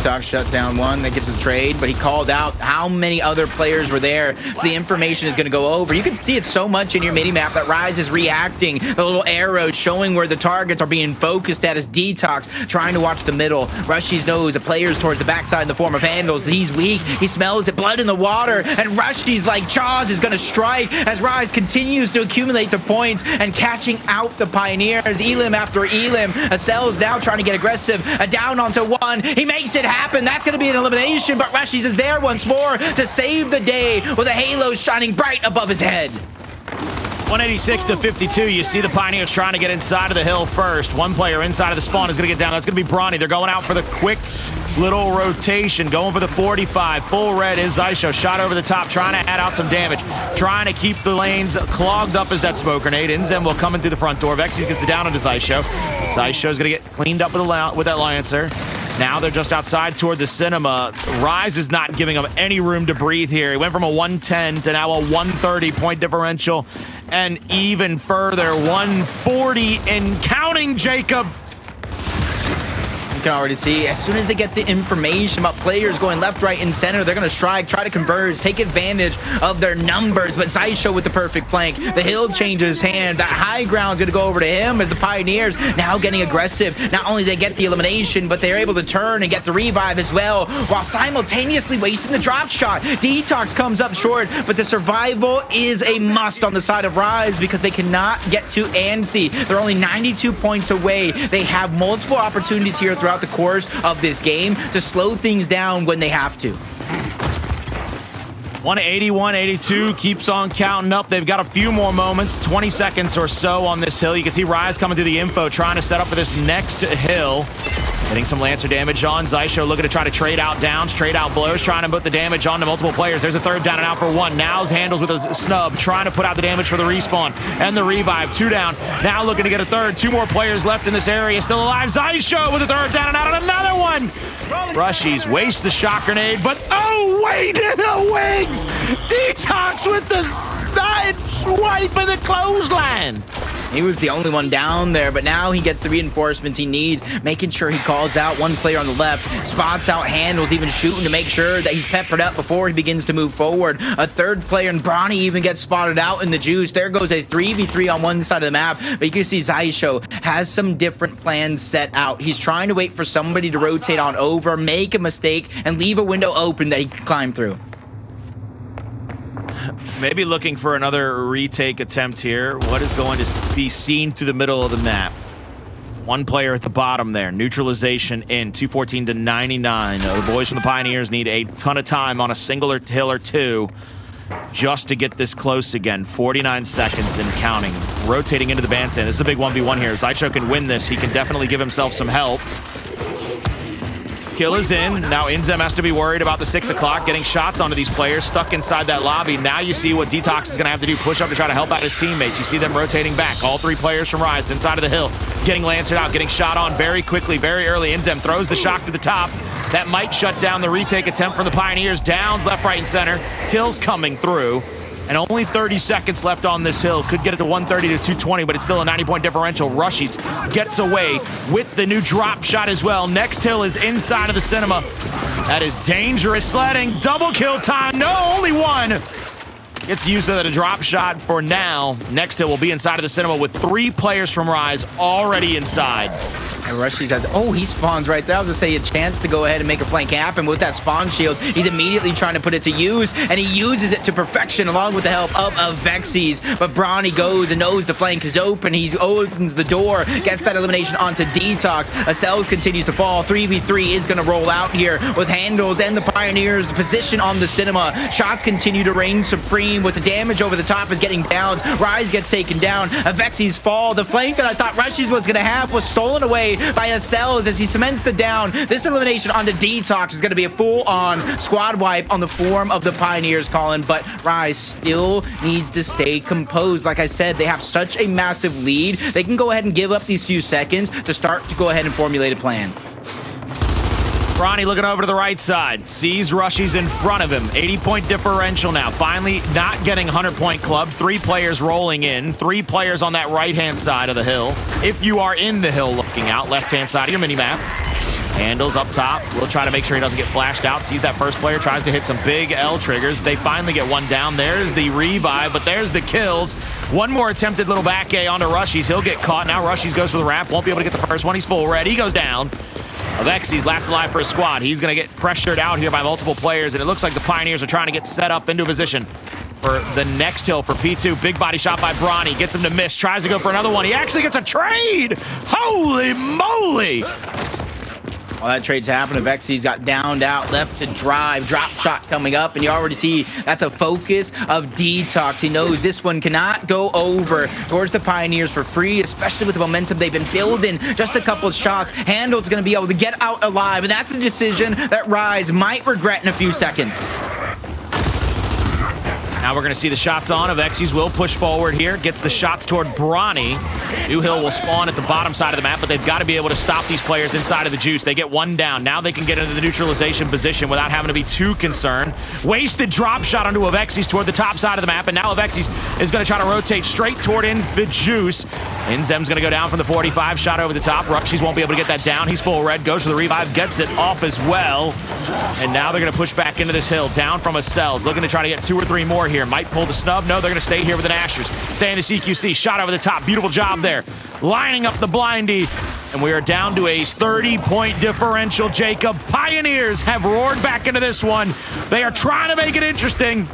E: Detox shut down one. That gives a trade, but he called out how many other players were there. So the information is going to go over. You can see it so much in your mini map that Rise is reacting. The little arrows showing where the targets are being focused at as Detox trying to watch the middle. RushieZ knows the players towards the backside in the form of handles. He's weak. He smells it. Blood in the water. And RushieZ like Jaws is going to strike as Rise continues to accumulate the points and catching out the Pioneers. Elim after Elim. Acells now trying to get aggressive. A down onto one. He makes it happen. That's going to be an elimination, but RushieZ is there once more to save the day with a halo shining bright above his head.
D: 186 to 52. You see the Pioneers trying to get inside of the hill first. One player inside of the spawn is going to get down. That's going to be Bronny. They're going out for the quick little rotation, going for the 45. Full red is Xysho. Shot over the top, trying to add out some damage. Trying to keep the lanes clogged up as that smoke grenade. Inzem will come in through the front door. Vexys gets the down onto Xysho. Xysho's going to get cleaned up with, a, with that Lancer. Now they're just outside toward the cinema. Rise is not giving them any room to breathe here. He went from a 110 to now a 130 point differential and even further 140 in counting Jacob
E: you can already see as soon as they get the information about players going left, right, and center, they're going to strike, try to converge, take advantage of their numbers. But Xysho with the perfect flank. The hill changes hand. That high ground's going to go over to him as the Pioneers now getting aggressive. Not only they get the elimination, but they're able to turn and get the revive as well, while simultaneously wasting the drop shot. Detox comes up short, but the survival is a must on the side of Rise because they cannot get to Ansi. They're only 92 points away. They have multiple opportunities here throughout throughout the course of this game to slow things down when they have to.
D: 180, 182 keeps on counting up. They've got a few more moments, 20 seconds or so on this hill. You can see Rise coming through the info, trying to set up for this next hill. Getting some Lancer damage on. Xysho looking to try to trade out downs, trade out blows, trying to put the damage onto multiple players. There's a third down and out for one. Now's handles with a snub, trying to put out the damage for the respawn and the revive. Two down. Now looking to get a third. Two more players left in this area. Still alive. Xysho with a third down and out and another one. RushieZ waste the shock grenade, but oh, wait in the wings. Detox with the side swipe and the clothesline.
E: He was the only one down there, but now he gets the reinforcements he needs, making sure he calls out one player on the left, spots out handles, even shooting to make sure that he's peppered up before he begins to move forward. A third player, and Bronny even gets spotted out in the juice. There goes a 3v3 on one side of the map, but you can see Xysho has some different plans set out. He's trying to wait for somebody to rotate on over, make a mistake, and leave a window open that he can climb through.
D: Maybe looking for another retake attempt here. What is going to be seen through the middle of the map? One player at the bottom there. Neutralization in 214 to 99. Uh, the boys from the Pioneers need a ton of time on a single hill or two just to get this close again. 49 seconds and counting. Rotating into the bandstand. This is a big 1v1 here. Xysho can win this. He can definitely give himself some help kill is in. Now Inzem has to be worried about the 6 o'clock, getting shots onto these players stuck inside that lobby. Now you see what Detox is going to have to do, push up to try to help out his teammates. You see them rotating back. All three players from Rise inside of the hill, getting Lancered out, getting shot on very quickly, very early. Inzem throws the shock to the top. That might shut down the retake attempt from the Pioneers. Downs left, right, and center. Kills coming through and only 30 seconds left on this hill. Could get it to 130 to 220, but it's still a 90-point differential. RushieZ gets away with the new drop shot as well. Next hill is inside of the cinema. That is dangerous sledding. Double kill time. No, only one. Gets used to a drop shot for now. Next hill will be inside of the cinema with three players from Rise already inside.
E: And RushieZ has, oh, he spawns right there. I was going to say a chance to go ahead and make a flank happen with that spawn shield. He's immediately trying to put it to use, and he uses it to perfection along with the help of, of Vexys. But Bronny goes and knows the flank is open. He opens the door, gets that elimination onto Detox. Acells continues to fall. 3v3 is going to roll out here with Handles and the Pioneers. The position on the cinema. Shots continue to reign supreme with the damage over the top is getting down. Rise gets taken down. Vexys fall. The flank that I thought RushieZ was going to have was stolen away by Acells as he cements the down. This elimination onto Detox is going to be a full-on squad wipe on the form of the Pioneers, Colin, but Rise still needs to stay composed. Like I said, they have such a massive lead. They can go ahead and give up these few seconds to start to go ahead and formulate a plan.
D: Bronny looking over to the right side. Sees RushieZ in front of him. 80 point differential now. Finally not getting 100 point club. Three players rolling in. Three players on that right hand side of the hill. If you are in the hill looking out, left hand side of your mini map. Handles up top. We'll try to make sure he doesn't get flashed out. Sees that first player, tries to hit some big L triggers. They finally get one down. There's the revive, but there's the kills. One more attempted little back A onto RushieZ. He'll get caught. Now RushieZ goes for the wrap. Won't be able to get the first one. He's full red. He goes down. Avexys last alive for his squad. He's going to get pressured out here by multiple players, and it looks like the Pioneers are trying to get set up into a position for the next hill for P2. Big body shot by Bronny. Gets him to miss. Tries to go for another one. He actually gets a trade. Holy moly.
E: While that trade's happening, Vexi's got downed out, left to drive, drop shot coming up, and you already see that's a focus of Detox. He knows this one cannot go over towards the Pioneers for free, especially with the momentum they've been building. Just a couple of shots. Handles going to be able to get out alive, and that's a decision that Rise might regret in a few seconds.
D: Now we're going to see the shots on. Avexys will push forward here. Gets the shots toward Bronny. New Hill will spawn at the bottom side of the map, but they've got to be able to stop these players inside of the juice. They get one down. Now they can get into the neutralization position without having to be too concerned. Wasted drop shot onto Avexys toward the top side of the map, and now Avexys is going to try to rotate straight toward in the juice. Inzem's going to go down from the 45, shot over the top. RushieZ won't be able to get that down. He's full red, goes for the revive, gets it off as well. And now they're going to push back into this hill, down from Acells, looking to try to get two or three more here. Might pull the snub. No, they're going to stay here with the Nashers. Stay in the CQC. Shot over the top. Beautiful job there. Lining up the blindy. And we are down to a 30-point differential, Jacob. Pioneers have roared back into this one. They are trying to make it interesting.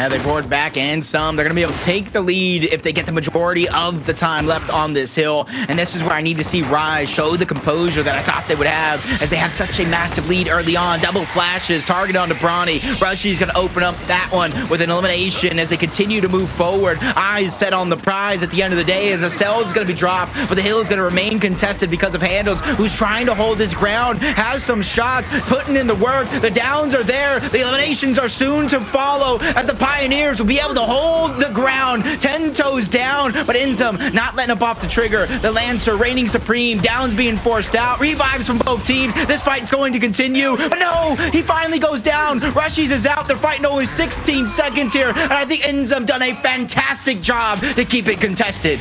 E: Yeah, they roared back and some. They're going to be able to take the lead if they get the majority of the time left on this hill. And this is where I need to see Rise show the composure that I thought they would have as they had such a massive lead early on. Double flashes, target onto Bronny. RushieZ going to open up that one with an elimination as they continue to move forward. Eyes set on the prize at the end of the day as the cell is going to be dropped, but the hill is going to remain contested because of Handles, who's trying to hold his ground, has some shots, putting in the work. The downs are there. The eliminations are soon to follow as the Pioneers will be able to hold the ground, 10 toes down, but Inzem not letting up off the trigger. The Lancer reigning supreme, downs being forced out, revives from both teams. This fight's going to continue, but no, he finally goes down. RushieZ is out. They're fighting only 16 seconds here, and I think Inzem done a fantastic job to keep it contested.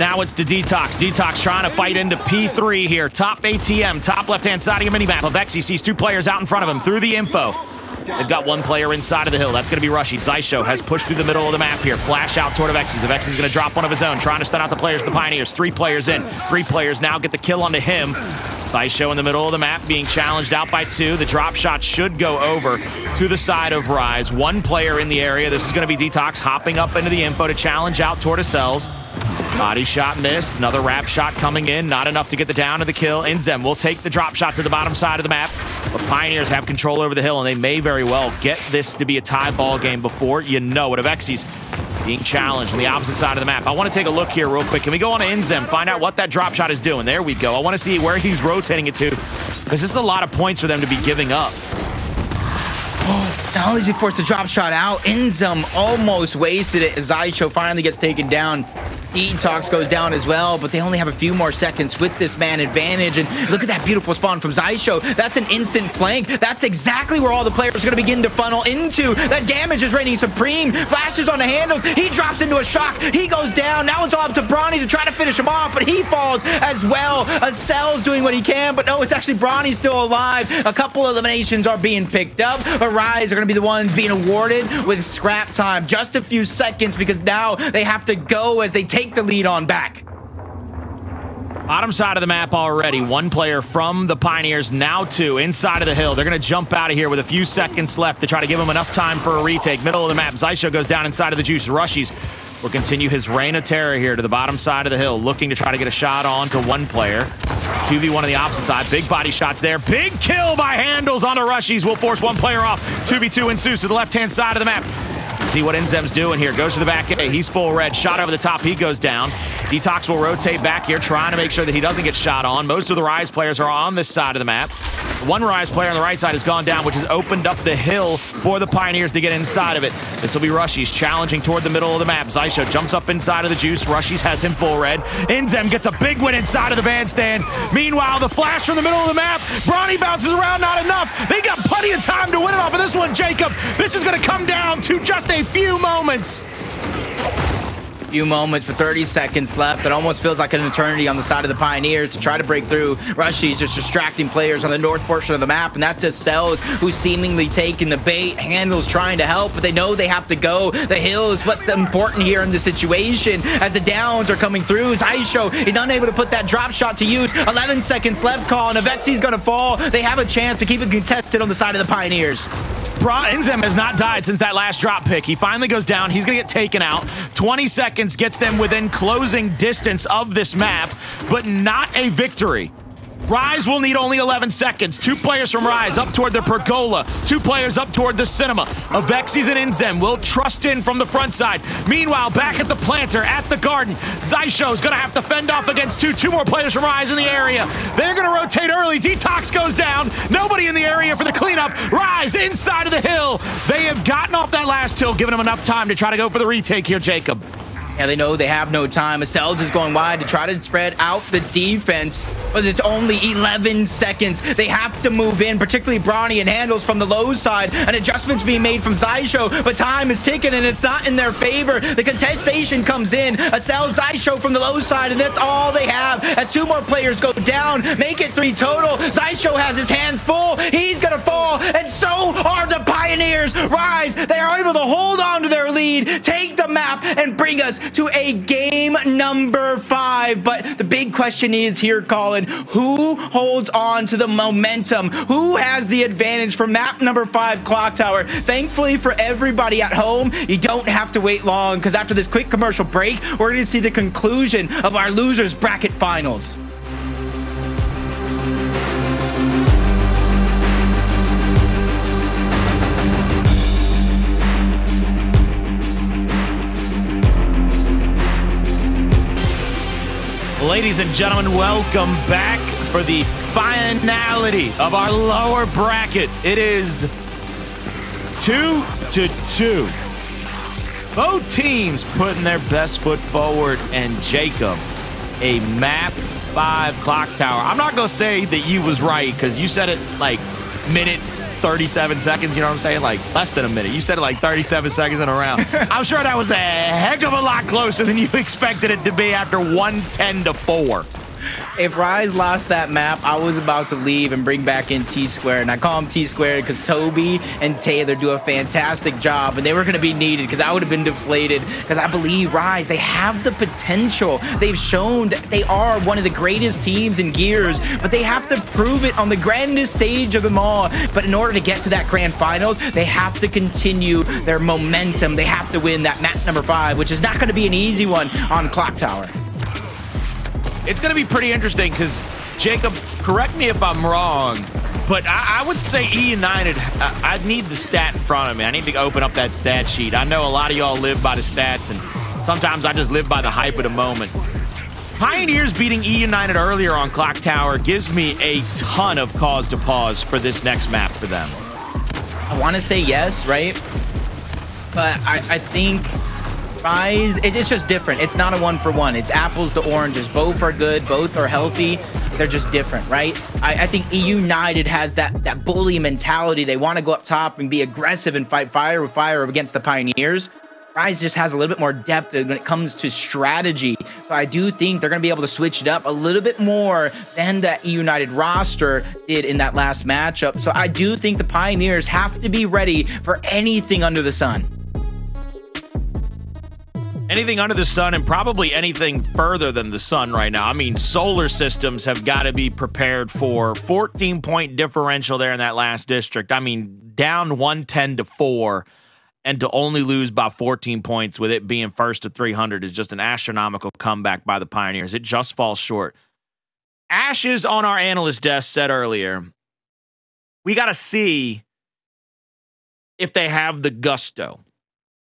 D: Now it's the Detox. Detox trying to fight into P3 here. Top ATM, top left-hand side of your minimap. Avexy sees two players out in front of him through the info. They've got one player inside of the hill. That's going to be Rushy. Xysho has pushed through the middle of the map here. Flash out toward Avexys. is going to drop one of his own, trying to stun out the players the Pioneers. Three players in. Three players now get the kill onto him. Xysho in the middle of the map being challenged out by two. The drop shot should go over to the side of Rise. One player in the area. This is going to be Detox hopping up into the info to challenge out toward Acells. Body shot missed. Another wrap shot coming in. Not enough to get the down to the kill. Inzem will take the drop shot to the bottom side of the map. But Pioneers have control over the hill, and they may very well get this to be a tie ball game before you know it. Avexys being challenged on the opposite side of the map. I want to take a look here real quick. Can we go on to Inzem, find out what that drop shot is doing? There we go. I want to see where he's rotating it to, because this is a lot of points for them to be giving up.
E: Not only is he forced the drop shot out, Inzem almost wasted it as Xysho finally gets taken down. Detox goes down as well, but they only have a few more seconds with this man advantage. And look at that beautiful spawn from Xysho. That's an instant flank. That's exactly where all the players are going to begin to funnel into. That damage is reigning supreme. Flashes on the handles. He drops into a shock. He goes down. Now it's all up to Bronny to try to finish him off, but he falls as well. Acells doing what he can, but no, it's actually Bronny still alive. A couple eliminations are being picked up. Arise are going to be the one being awarded with scrap time. Just a few seconds because now they have to go as they take the lead on back.
D: Bottom side of the map already. One player from the Pioneers, now two, inside of the hill. They're going to jump out of here with a few seconds left to try to give them enough time for a retake. Middle of the map, Xysho goes down inside of the juice. RushieZ will continue his reign of terror here to the bottom side of the hill, looking to try to get a shot on to one player. 2v1 on the opposite side. Big body shots there. Big kill by Handles onto RushieZ. Will force one player off. 2v2 ensues to the left-hand side of the map. See what Inzem's doing here. Goes to the back. He's full red. Shot over the top. He goes down. Detox will rotate back here, trying to make sure that he doesn't get shot on. Most of the Rise players are on this side of the map. One Rise player on the right side has gone down, which has opened up the hill for the Pioneers to get inside of it. This will be RushieZ challenging toward the middle of the map. Xysho jumps up inside of the juice. RushieZ has him full red. Inzem gets a big win inside of the bandstand. Meanwhile, the flash from the middle of the map. Bronny bounces around, not enough. They got plenty of time to win it off of this one, Jacob. This is going to come down to just a few moments
E: few moments with 30 seconds left. It almost feels like an eternity on the side of the Pioneers to try to break through. RushieZ just distracting players on the north portion of the map, and that's his Cells who's seemingly taking the bait. Handles trying to help, but they know they have to go. The hill is what's important here in the situation as the downs are coming through. Xysho is unable to put that drop shot to use. 11 seconds left, call, and Avexys gonna fall. They have a chance to keep it contested on the side of the Pioneers.
D: Inzem has not died since that last drop pick. He finally goes down. He's going to get taken out. 20 seconds gets them within closing distance of this map, but not a victory. Rise will need only 11 seconds. Two players from Rise up toward the Pergola. Two players up toward the Cinema. Avexys and Inzem will trust in from the front side. Meanwhile, back at the Planter, at the Garden, Xysho's going to have to fend off against two. Two more players from Rise in the area. They're going to rotate early. Detox goes down. Nobody in the area for the cleanup. Rise inside of the hill. They have gotten off that last hill, giving them enough time to try to go for the retake here, Jacob.
E: Yeah, they know they have no time. Sells is going wide to try to spread out the defense, but it's only 11 seconds. They have to move in, particularly Bronny and Handles from the low side. An adjustment's being made from Xysho, but time is ticking and it's not in their favor. The contestation comes in. A Cell Xysho from the low side, and that's all they have. As two more players go down, make it three total. Xysho has his hands full. He's gonna fall, and so are the Pioneers. Rise, they are able to hold on to their lead, take the map, and bring us to a game number five. But the big question is here, Colin, who holds on to the momentum? Who has the advantage for map number five, Clock Tower? Thankfully for everybody at home, you don't have to wait long because after this quick commercial break, we're going to see the conclusion of our losers bracket finals.
D: Ladies and gentlemen, welcome back for the finality of our lower bracket. It is two to two. Both teams putting their best foot forward, and Jacob, a map five clock tower. I'm not gonna say that you was right because you said it like minute 37 seconds, you know what I'm saying? Like less than a minute. You said it like 37 seconds in a round. I'm sure that was a heck of a lot closer than you expected it to be after 110 to 4
E: if Rise lost that map, I was about to leave and bring back in T Square. And I call him T Square because Toby and Taylor do a fantastic job. And they were going to be needed because I would have been deflated. Because I believe Rise, they have the potential. They've shown that they are one of the greatest teams in Gears. But they have to prove it on the grandest stage of them all. But in order to get to that grand finals, they have to continue their momentum. They have to win that map number five, which is not going to be an easy one on Clock Tower.
D: It's going to be pretty interesting because, Jacob, correct me if I'm wrong, but I, I would say E United, I, I need the stat in front of me. I need to open up that stat sheet. I know a lot of y'all live by the stats, and sometimes I just live by the hype of the moment. Pioneers beating E United earlier on Clock Tower gives me a ton of cause to pause for this next map for them.
E: I want to say yes, right? But I, I think Rise, it's just different. It's not a one for one. It's apples to oranges. Both are good. Both are healthy. They're just different, right? I, I think United has that that bully mentality. They want to go up top and be aggressive and fight fire with fire against the Pioneers. Rise just has a little bit more depth when it comes to strategy. So I do think they're going to be able to switch it up a little bit more than that E United roster did in that last matchup. So I do think the Pioneers have to be ready for anything under the sun
D: anything under the sun and probably anything further than the sun right now. I mean, solar systems have got to be prepared for 14 point differential there in that last district. I mean, down 110 to 4 and to only lose by 14 points with it being first to 300 is just an astronomical comeback by the Pioneers. It just falls short. Ashes on our analyst desk said earlier, we got to see if they have the gusto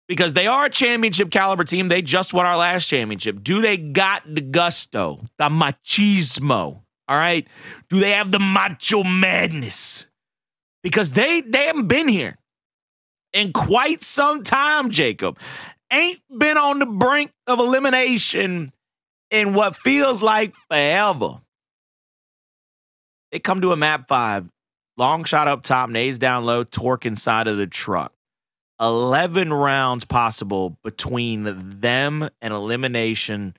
D: because they are a championship caliber team. They just won our last championship. Do they got the gusto, the machismo? All right. Do they have the macho madness? Because they they haven't been here in quite some time, Jacob. Ain't been on the brink of elimination in what feels like forever. They come to a map five, long shot up top, nades down low, torque inside of the truck. 11 rounds possible between them and elimination.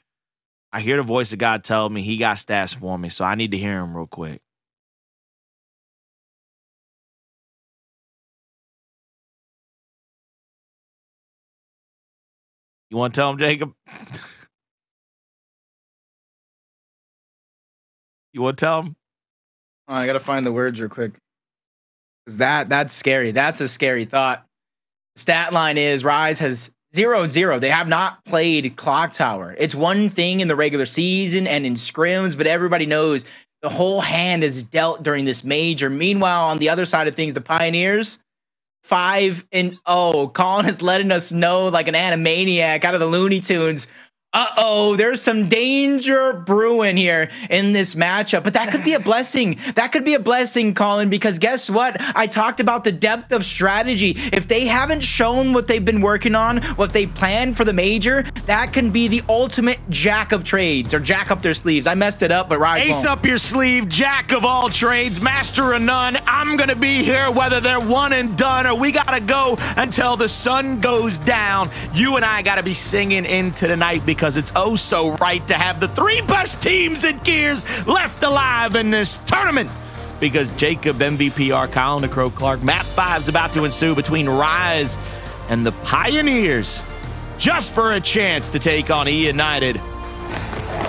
D: I hear the voice of God tell me he got stats for me, so I need to hear him real quick. You want to tell him, Jacob? you want to tell him?
E: Oh, I gotta find the words real quick. 'Cause That that's scary. That's a scary thought. Stat line is Rise has zero and zero. They have not played Clock Tower. It's one thing in the regular season and in scrims, but everybody knows the whole hand is dealt during this major. Meanwhile, on the other side of things, the Pioneers, five and oh, Colin is letting us know like an animaniac out of the Looney Tunes. Uh oh, there's some danger brewing here in this matchup, but that could be a blessing. That could be a blessing, Colin, because guess what? I talked about the depth of strategy. If they haven't shown what they've been working on, what they planned for the major, that can be the ultimate jack of trades or jack up their sleeves. I messed it up, but right.
D: Ace up your sleeve, jack of all trades, master of none. I'm going to be here whether they're one and done or we got to go until the sun goes down. You and I got to be singing into the night because it's oh so right to have the three best teams in Gears left alive in this tournament. Because Jacob, MVPR, Kyle Necro Clark, Map 5 is about to ensue between Rise and the Pioneers just for a chance to take on E United.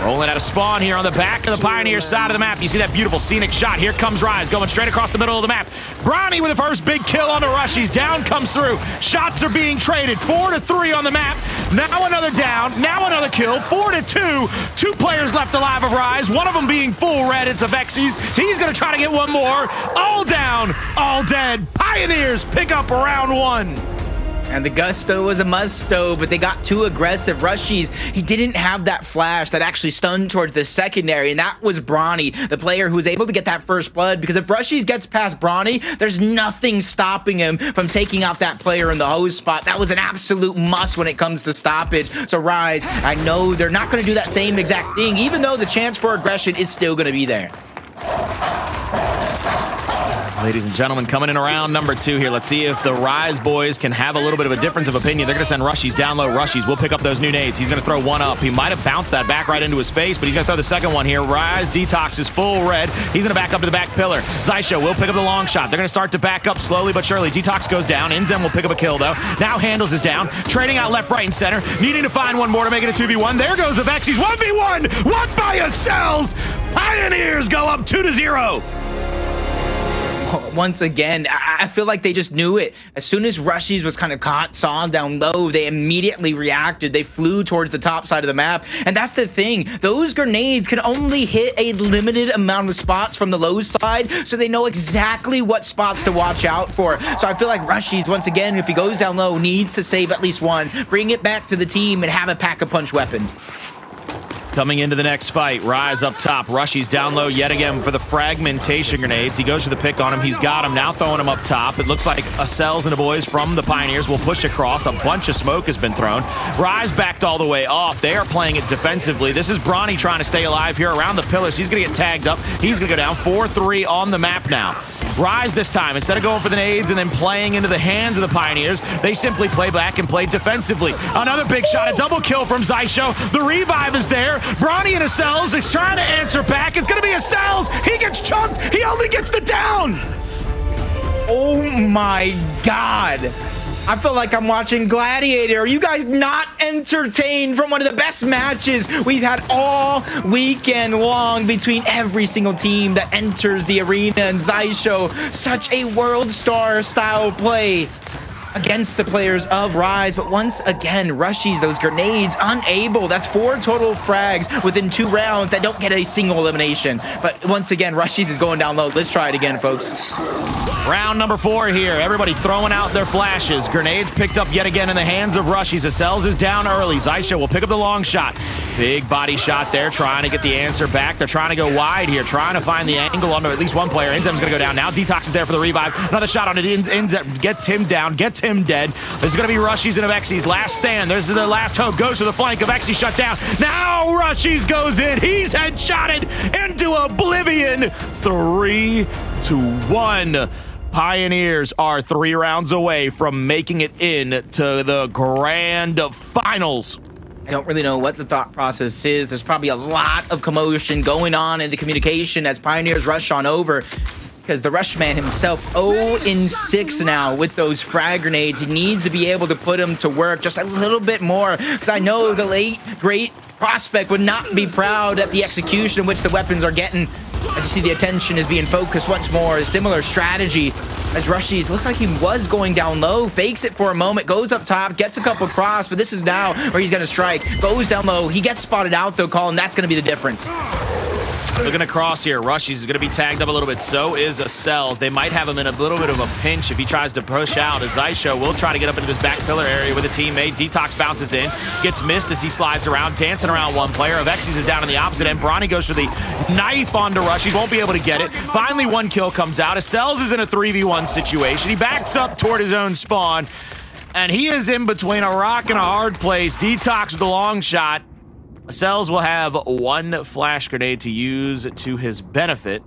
D: Rolling out of spawn here on the back of the Pioneer side of the map. You see that beautiful scenic shot. Here comes Rise going straight across the middle of the map. Bronny with the first big kill on the rush. He's Down comes through. Shots are being traded. Four to three on the map. Now another down. Now another kill. Four to two. Two players left alive of Rise. One of them being full red. It's Avexys. He's going to try to get one more. All down. All dead. Pioneers pick up round one.
E: And the gusto was a musto, but they got too aggressive. RushieZ, he didn't have that flash that actually stunned towards the secondary, and that was Bronny, the player who was able to get that first blood. Because if RushieZ gets past Bronny, there's nothing stopping him from taking off that player in the hose spot. That was an absolute must when it comes to stoppage. So Rise, I know they're not going to do that same exact thing, even though the chance for aggression is still going to be there.
D: Ladies and gentlemen, coming in around number two here. Let's see if the Rise boys can have a little bit of a difference of opinion. They're going to send RushieZ down low. RushieZ will pick up those new nades. He's going to throw one up. He might have bounced that back right into his face, but he's going to throw the second one here. Rise Detox is full red. He's going to back up to the back pillar. Xysho will pick up the long shot. They're going to start to back up slowly but surely. Detox goes down. Inzem will pick up a kill, though. Now Handles is down. Trading out left, right, and center. Needing to find one more to make it a 2v1. There goes the Vexies. 1v1. One by yourselves. Pioneers go up 2 to 0.
E: Once again, I, I feel like they just knew it. As soon as RushieZ was kind of caught, saw him down low, they immediately reacted. They flew towards the top side of the map. And that's the thing. Those grenades can only hit a limited amount of spots from the low side, so they know exactly what spots to watch out for. So I feel like RushieZ, once again, if he goes down low, needs to save at least one, bring it back to the team, and have a pack-a-punch weapon.
D: Coming into the next fight, Rise up top. RushieZ down low yet again for the fragmentation grenades. He goes for the pick on him. He's got him. Now throwing him up top. It looks like Acells and the boys from the Pioneers will push across. A bunch of smoke has been thrown. Rise backed all the way off. They are playing it defensively. This is Bronny trying to stay alive here around the pillars. He's going to get tagged up. He's going to go down 4-3 on the map now. Rise this time. Instead of going for the nades and then playing into the hands of the Pioneers, they simply play back and play defensively. Another big shot, a double kill from Xysho. The revive is there. Bronny in Acells is trying to answer back. It's going to be Acells. He gets chunked. He only gets the down.
E: Oh my god. I feel like I'm watching Gladiator. Are you guys not entertained from one of the best matches we've had all weekend long between every single team that enters the arena and Xysho? Such a world star style play against the players of Rise. But once again, RushieZ, those grenades, unable. That's four total frags within two rounds that don't get a single elimination. But once again, RushieZ is going down low. Let's try it again, folks.
D: Round number four here. Everybody throwing out their flashes. Grenades picked up yet again in the hands of RushieZ. Acells is down early. Xysho will pick up the long shot. Big body shot there, trying to get the answer back. They're trying to go wide here, trying to find the angle onto at least one player. Inzem's going to go down now. Detox is there for the revive. Another shot on it. Inzem gets him down, gets him dead. This is going to be RushieZ and Avexys. Last stand. This is their last hope. Goes to the flank. Avexi shut down. Now RushieZ goes in. He's headshotted into oblivion. Three to one. Pioneers are three rounds away from making it in to the grand finals.
E: I don't really know what the thought process is. There's probably a lot of commotion going on in the communication as Pioneers rush on over because the Rushman himself 0 in 6 now with those frag grenades. He needs to be able to put them to work just a little bit more because I know the late great prospect would not be proud at the execution in which the weapons are getting as you see the attention is being focused once more. A similar strategy as RushieZ looks like he was going down low, fakes it for a moment, goes up top, gets a couple cross, but this is now where he's going to strike. Goes down low. He gets spotted out though, Colin. That's going to be the difference.
D: Looking across here, RushieZ is going to be tagged up a little bit. So is Acells. They might have him in a little bit of a pinch if he tries to push out. As will try to get up into this back pillar area with a teammate. Detox bounces in, gets missed as he slides around, dancing around one player. Avexys is down on the opposite end. Bronny goes for the knife onto He Won't be able to get it. Finally, one kill comes out. Acells is in a 3v1 situation. He backs up toward his own spawn, and he is in between a rock and a hard place. Detox with the long shot. Acells will have one flash grenade to use to his benefit.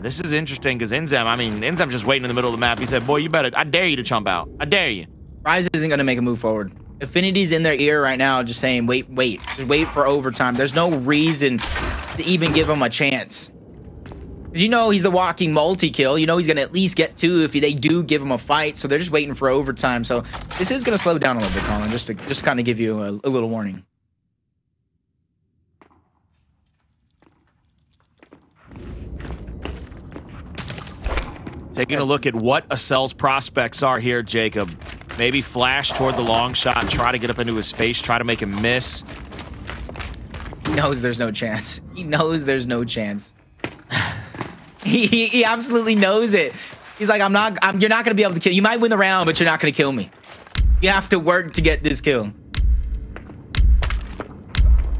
D: This is interesting because Inzem, I mean, Inzem's just waiting in the middle of the map. He said, boy, you better, I dare you to jump out. I dare you.
E: Rise isn't going to make a move forward. Affinity's in their ear right now just saying, wait, wait, just wait for overtime. There's no reason to even give him a chance. You know he's the walking multi-kill. You know he's going to at least get two if they do give him a fight. So they're just waiting for overtime. So this is going to slow down a little bit, Colin, just to just kind of give you a, a little warning.
D: Taking a look at what Acel's prospects are here, Jacob. Maybe flash toward the long shot try to get up into his face, try to make him miss.
E: He knows there's no chance. He knows there's no chance. he, he, he absolutely knows it. He's like, I'm not, I'm, you're not going to be able to kill. You might win the round, but you're not going to kill me. You have to work to get this kill.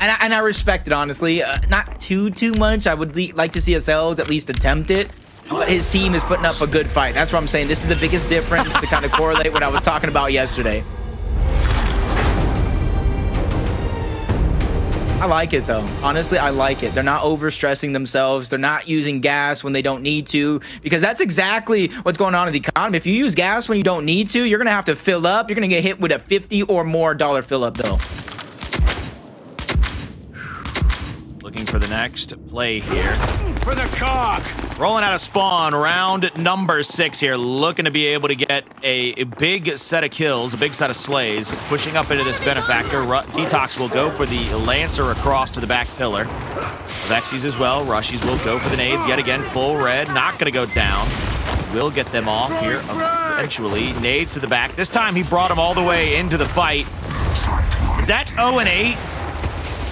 E: And I, and I respect it, honestly. Uh, not too, too much. I would like to see Acells at least attempt it. But his team is putting up a good fight. That's what I'm saying. This is the biggest difference to kind of correlate what I was talking about yesterday. I like it though. Honestly, I like it. They're not overstressing themselves. They're not using gas when they don't need to because that's exactly what's going on in the economy. If you use gas when you don't need to, you're going to have to fill up. You're going to get hit with a 50 or more dollar fill up though.
D: Looking for the next play here.
G: For the cock!
D: Rolling out of spawn, round number six here. Looking to be able to get a, big set of kills, a big set of slays. Pushing up into this benefactor. Ru Detox will go for the Lancer across to the back pillar. Vexies as well. RushieZ will go for the nades yet again. Full red. Not going to go down. Will get them off here eventually. Nades to the back. This time he brought them all the way into the fight. Is that 0 and 8?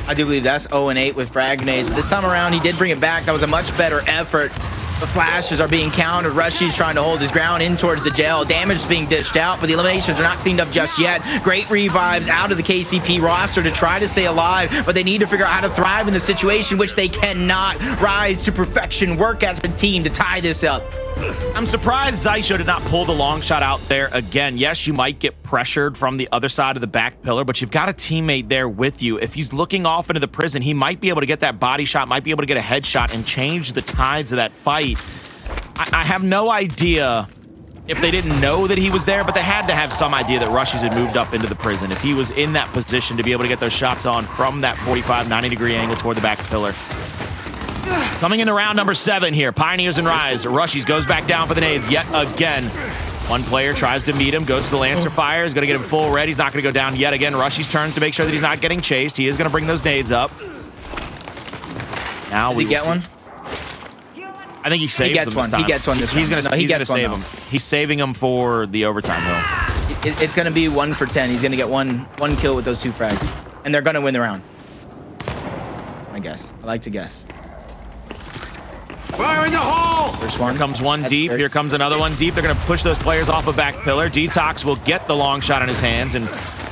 E: I do believe that's 0 and 8 with frag grenades. But this time around, he did bring it back. That was a much better effort. The flashes are being countered. Rushy's trying to hold his ground in towards the jail. Damage is being dished out, but the eliminations are not cleaned up just yet. Great revives out of the KCP roster to try to stay alive, but they need to figure out how to thrive in the situation, which they cannot rise to perfection, work as a team to tie this up.
D: I'm surprised Xysho did not pull the long shot out there again. Yes, you might get pressured from the other side of the back pillar, but you've got a teammate there with you. If he's looking off into the prison, he might be able to get that body shot, might be able to get a headshot and change the tides of that fight. I, I have no idea if they didn't know that he was there, but they had to have some idea that RushieZ had moved up into the prison. If he was in that position to be able to get those shots on from that 45, 90 degree angle toward the back pillar. Coming into round number seven here. Pioneers and Rise. RushieZ goes back down for the nades yet again. One player tries to meet him, goes to the Lancer Fire, is going to get him full red. He's not going to go down yet again. RushieZ turns to make sure that he's not getting chased. He is going to bring those nades up. Now
E: Does
D: we
E: get one?
D: I think he saves
E: He gets one. He gets one this
D: He's
E: round.
D: going
E: No,
D: to
E: he
D: he's
E: gets one
D: save him. He's saving him for the overtime though.
E: It, it's going to be one for 10. He's going to get one one kill with those two frags, and they're going to win the round. That's my guess. I like to guess.
G: Fire in the hole!
E: First one.
D: Here comes one deep. Here comes another one deep. They're going to push those players off a back pillar. Detox will get the long shot in his hands and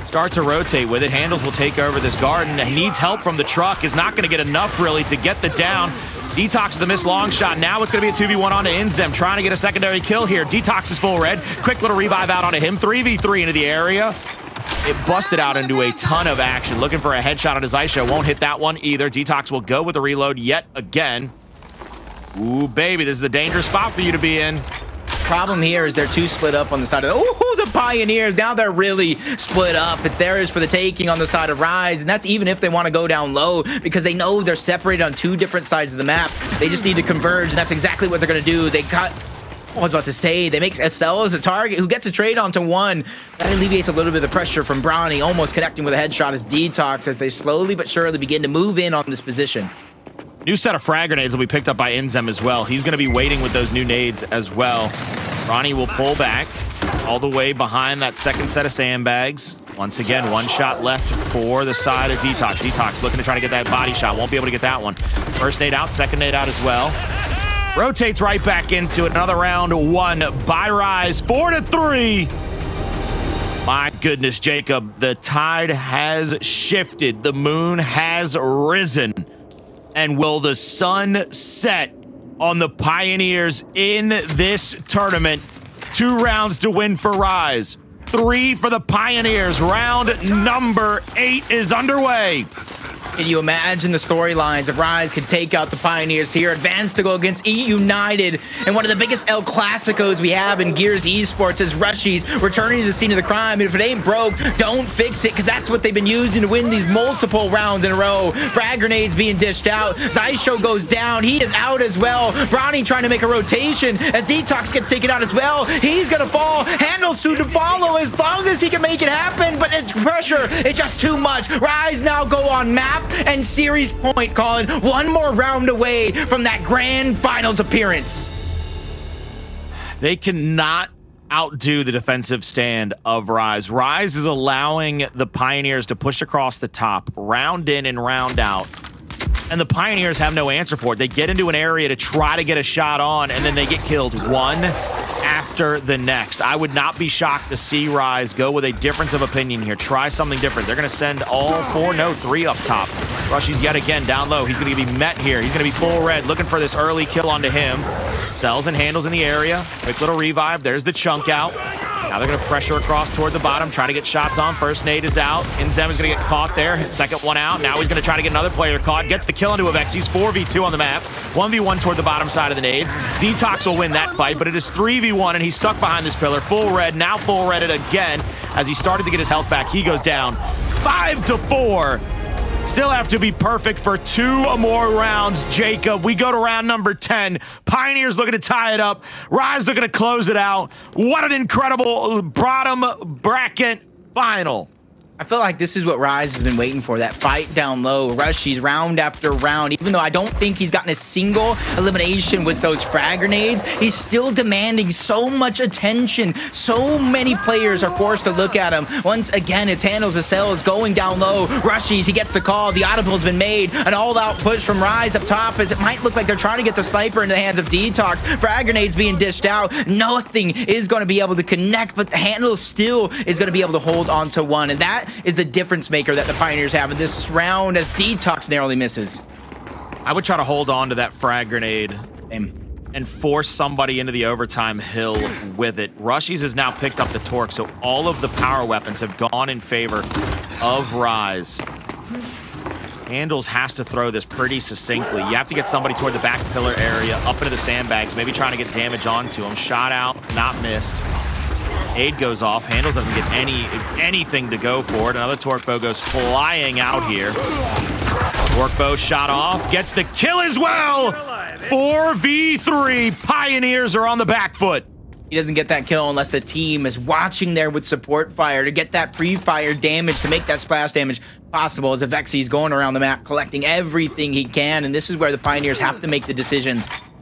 D: start to rotate with it. Handles will take over this garden. He needs help from the truck. Is not going to get enough really to get the down. Detox with the missed long shot. Now it's going to be a 2v1 onto Inzem, trying to get a secondary kill here. Detox is full red. Quick little revive out onto him. 3v3 into the area. It busted out into a ton of action. Looking for a headshot on Xysho. Won't hit that one either. Detox will go with the reload yet again. Ooh, baby, this is a dangerous spot for you to be in.
E: problem here is they're too split up on the side of the, ooh, the Pioneers. Now they're really split up. It's theirs for the taking on the side of Rise, and that's even if they want to go down low because they know they're separated on two different sides of the map. They just need to converge, and that's exactly what they're going to do. They got. I was about to say they make Estelle as a target who gets a trade onto one. That alleviates a little bit of the pressure from Bronny, almost connecting with a headshot as Detox as they slowly but surely begin to move in on this position.
D: New set of frag grenades will be picked up by Inzem as well. He's going to be waiting with those new nades as well. Ronnie will pull back all the way behind that second set of sandbags. Once again, one shot left for the side of Detox. Detox looking to try to get that body shot. Won't be able to get that one. First nade out, second nade out as well. Rotates right back into it. Another round one by Rise. Four to three. My goodness, Jacob, the tide has shifted. The moon has risen. And will the sun set on the Pioneers in this tournament? Two rounds to win for Rise. Three for the Pioneers. Round number eight is underway.
E: Can you imagine the storylines if Rise can take out the Pioneers here, advance to go against E United, and one of the biggest El Clasicos we have in Gears Esports is RushieZ returning to the scene of the crime. And if it ain't broke, don't fix it, because that's what they've been using to win these multiple rounds in a row. Frag grenades being dished out. Xysho goes down. He is out as well. Bronny trying to make a rotation as Detox gets taken out as well. He's gonna fall. Handle soon to follow as long as he can make it happen, but it's pressure. It's just too much. Rise now go on map and series point, Colin. One more round away from that grand finals appearance.
D: They cannot outdo the defensive stand of Rise. Rise is allowing the Pioneers to push across the top, round in and round out. And the Pioneers have no answer for it. They get into an area to try to get a shot on, and then they get killed one after the next. I would not be shocked to see Rise go with a difference of opinion here. Try something different. They're going to send all four, no, three up top. RushieZ yet again down low. He's going to be met here. He's going to be full red, looking for this early kill onto him. Sells and handles in the area. Quick little revive. There's the chunk out. Now they're going to pressure across toward the bottom, try to get shots on. First nade is out. Inzem is going to get caught there. Second one out. Now he's going to try to get another player caught. Gets the kill into a Vex. He's 4v2 on the map. 1v1 toward the bottom side of the nades. Detox will win that fight, but it is 3v1, and he's stuck behind this pillar. Full red, now full red it again. As he started to get his health back, he goes down. 5 to 4. Still have to be perfect for two more rounds, Jacob. We go to round number 10. Pioneers looking to tie it up. Rise looking to close it out. What an incredible bottom bracket final.
E: I feel like this is what Rise has been waiting for, that fight down low. RushieZ round after round. Even though I don't think he's gotten a single elimination with those frag grenades, he's still demanding so much attention. So many players are forced to look at him. Once again, it's handles the cells going down low. RushieZ, he gets the call. The audible's been made. An all-out push from Rise up top as it might look like they're trying to get the sniper into the hands of Detox. Frag grenades being dished out. Nothing is going to be able to connect, but the handle still is going to be able to hold on to one. And that is the difference maker that the Pioneers have in this round as Detox narrowly misses.
D: I would try to hold on to that frag grenade
E: Same.
D: and force somebody into the overtime hill with it. RushieZ has now picked up the torque, so all of the power weapons have gone in favor of Rise. Handles has to throw this pretty succinctly. You have to get somebody toward the back pillar area, up into the sandbags, maybe trying to get damage onto him. Shot out, not missed. Aid goes off. Handles doesn't get any anything to go for it. Another torque bow goes flying out here. Torque bow shot off. Gets the kill as well. 4v3. Pioneers are on the back foot.
E: He doesn't get that kill unless the team is watching there with support fire to get that pre-fire damage to make that splash damage possible as Avexys going around the map collecting everything he can and this is where the Pioneers have to make the decision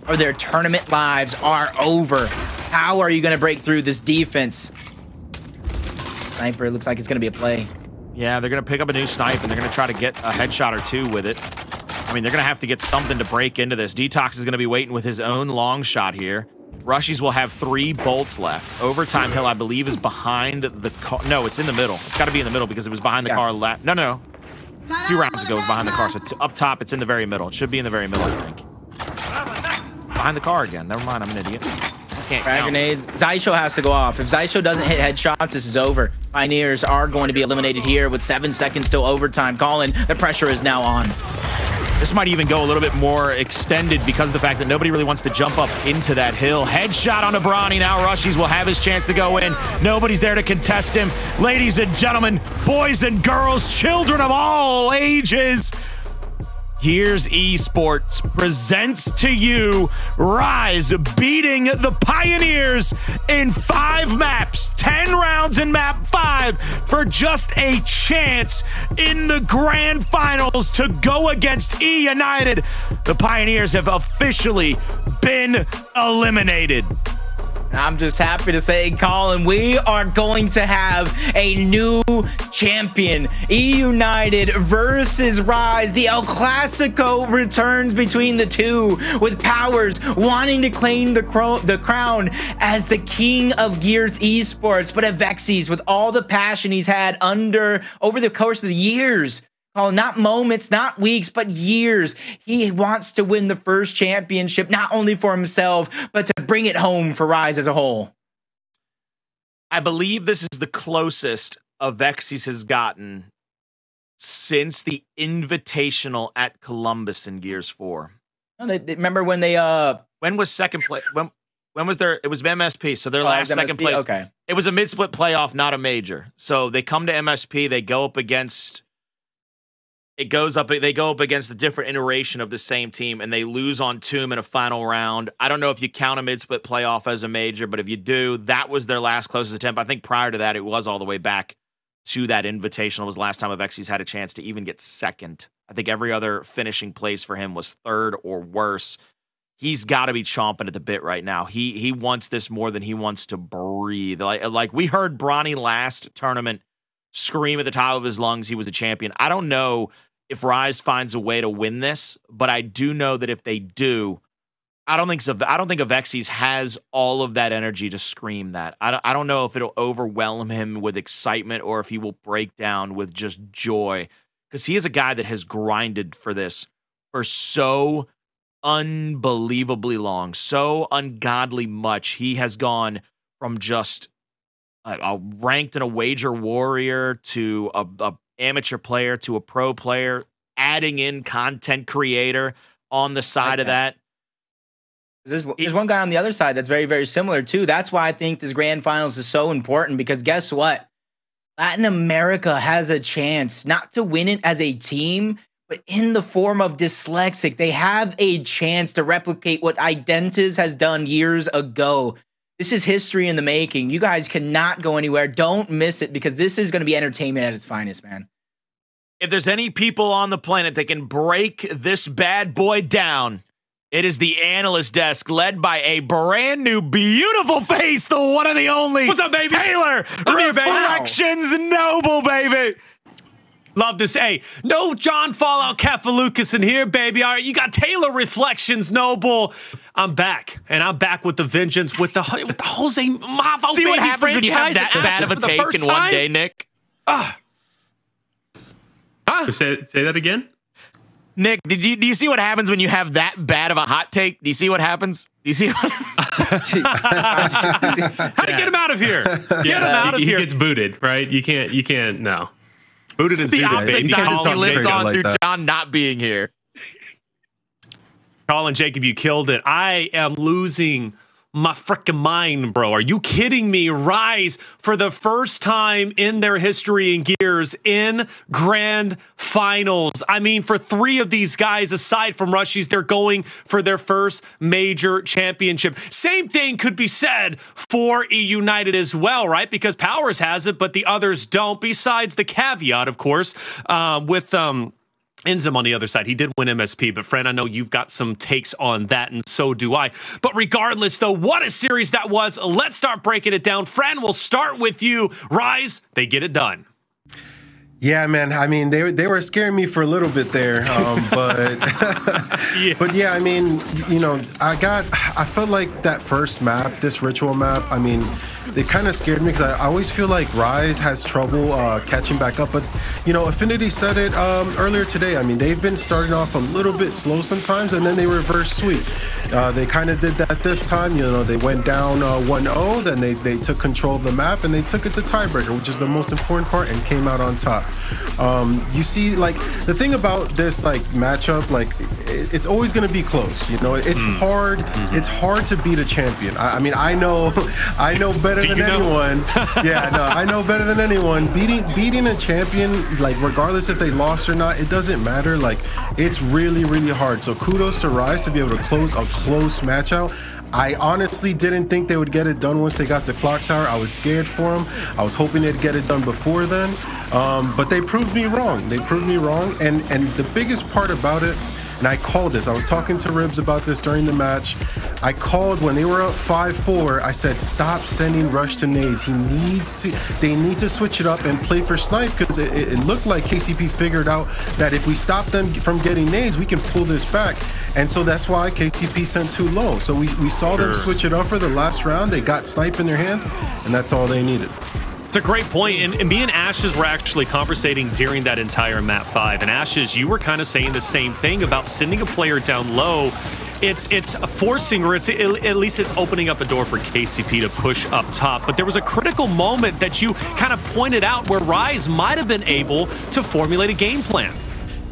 E: or their tournament lives are over. How are you going to break through this defense? Sniper it looks like it's going to be a play.
D: Yeah, they're going to pick up a new snipe, and they're going to try to get a headshot or two with it. I mean, they're going to have to get something to break into this. Detox is going to be waiting with his own long shot here. RushieZ will have three bolts left. Overtime Hill, I believe, is behind the car. No, it's in the middle. It's got to be in the middle because it was behind the
E: Yeah.
D: car. La- no, no, no. A few rounds ago, it was behind the car. So up top, it's in the very middle. It should be in the very middle, I think. Behind the car again. Never mind, I'm an idiot. Can't
E: Frag
D: count.
E: grenades. Xysho has to go off. If Xysho doesn't hit headshots, this is over. Pioneers are going to be eliminated here with seven seconds till overtime. Colin, the pressure is now on.
D: This might even go a little bit more extended because of the fact that nobody really wants to jump up into that hill. Headshot on Bronny. Now RushieZ will have his chance to go in. Nobody's there to contest him. Ladies and gentlemen, boys and girls, children of all ages. Here's Esports presents to you Rise beating the Pioneers in five maps, 10 rounds in map five for just a chance in the grand finals to go against E United. The Pioneers have officially been eliminated.
E: I'm just happy to say, Colin, we are going to have a new champion. E United versus Rise. The El Clasico returns between the two, with Powers wanting to claim the, the crown as the king of Gears esports, but Avexys, with all the passion he's had under over the course of the years. Colin, not moments, not weeks, but years. He wants to win the first championship, not only for himself, but to bring it home for Rise as a whole.
D: I believe this is the closest Avexys has gotten since the invitational at Columbus in Gears 4.
E: Oh, they- they- Remember when they uh
D: When was second place? When when was their? It was MSP. So their
E: oh,
D: last second place.
E: Okay.
D: It was a mid split playoff, not a major. So they come to MSP. They go up against. It goes up. They go up against a different iteration of the same team, and they lose on Tomb in a final round. I don't know if you count a mid split playoff as a major, but if you do, that was their last closest attempt. I think prior to that, it was all the way back to that invitational. Was the last time Avexys had a chance to even get second. I think every other finishing place for him was third or worse he's got to be chomping at the bit right now. He he wants this more than he wants to breathe. Like like we heard Bronny last tournament scream at the top of his lungs he was a champion. I don't know if Rise finds a way to win this, but I do know that if they do, I don't think. I don't think Avexys has all of that energy to scream that. I don't, I don't know if it'll overwhelm him with excitement or if he will break down with just joy because he is a guy that has grinded for this for so unbelievably long, so ungodly much. He has gone from just a, a ranked and a wager warrior to a, a amateur player to a pro player, adding in content creator on the side of that.
E: There's, there's one guy on the other side that's very, very similar too. That's why I think this grand finals is so important because guess what? Latin America has a chance not to win it as a team, but in the form of dyslexic. They have a chance to replicate what Identives has done years ago. This is history in the making. You guys cannot go anywhere. Don't miss it because this is going to be entertainment at its finest, man.
D: If there's any people on the planet that can break this bad boy down, it is the analyst desk led by a brand new, beautiful face, the one and the only.
H: What's up, baby?
D: Taylor
H: I'm here, baby.
D: Reflections Noble, baby.
H: Love this. Hey, no John Fallout Kafalukas in here, baby. All right, you got Taylor Reflections Noble. I'm back, and I'm back with the vengeance with the with the Jose Mavo
D: See
H: baby
D: what happens when you have that bad of a take in one
H: time.
D: day, Nick? Ah. Ah.
C: Say, say that again.
D: Nick, did you do you see what happens when you have that bad of a hot take? Do you see what happens? Do you see? What,
H: How do you get him out of here? Get him out of
C: he, he gets booted, right? You can't. You can't. No.
H: booted and
D: the
H: zooted.
D: optic
B: you can't
D: dynasty
B: talk
D: lives on
B: like
D: through
B: that.
D: John not being here.
H: Colin Jacob, you killed it. I am losing my freaking mind, bro. Are you kidding me? Rise for the first time in their history in Gears in grand finals. I mean, for three of these guys, aside from Rushies, they're going for their first major championship. Same thing could be said for E United as well, right? Because Powers has it, but the others don't. Besides the caveat, of course, uh, with um. Inzem on the other side. He did win MSP, but Fran, I know you've got some takes on that, and so do I. But regardless, though, what a series that was. Let's start breaking it down. Fran, we'll start with you. Rise, they get it done.
B: Yeah, man. I mean, they they were scaring me for a little bit there, um, but yeah. but yeah, I mean, you know, I got I felt like that first map, this ritual map. I mean, they kind of scared me because I, I, always feel like Rise has trouble uh, catching back up. But you know, Affinity said it um, earlier today. I mean, they've been starting off a little bit slow sometimes, and then they reverse sweep. Uh, they kind of did that this time. You know, they went down uh, 1-0, then they they took control of the map and they took it to tiebreaker, which is the most important part, and came out on top. Um, you see, like the thing about this like matchup, like it, it's always going to be close. You know, it's mm. hard. Mm-hmm. It's hard to beat a champion. I, I mean, I know, I know better better than anyone. yeah, no, I know better than anyone. Beating beating a champion, like regardless if they lost or not, it doesn't matter. Like it's really, really hard. So kudos to Rise to be able to close a close match out. I honestly didn't think they would get it done once they got to Clock Tower. I was scared for them. I was hoping they'd get it done before then, um, but they proved me wrong. They proved me wrong, and and the biggest part about it and I called this. I was talking to Ribs about this during the match. I called when they were up 5-4. I said, stop sending Rush to nades. He needs to, they need to switch it up and play for Snipe because it, it, looked like KCP figured out that if we stop them from getting nades, we can pull this back. And so that's why KCP sent too low. So we, we saw sure. them switch it up for the last round. They got Snipe in their hands, and that's all they needed.
H: It's a great point. And, and me and Ashes were actually conversating during that entire map five. And Ashes, you were kind of saying the same thing about sending a player down low. It's it's forcing, or it's at least it's opening up a door for KCP to push up top. But there was a critical moment that you kind of pointed out where Rise might have been able to formulate a game plan.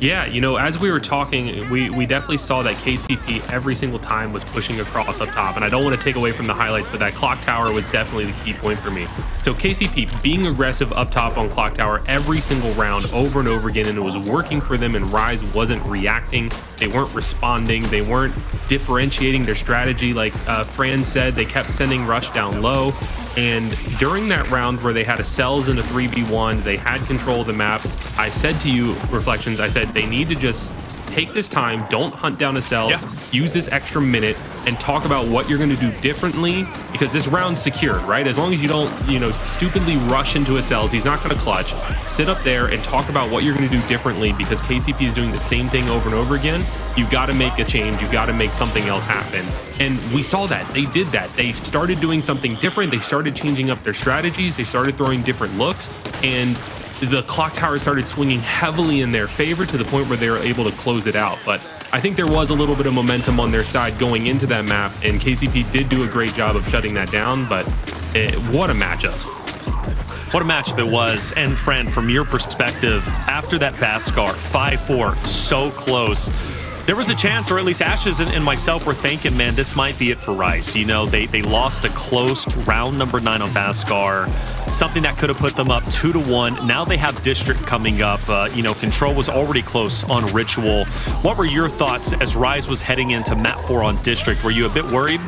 C: Yeah, you know, as we were talking, we, we definitely saw that KCP every single time was pushing across up top. And I don't want to take away from the highlights, but that clock tower was definitely the key point for me. So KCP being aggressive up top on clock tower every single round over and over again, and it was working for them, and Rise wasn't reacting. They weren't responding. They weren't differentiating their strategy. Like uh, Fran said, they kept sending Rush down low. And during that round where they had a cells in a 3v1, they had control of the map. I said to you, Reflections, I said they need to just take this time, don't hunt down a cell, yeah. use this extra minute, and talk about what you're going to do differently because this round's secured, right? As long as you don't, you know, stupidly rush into a cells, he's not going to clutch. Sit up there and talk about what you're going to do differently because KCP is doing the same thing over and over again. You've got to make a change. You've got to make something else happen. And we saw that. They did that. They started doing something different. They started changing up their strategies. They started throwing different looks. And the clock tower started swinging heavily in their favor to the point where they were able to close it out. But I think there was a little bit of momentum on their side going into that map, and KCP did do a great job of shutting that down. But it, what a matchup!
H: What a matchup it was. And friend, from your perspective, after that Vasgar 5-4, so close there was a chance, or at least Ashes and, and, myself were thinking, man, this might be it for Rise. You know, they they lost a close round number nine on Vasgar, something that could have put them up two to one. Now they have District coming up. Uh, you know, Control was already close on Ritual. What were your thoughts as Rise was heading into map four on District? Were you a bit worried?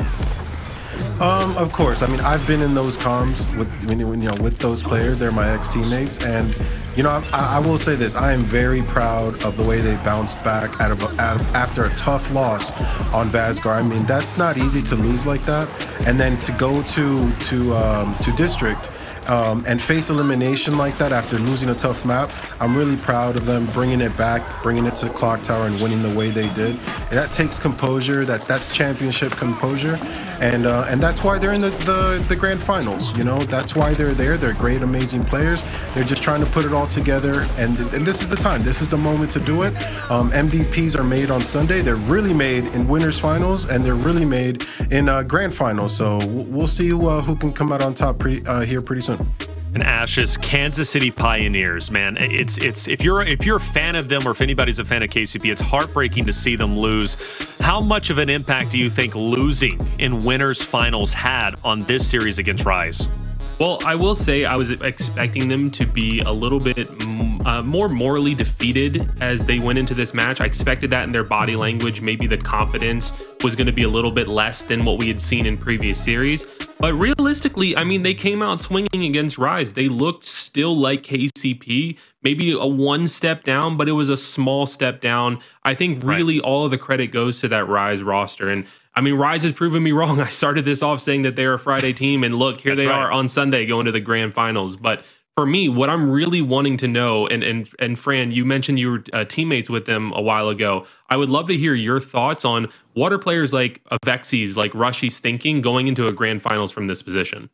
B: Um, of course. I mean, I've been in those comms with you know with those players. They're my ex teammates, and you know, I, I, will say this: I am very proud of the way they bounced back out of a, after a tough loss on Vasgar. I mean, that's not easy to lose like that, and then to go to to um, to district um, and face elimination like that after losing a tough map, I'm really proud of them bringing it back, bringing it to Clock Tower and winning the way they did. And that takes composure. That that's championship composure, and uh, and that's why they're in the, the the grand finals. You know, that's why they're there. They're great, amazing players. They're just trying to put it all together, and and this is the time. This is the moment to do it. Um, MVPs are made on Sunday. They're really made in winners finals, and they're really made in uh, grand finals. So we'll see who, uh, who can come out on top pre, uh, here pretty soon.
H: And Ashes, Kansas City Pioneers, man. It's it's if you're if you're a fan of them or if anybody's a fan of KCP, it's heartbreaking to see them lose. How much of an impact do you think losing in winners finals had on this series against Rise?
C: Well, I will say I was expecting them to be a little bit uh, more morally defeated as they went into this match. I expected that in their body language. Maybe the confidence was going to be a little bit less than what we had seen in previous series. But realistically, I mean, they came out swinging against Rise. They looked still like KCP, maybe a one step down, but it was a small step down. I think really right. all of the credit goes to that Rise roster. And I mean, Rise has proven me wrong. I started this off saying that they're a Friday team, and look, here they right. are on Sunday going to the grand finals. But for me, what I'm really wanting to know, and and and Fran, you mentioned you were uh, teammates with them a while ago. I would love to hear your thoughts on what are players like Avexys, like Rushy's thinking going into a grand finals from this position.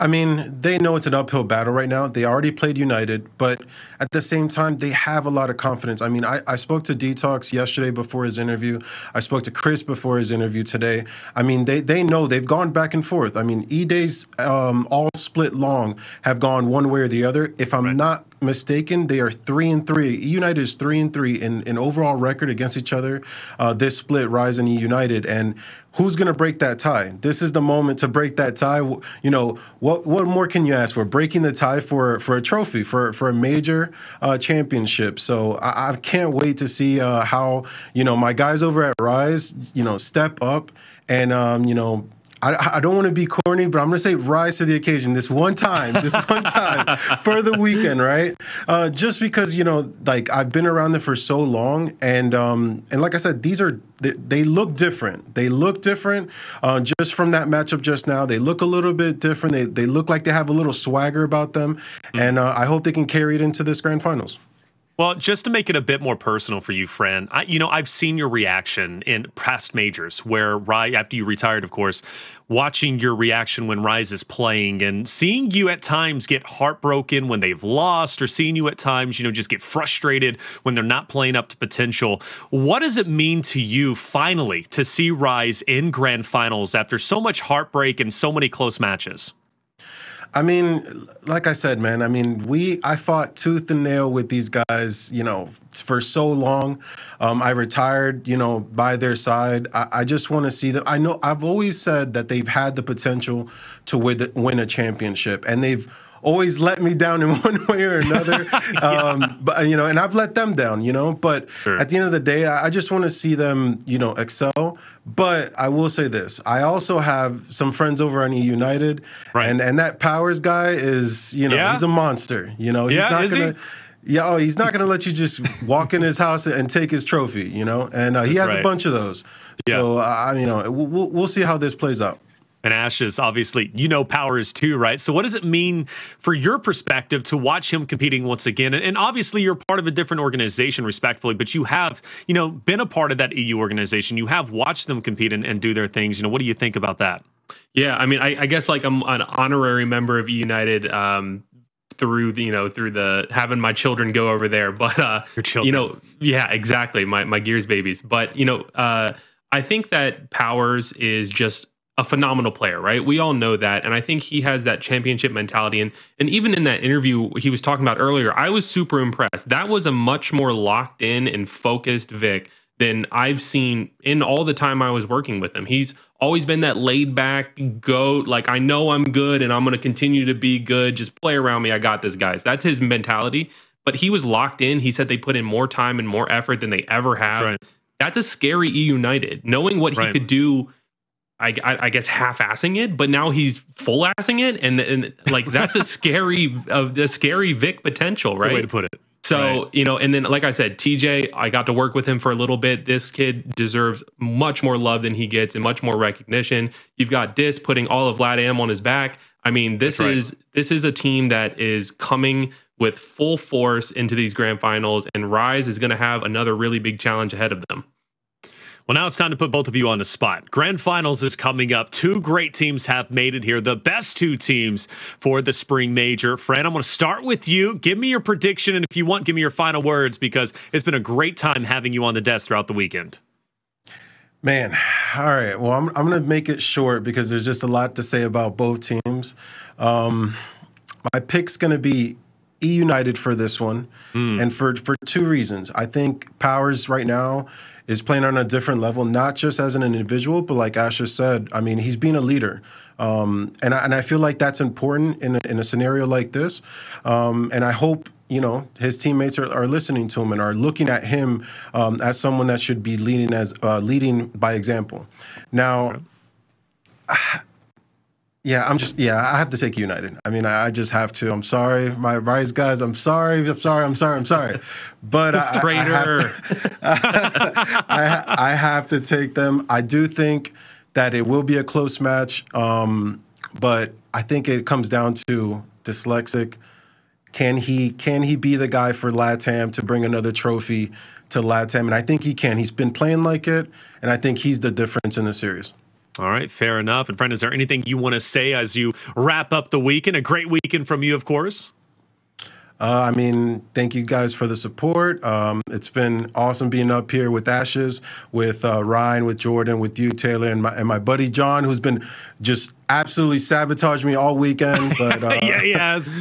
B: I mean, they know it's an uphill battle right now. They already played United, but at the same time, they have a lot of confidence. I mean, I, I spoke to Detox yesterday before his interview. I spoke to Chris before his interview today. I mean, they, they know they've gone back and forth. I mean, E Days um, all split long have gone one way or the other. If I'm right. not mistaken, they are three and three. United is three and three in, in overall record against each other. Uh, this split, Rise and United, and who's going to break that tie? This is the moment to break that tie. You know, what what more can you ask for? Breaking the tie for for a trophy, for for a major uh, championship. So I, I, can't wait to see uh, how you know my guys over at Rise, you know, step up and um, you know I, I don't want to be corny, but I'm going to say rise to the occasion this one time, this one time for the weekend, right? Uh, just because you know, like I've been around them for so long, and um, and like I said, these are they, they look different. They look different uh, just from that matchup just now. They look a little bit different. They they look like they have a little swagger about them, mm-hmm. and uh, I hope they can carry it into this grand finals.
H: Well, just to make it a bit more personal for you, friend, I, you know, I've seen your reaction in past majors where Rise, after you retired, of course, watching your reaction when Rise is playing and seeing you at times get heartbroken when they've lost or seeing you at times, you know, just get frustrated when they're not playing up to potential. What does it mean to you finally to see Rise in grand finals after so much heartbreak and so many close matches?
B: I mean, like I said, man, I mean, we I fought tooth and nail with these guys, you know, for so long. Um, I retired, you know, by their side. I, I just want to see them. I know I've always said that they've had the potential to win, win a championship, and they've always let me down in one way or another. yeah. um, but you know, and I've let them down, you know. But sure. at the end of the day, I, just want to see them, you know, excel. But I will say this: I also have some friends over on E United, right. and and that Powers guy is, you know, yeah. he's a monster. You know, he's yeah, not gonna. He? Yeah, oh, he's not going to let you just walk in his house and take his trophy, you know. And uh, he has right. a bunch of those. So, uh, you know, we'll, we'll see how this plays out
H: and Ashes, obviously, you know Powers too, right? So, what does it mean for your perspective to watch him competing once again? And, obviously, you're part of a different organization, respectfully, but you have, you know, been a part of that EU organization. You have watched them compete and, and do their things. You know, what do you think about that?
C: Yeah, I mean, I, I guess like I'm an honorary member of United. Um, through the you know through the having my children go over there but uh
H: Your children.
C: you know yeah exactly my my gears babies but you know uh I think that Powers is just a phenomenal player, right? We all know that. And I think he has that championship mentality. And, and even in that interview he was talking about earlier, I was super impressed. That was a much more locked in and focused Vic than I've seen in all the time I was working with him. He's always been that laid back goat, like, I know I'm good and I'm going to continue to be good. Just play around me. I got this, guys. That's his mentality. But he was locked in. He said they put in more time and more effort than they ever have. That's, right. That's a scary E United. Knowing what right. he could do I, I, guess half-assing it, but now he's full-assing it, and and like that's a scary uh, a scary Vic potential, right?
H: Good way to put it.
C: So right. you know, and then like I said, TJ, I got to work with him for a little bit. This kid deserves much more love than he gets, and much more recognition. You've got Dis putting all of LATAM on his back. I mean, this right. is this is a team that is coming with full force into these grand finals, and Rise is going to have another really big challenge ahead of them.
H: Well, now it's time to put both of you on the spot. Grand Finals is coming up. Two great teams have made it here, the best two teams for the spring major. Fran, I'm going to start with you. Give me your prediction, and if you want, give me your final words because it's been a great time having you on the desk throughout the weekend.
B: Man, all right. Well, I'm, I'm going to make it short because there's just a lot to say about both teams. Um, my pick's going to be E United for this one, mm. and for for two reasons. I think Powers right now is playing on a different level, not just as an individual, but like Asha said, I mean, he's being a leader. Um, and, I, and I feel like that's important in a, in a scenario like this. Um, and I hope you know his teammates are, are listening to him and are looking at him um, as someone that should be leading as uh, leading by example. Now, yeah, I'm just yeah, I have to take United. I mean, I, I just have to. I'm sorry, my Rise guys. I'm sorry. I'm sorry. I'm sorry. I'm sorry. But I,
C: traitor.
B: I, I, I, I, have to take them. I do think that it will be a close match, um, but I think it comes down to dyslexic. Can he can he be the guy for Latam to bring another trophy to Latam? And I think he can. He's been playing like it, and I think he's the difference in the series.
H: All right, fair enough. And friend, is there anything you want to say as you wrap up the weekend? A great weekend from you, of course.
B: Uh, I mean, thank you guys for the support. Um, it's been awesome being up here with Ashes, with uh, Ryan, with Jordan, with you, Taylor, and my, and my buddy John, who's been just absolutely sabotaging me all weekend. But uh,
H: yeah, he has,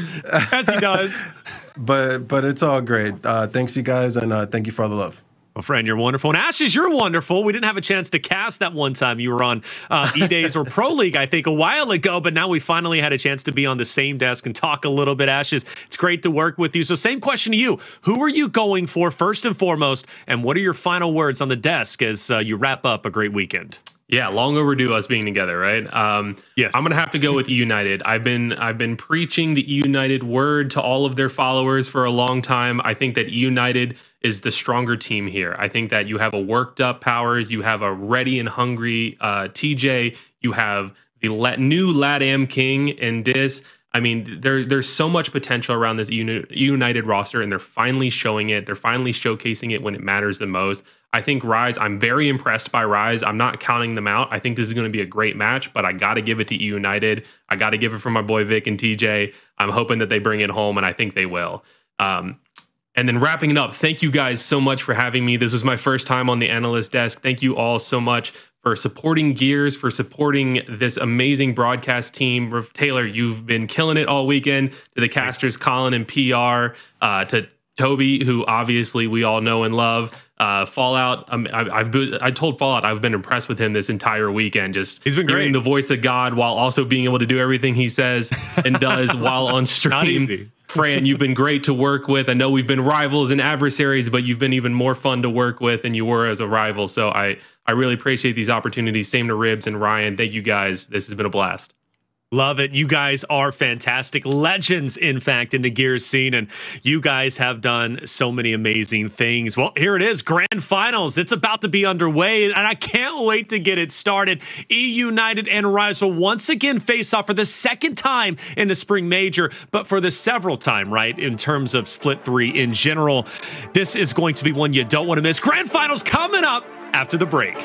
H: as he does.
B: but but it's all great. Uh, thanks, you guys, and uh, thank you for all the love.
H: Well, friend, you're wonderful. And Ashes, you're wonderful. We didn't have a chance to cast that one time you were on uh, E Days or Pro League, I think, a while ago, but now we finally had a chance to be on the same desk and talk a little bit. Ashes, it's great to work with you. So, same question to you. Who are you going for first and foremost? And what are your final words on the desk as uh, you wrap up a great weekend?
C: Yeah, long overdue us being together, right? Um,
H: yes,
C: I'm gonna have to go with United. I've been I've been preaching the United word to all of their followers for a long time. I think that United is the stronger team here. I think that you have a worked up Powers, you have a ready and hungry uh, TJ, you have the new LATAM King and Dis. I mean, there there's so much potential around this United roster, and they're finally showing it. They're finally showcasing it when it matters the most. I think Rise, I'm very impressed by Rise. I'm not counting them out. I think this is going to be a great match, but I got to give it to United. I got to give it for my boy Vic and TJ. I'm hoping that they bring it home, and I think they will. Um, and then wrapping it up, thank you guys so much for having me. This was my first time on the analyst desk. Thank you all so much for supporting Gears, for supporting this amazing broadcast team. Taylor, you've been killing it all weekend. To the casters, Colin and PR, uh, to Toby, who obviously we all know and love. Uh, Fallout, um, I, have I told Fallout I've been impressed with him this entire weekend. Just
H: he's been
C: great. the voice of God while also being able to do everything he says and does while on stream. Fran, you've been great to work with. I know we've been rivals and adversaries, but you've been even more fun to work with than you were as a rival. So I, I really appreciate these opportunities. Same to Ribs and Ryan. Thank you guys. This has been a blast.
H: Love it. You guys are fantastic legends, in fact, in the Gears scene, and you guys have done so many amazing things. Well, here it is, grand finals. It's about to be underway, and I can't wait to get it started. E United and Rise will once again face off for the second time in the spring major, but for the several time, right, in terms of split three in general. This is going to be one you don't want to miss. Grand finals coming up after the break.